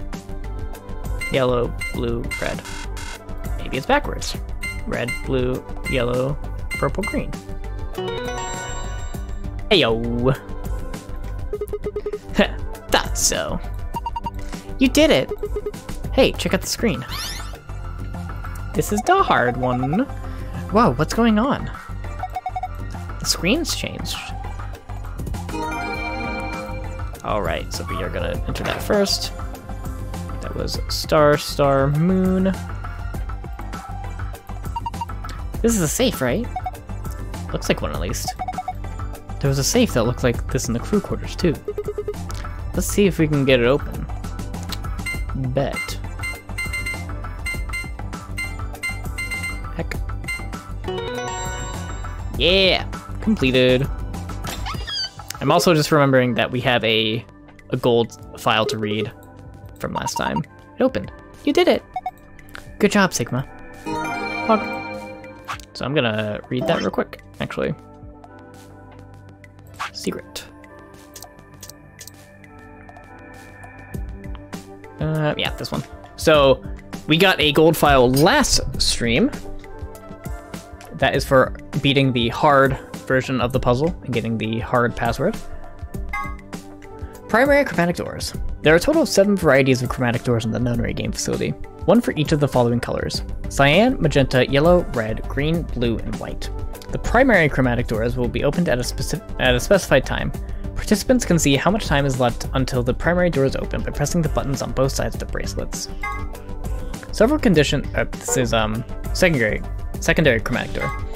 yellow, blue, red. Maybe it's backwards. Red, blue, yellow, purple, green. Heyo. Thought so. You did it. Hey, check out the screen. This is the hard one. Whoa, what's going on? The screen's changed. Alright, so we are gonna enter that first. That was star, star, moon. This is a safe, right? Looks like one at least. There was a safe that looked like this in the crew quarters too. Let's see if we can get it open. Bet. Heck. Yeah! Completed. I'm also just remembering that we have a, a gold file to read from last time. It opened. You did it! Good job, Sigma. So I'm gonna read that real quick, actually. Secret. Uh, yeah, this one. So we got a gold file last stream. That is for beating the hard version of the puzzle and getting the hard password. Primary chromatic doors. There are a total of seven varieties of chromatic doors in the Nonary game facility, one for each of the following colors. Cyan, magenta, yellow, red, green, blue, and white. The primary chromatic doors will be opened at a, specific, at a specified time. Participants can see how much time is left until the primary doors open by pressing the buttons on both sides of the bracelets. Several conditions. Uh, this is um secondary secondary chromatic door.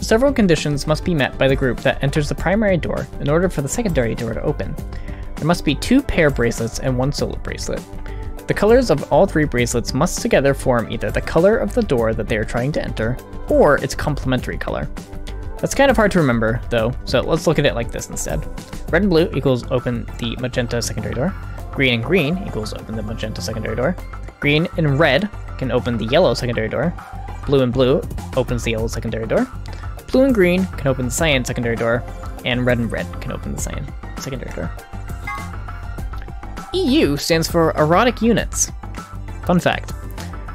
Several conditions must be met by the group that enters the primary door in order for the secondary door to open. There must be two pair bracelets and one solo bracelet. The colors of all three bracelets must together form either the color of the door that they are trying to enter, or its complementary color. That's kind of hard to remember, though, so let's look at it like this instead. Red and blue equals open the magenta secondary door. Green and green equals open the magenta secondary door. Green and red can open the yellow secondary door. Blue and blue opens the yellow secondary door. Blue and green can open the cyan secondary door. And red and red can open the cyan secondary door. EU stands for Erotic Units. Fun fact.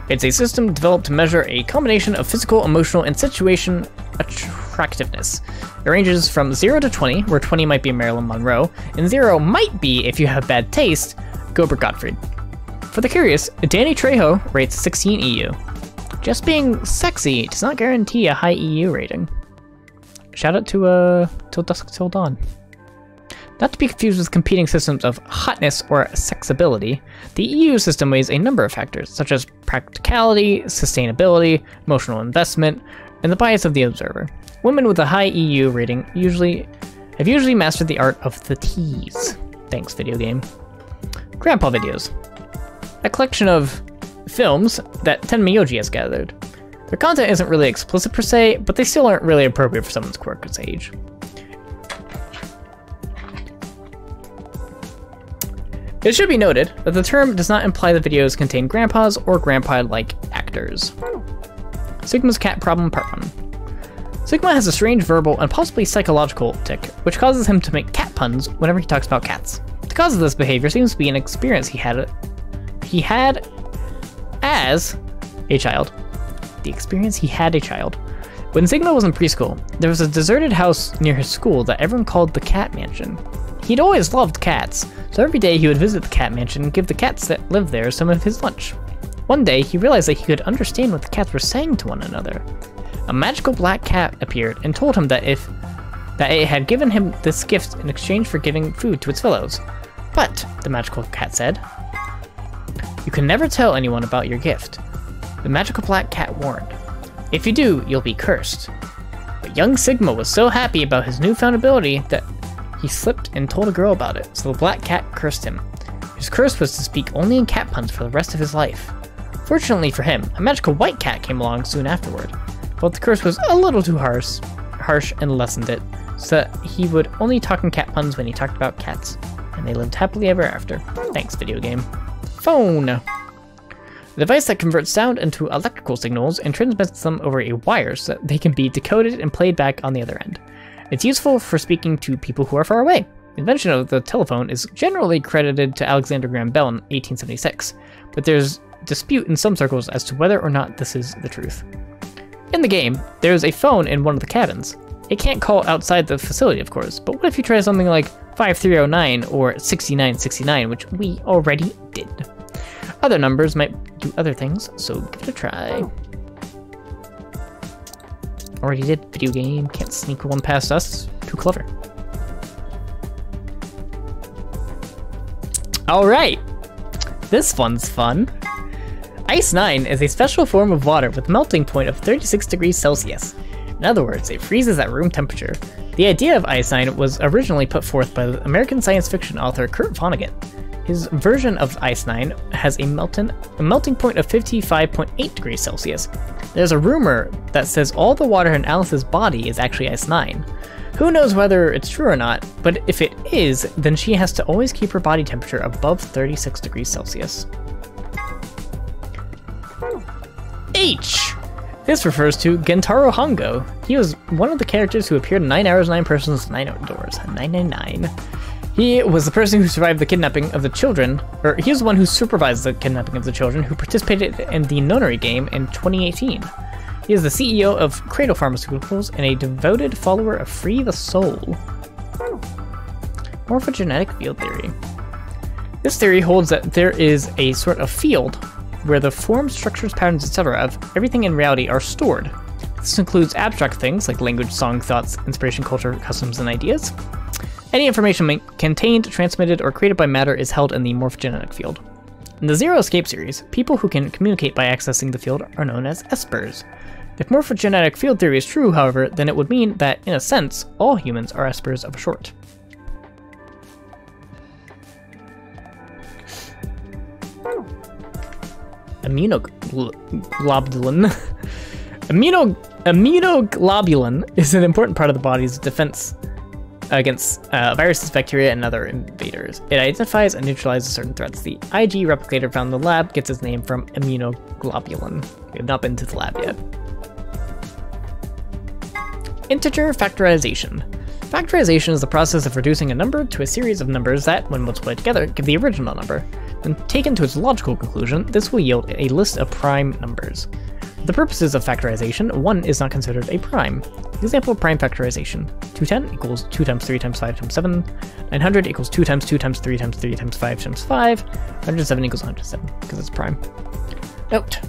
It's a system developed to measure a combination of physical, emotional, and situation attractiveness. It ranges from 0 to 20, where 20 might be Marilyn Monroe, and 0 might be, if you have bad taste, Gilbert Gottfried. For the curious, Danny Trejo rates 16 EU. Just being sexy does not guarantee a high EU rating. Shout out to uh, Till Dusk Till Dawn. Not to be confused with competing systems of hotness or sexability, the EU system weighs a number of factors, such as practicality, sustainability, emotional investment, and the bias of the observer. Women with a high EU rating usually have usually mastered the art of the tease. Thanks, video game. Grandpa videos. A collection of films that Ten Tenmyoji has gathered. Their content isn't really explicit per se, but they still aren't really appropriate for someone's Quark age. It should be noted that the term does not imply the videos contain grandpas or grandpa-like actors. Sigma's cat problem part 1. Sigma has a strange verbal and possibly psychological tic, which causes him to make cat puns whenever he talks about cats. The cause of this behavior seems to be an experience he had he had as a child. The experience he had a child. When Sigma was in preschool, there was a deserted house near his school that everyone called the Cat Mansion. He'd always loved cats, so every day he would visit the cat mansion and give the cats that lived there some of his lunch. One day, he realized that he could understand what the cats were saying to one another. A magical black cat appeared and told him that if that it had given him this gift in exchange for giving food to its fellows. But, the magical cat said, you can never tell anyone about your gift. The magical black cat warned. If you do, you'll be cursed. But young Sigma was so happy about his newfound ability that he slipped and told a girl about it, so the black cat cursed him. His curse was to speak only in cat puns for the rest of his life. Fortunately for him, a magical white cat came along soon afterward, but the curse was a little too harsh, harsh and lessened it, so that he would only talk in cat puns when he talked about cats, and they lived happily ever after. Thanks, video game. Phone! A device that converts sound into electrical signals and transmits them over a wire so that they can be decoded and played back on the other end. It's useful for speaking to people who are far away. The invention of the telephone is generally credited to Alexander Graham Bell in 1876, but there's dispute in some circles as to whether or not this is the truth. In the game, there's a phone in one of the cabins. It can't call outside the facility, of course, but what if you try something like 5309 or 6969, which we already did? Other numbers might do other things, so give it a try. Already did video game, can't sneak one past us. Too clever. Alright, this one's fun. Ice 9 is a special form of water with melting point of 36 degrees Celsius. In other words, it freezes at room temperature. The idea of Ice 9 was originally put forth by the American science fiction author Kurt Vonnegut. His version of Ice 9 has a, melton, a melting point of 55.8 degrees Celsius. There's a rumor that says all the water in Alice's body is actually Ice 9. Who knows whether it's true or not, but if it is, then she has to always keep her body temperature above 36 degrees Celsius. H! This refers to Gentaro Hongo. He was one of the characters who appeared in 9 Hours, 9 Persons, 9 Outdoors, 999. He was the person who survived the kidnapping of the children, or he was the one who supervised the kidnapping of the children who participated in the Nonary game in 2018. He is the CEO of Cradle Pharmaceuticals and a devoted follower of Free the Soul. Morphogenetic field theory. This theory holds that there is a sort of field where the forms, structures, patterns, etc. of everything in reality are stored. This includes abstract things like language, song, thoughts, inspiration, culture, customs, and ideas. Any information contained, transmitted, or created by matter is held in the morphogenetic field. In the Zero Escape series, people who can communicate by accessing the field are known as espers. If morphogenetic field theory is true, however, then it would mean that, in a sense, all humans are espers of a sort. Immunoglobulin. Immuno immunoglobulin is an important part of the body's defense against uh, viruses, bacteria, and other invaders. It identifies and neutralizes certain threats. The IG replicator found in the lab gets its name from immunoglobulin. We have not been to the lab yet. Integer factorization. Factorization is the process of reducing a number to a series of numbers that, when multiplied together, give the original number. When taken to its logical conclusion, this will yield a list of prime numbers. The purposes of factorization, 1 is not considered a prime. Example of prime factorization. 210 equals 2 times 3 times 5 times 7. 900 equals 2 times 2 times 3 times 3 times 5 times 5. 107 equals 107, because it's prime. Note.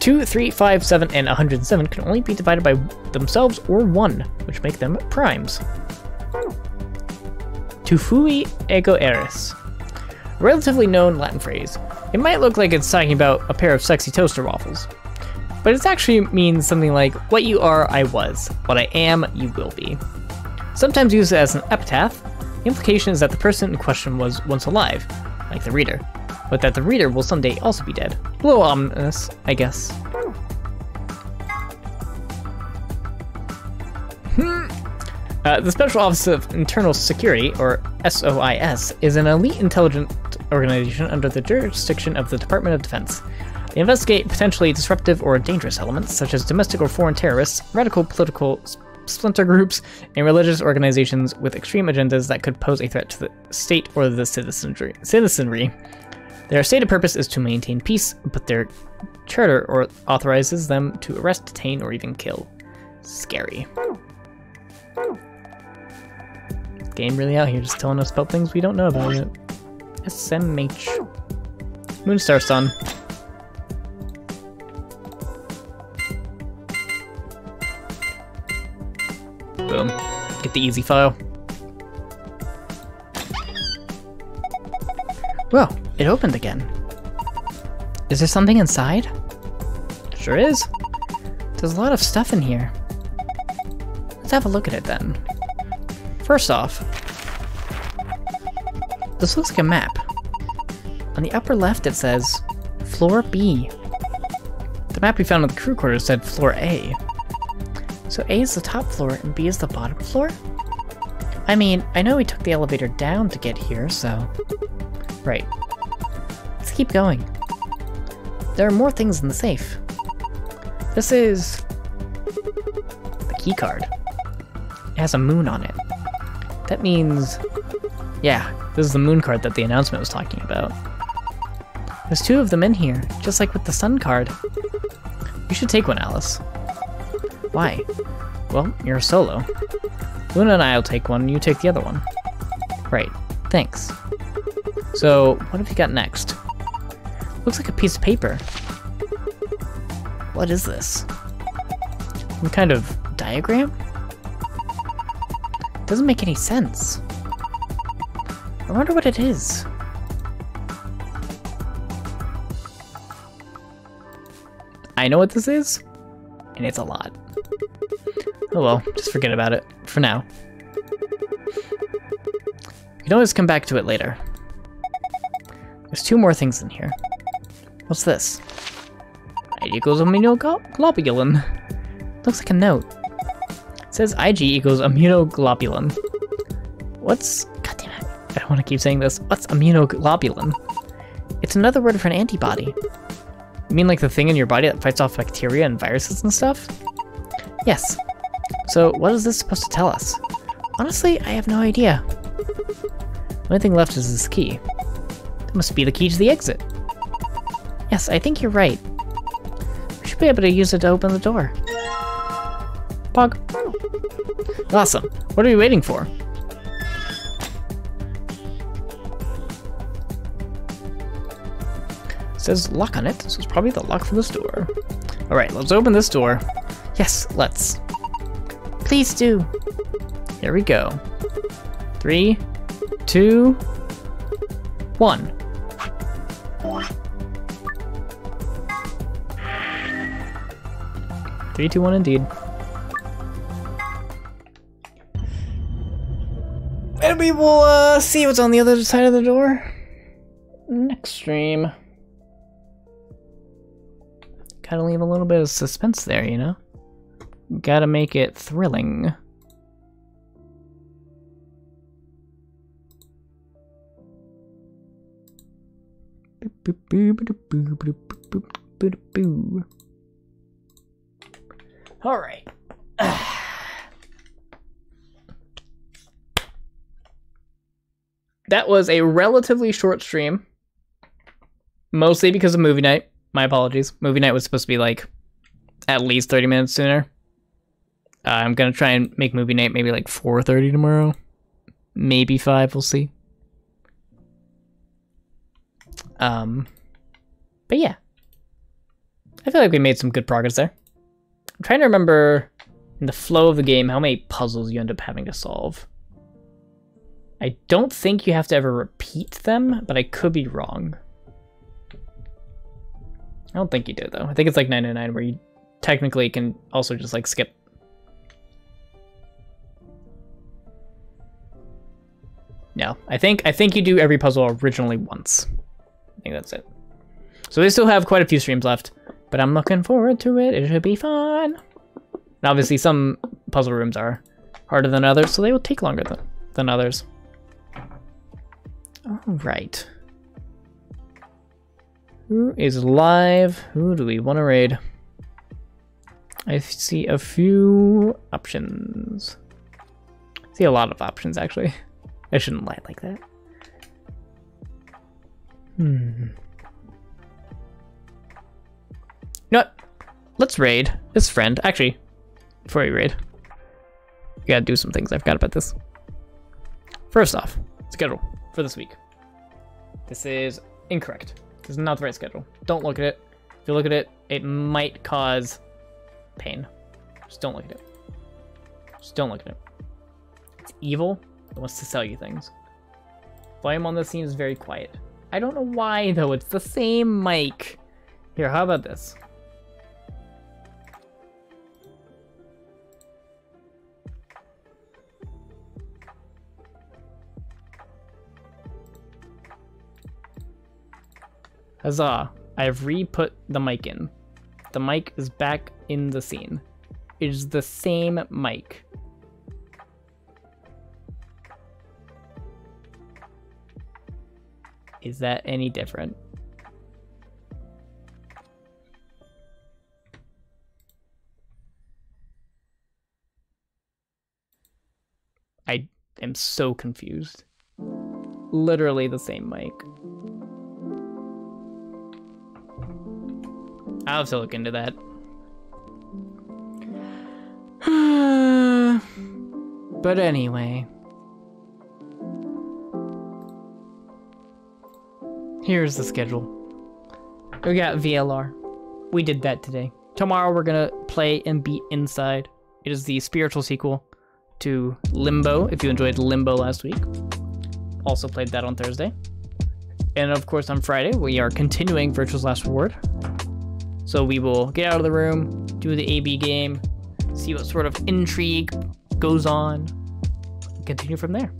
2, 3, 5, 7, and 107 can only be divided by themselves or 1, which make them primes. Tu fui ego eris. Relatively known Latin phrase. It might look like it's talking about a pair of sexy toaster waffles, but it actually means something like, what you are, I was. What I am, you will be. Sometimes used as an epitaph, the implication is that the person in question was once alive, like the reader, but that the reader will someday also be dead. A little ominous, I guess. Uh, the Special Office of Internal Security, or SOIS, is an elite intelligence organization under the jurisdiction of the Department of Defense. They investigate potentially disruptive or dangerous elements, such as domestic or foreign terrorists, radical political splinter groups, and religious organizations with extreme agendas that could pose a threat to the state or the citizenry. citizenry. Their stated purpose is to maintain peace, but their charter or authorizes them to arrest, detain, or even kill. Scary. Game really out here just telling us about things we don't know about yet. SMH. Moonstar Sun. Boom. Get the easy file. Well, it opened again. Is there something inside? Sure is. There's a lot of stuff in here. Let's have a look at it then. First off, this looks like a map. On the upper left it says Floor B. The map we found in the crew quarters said Floor A. So A is the top floor and B is the bottom floor? I mean, I know we took the elevator down to get here, so... Right. Let's keep going. There are more things in the safe. This is... the key card. It has a moon on it. That means... Yeah, this is the moon card that the announcement was talking about. There's two of them in here, just like with the sun card. You should take one, Alice. Why? Well, you're solo. Luna and I will take one, and you take the other one. Right, thanks. So, what have you got next? Looks like a piece of paper. What is this? Some kind of diagram? Doesn't make any sense. I wonder what it is. I know what this is, and it's a lot. Oh well, just forget about it, for now. You can always come back to it later. There's two more things in here. What's this? I equals immunoglobulin. Looks like a note. It says IG equals immunoglobulin. What's... God damn it. I don't want to keep saying this. What's immunoglobulin? It's another word for an antibody. You mean like the thing in your body that fights off bacteria and viruses and stuff? Yes. So what is this supposed to tell us? Honestly, I have no idea. The only thing left is this key. That must be the key to the exit. Yes, I think you're right. We should be able to use it to open the door. Pog. Awesome. What are we waiting for? It says lock on it, so it's probably the lock for this door. All right, let's open this door. Yes, let's. Please do. Here we go. Three, two, one. Three, two, one, indeed. And we will uh, see what's on the other side of the door next stream. Gotta leave a little bit of suspense there, you know? Gotta make it thrilling. All right. that was a relatively short stream. Mostly because of movie night. My apologies. Movie night was supposed to be like at least 30 minutes sooner. Uh, I'm gonna try and make movie night maybe like 4:30 tomorrow, maybe five. We'll see. Um, but yeah, I feel like we made some good progress there. I'm trying to remember in the flow of the game how many puzzles you end up having to solve. I don't think you have to ever repeat them, but I could be wrong. I don't think you do though. I think it's like 999 where you technically can also just like skip. No, I think I think you do every puzzle originally once. I think that's it. So we still have quite a few streams left, but I'm looking forward to it. It should be fun. And obviously, some puzzle rooms are harder than others, so they will take longer than, than others. All right. Who is live? Who do we want to raid? I see a few options. I see a lot of options, actually. I shouldn't lie like that. Hmm. You know what? Let's raid this friend. Actually, before we raid, we gotta do some things. I forgot about this. First off, schedule for this week. This is incorrect. This is not the right schedule. Don't look at it. If you look at it, it might cause pain. Just don't look at it. Just don't look at it. It's evil. It wants to sell you things. Volume on this scene is very quiet. I don't know why, though. It's the same mic. Here, how about this? Huzzah! I have re-put the mic in. The mic is back in the scene. It is the same mic. Is that any different? I am so confused. Literally the same mic. I'll have to look into that. but anyway. Here's the schedule. We got VLR. We did that today. Tomorrow we're gonna play and beat Inside. It is the spiritual sequel to Limbo, if you enjoyed Limbo last week. Also played that on Thursday. And of course on Friday, we are continuing Virtue's Last Reward. So we will get out of the room, do the AB game, see what sort of intrigue goes on, continue from there.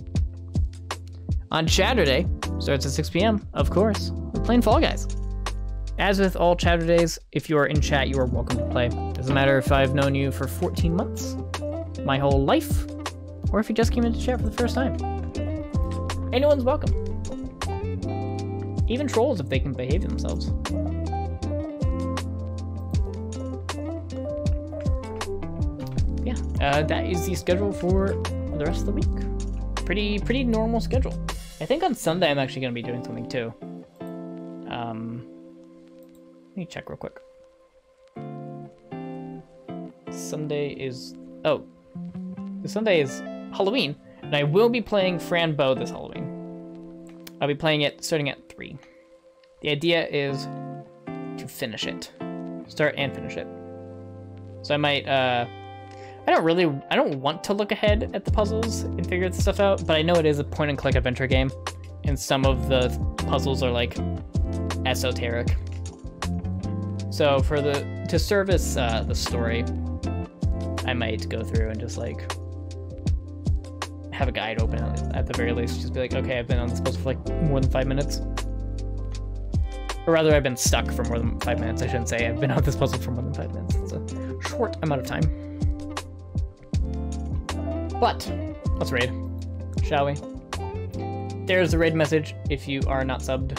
On Saturday, starts at 6 p.m., of course, playing Fall Guys. As with all Chatterdays, if you are in chat, you are welcome to play. Doesn't matter if I've known you for 14 months, my whole life, or if you just came into chat for the first time. Anyone's welcome. Even trolls if they can behave themselves. yeah, uh, that is the schedule for the rest of the week. Pretty, pretty normal schedule. I think on Sunday I'm actually going to be doing something too. Um, let me check real quick. Sunday is oh, Sunday is Halloween, and I will be playing Fran Bow this Halloween. I'll be playing it starting at three. The idea is to finish it, start and finish it. So I might, uh, I don't really, I don't want to look ahead at the puzzles and figure this stuff out, but I know it is a point and click adventure game, and some of the puzzles are like esoteric. So for the, to service uh, the story, I might go through and just like have a guide open at the very least. Just be like, okay, I've been on this puzzle for like more than five minutes. Or rather, I've been stuck for more than five minutes. I shouldn't say I've been on this puzzle for more than five minutes. It's a short amount of time. But, let's raid. Shall we? There's the raid message if you are not subbed.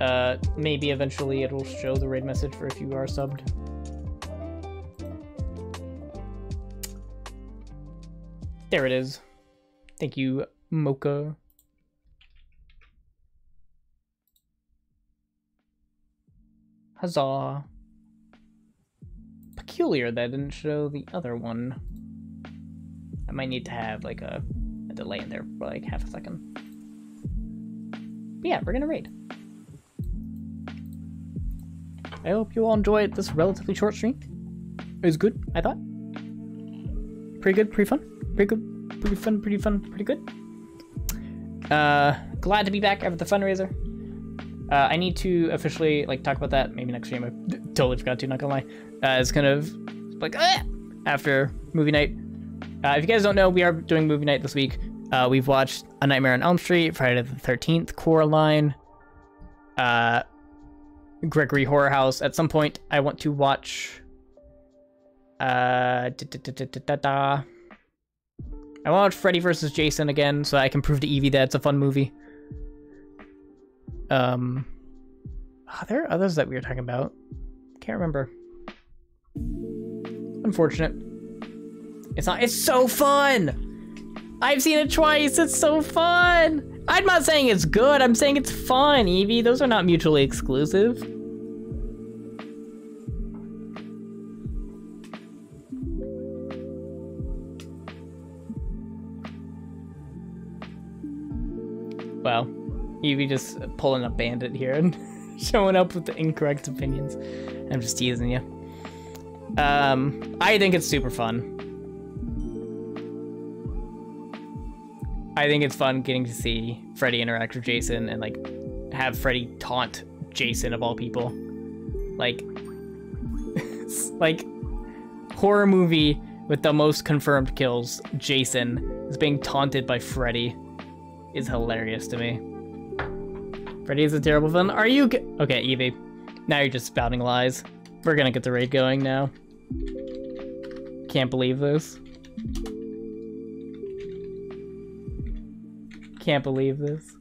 Uh, maybe eventually it'll show the raid message for if you are subbed. There it is. Thank you, Mocha. Huzzah. Peculiar that didn't show the other one. I might need to have like a, a delay in there for like half a second. But yeah, we're gonna raid. I hope you all enjoyed this relatively short stream. It was good, I thought. Pretty good, pretty fun. Pretty good, pretty fun, pretty fun, pretty good. Uh, glad to be back after the fundraiser. Uh, I need to officially like talk about that maybe next stream. I totally forgot to, not gonna lie. Uh, it's kind of like ah! after movie night. Uh, if you guys don't know, we are doing movie night this week. Uh, we've watched A Nightmare on Elm Street, Friday the 13th, Coraline, uh, Gregory Horror House. At some point, I want to watch. Uh, da, da, da, I want to watch Freddy vs. Jason again, so I can prove to Evie that it's a fun movie. Um, oh, there are others that we were talking about. Can't remember. Unfortunate. It's not. It's so fun. I've seen it twice. It's so fun. I'm not saying it's good. I'm saying it's fun, Evie. Those are not mutually exclusive. Well, Evie just pulling a bandit here and showing up with the incorrect opinions. I'm just teasing you. Um, I think it's super fun. I think it's fun getting to see Freddy interact with Jason and like have Freddy taunt Jason of all people. Like, like horror movie with the most confirmed kills. Jason is being taunted by Freddy is hilarious to me. Freddy is a terrible villain. Are you okay, Evie? Now you're just spouting lies. We're gonna get the raid going now. Can't believe this. Can't believe this.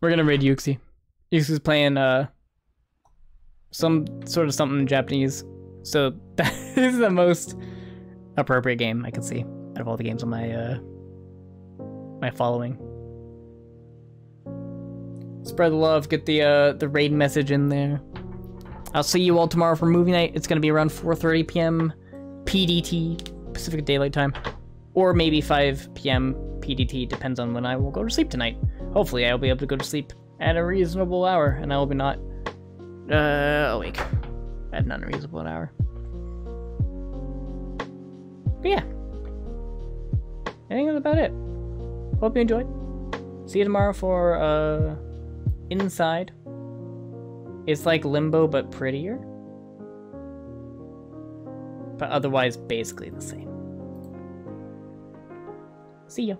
We're gonna raid Yuxi. Yuxi's playing uh some sort of something in Japanese. So that is the most appropriate game I can see out of all the games on my uh my following. Spread the love, get the uh the raid message in there. I'll see you all tomorrow for movie night. It's gonna be around 4:30 p.m. PDT Pacific Daylight Time, or maybe 5 p.m. PDT. Depends on when I will go to sleep tonight. Hopefully, I'll be able to go to sleep at a reasonable hour, and I will be not uh awake at an unreasonable hour. But yeah. I think that's about it. Hope you enjoyed. See you tomorrow for uh Inside. It's like Limbo but prettier. But otherwise basically the same. See ya.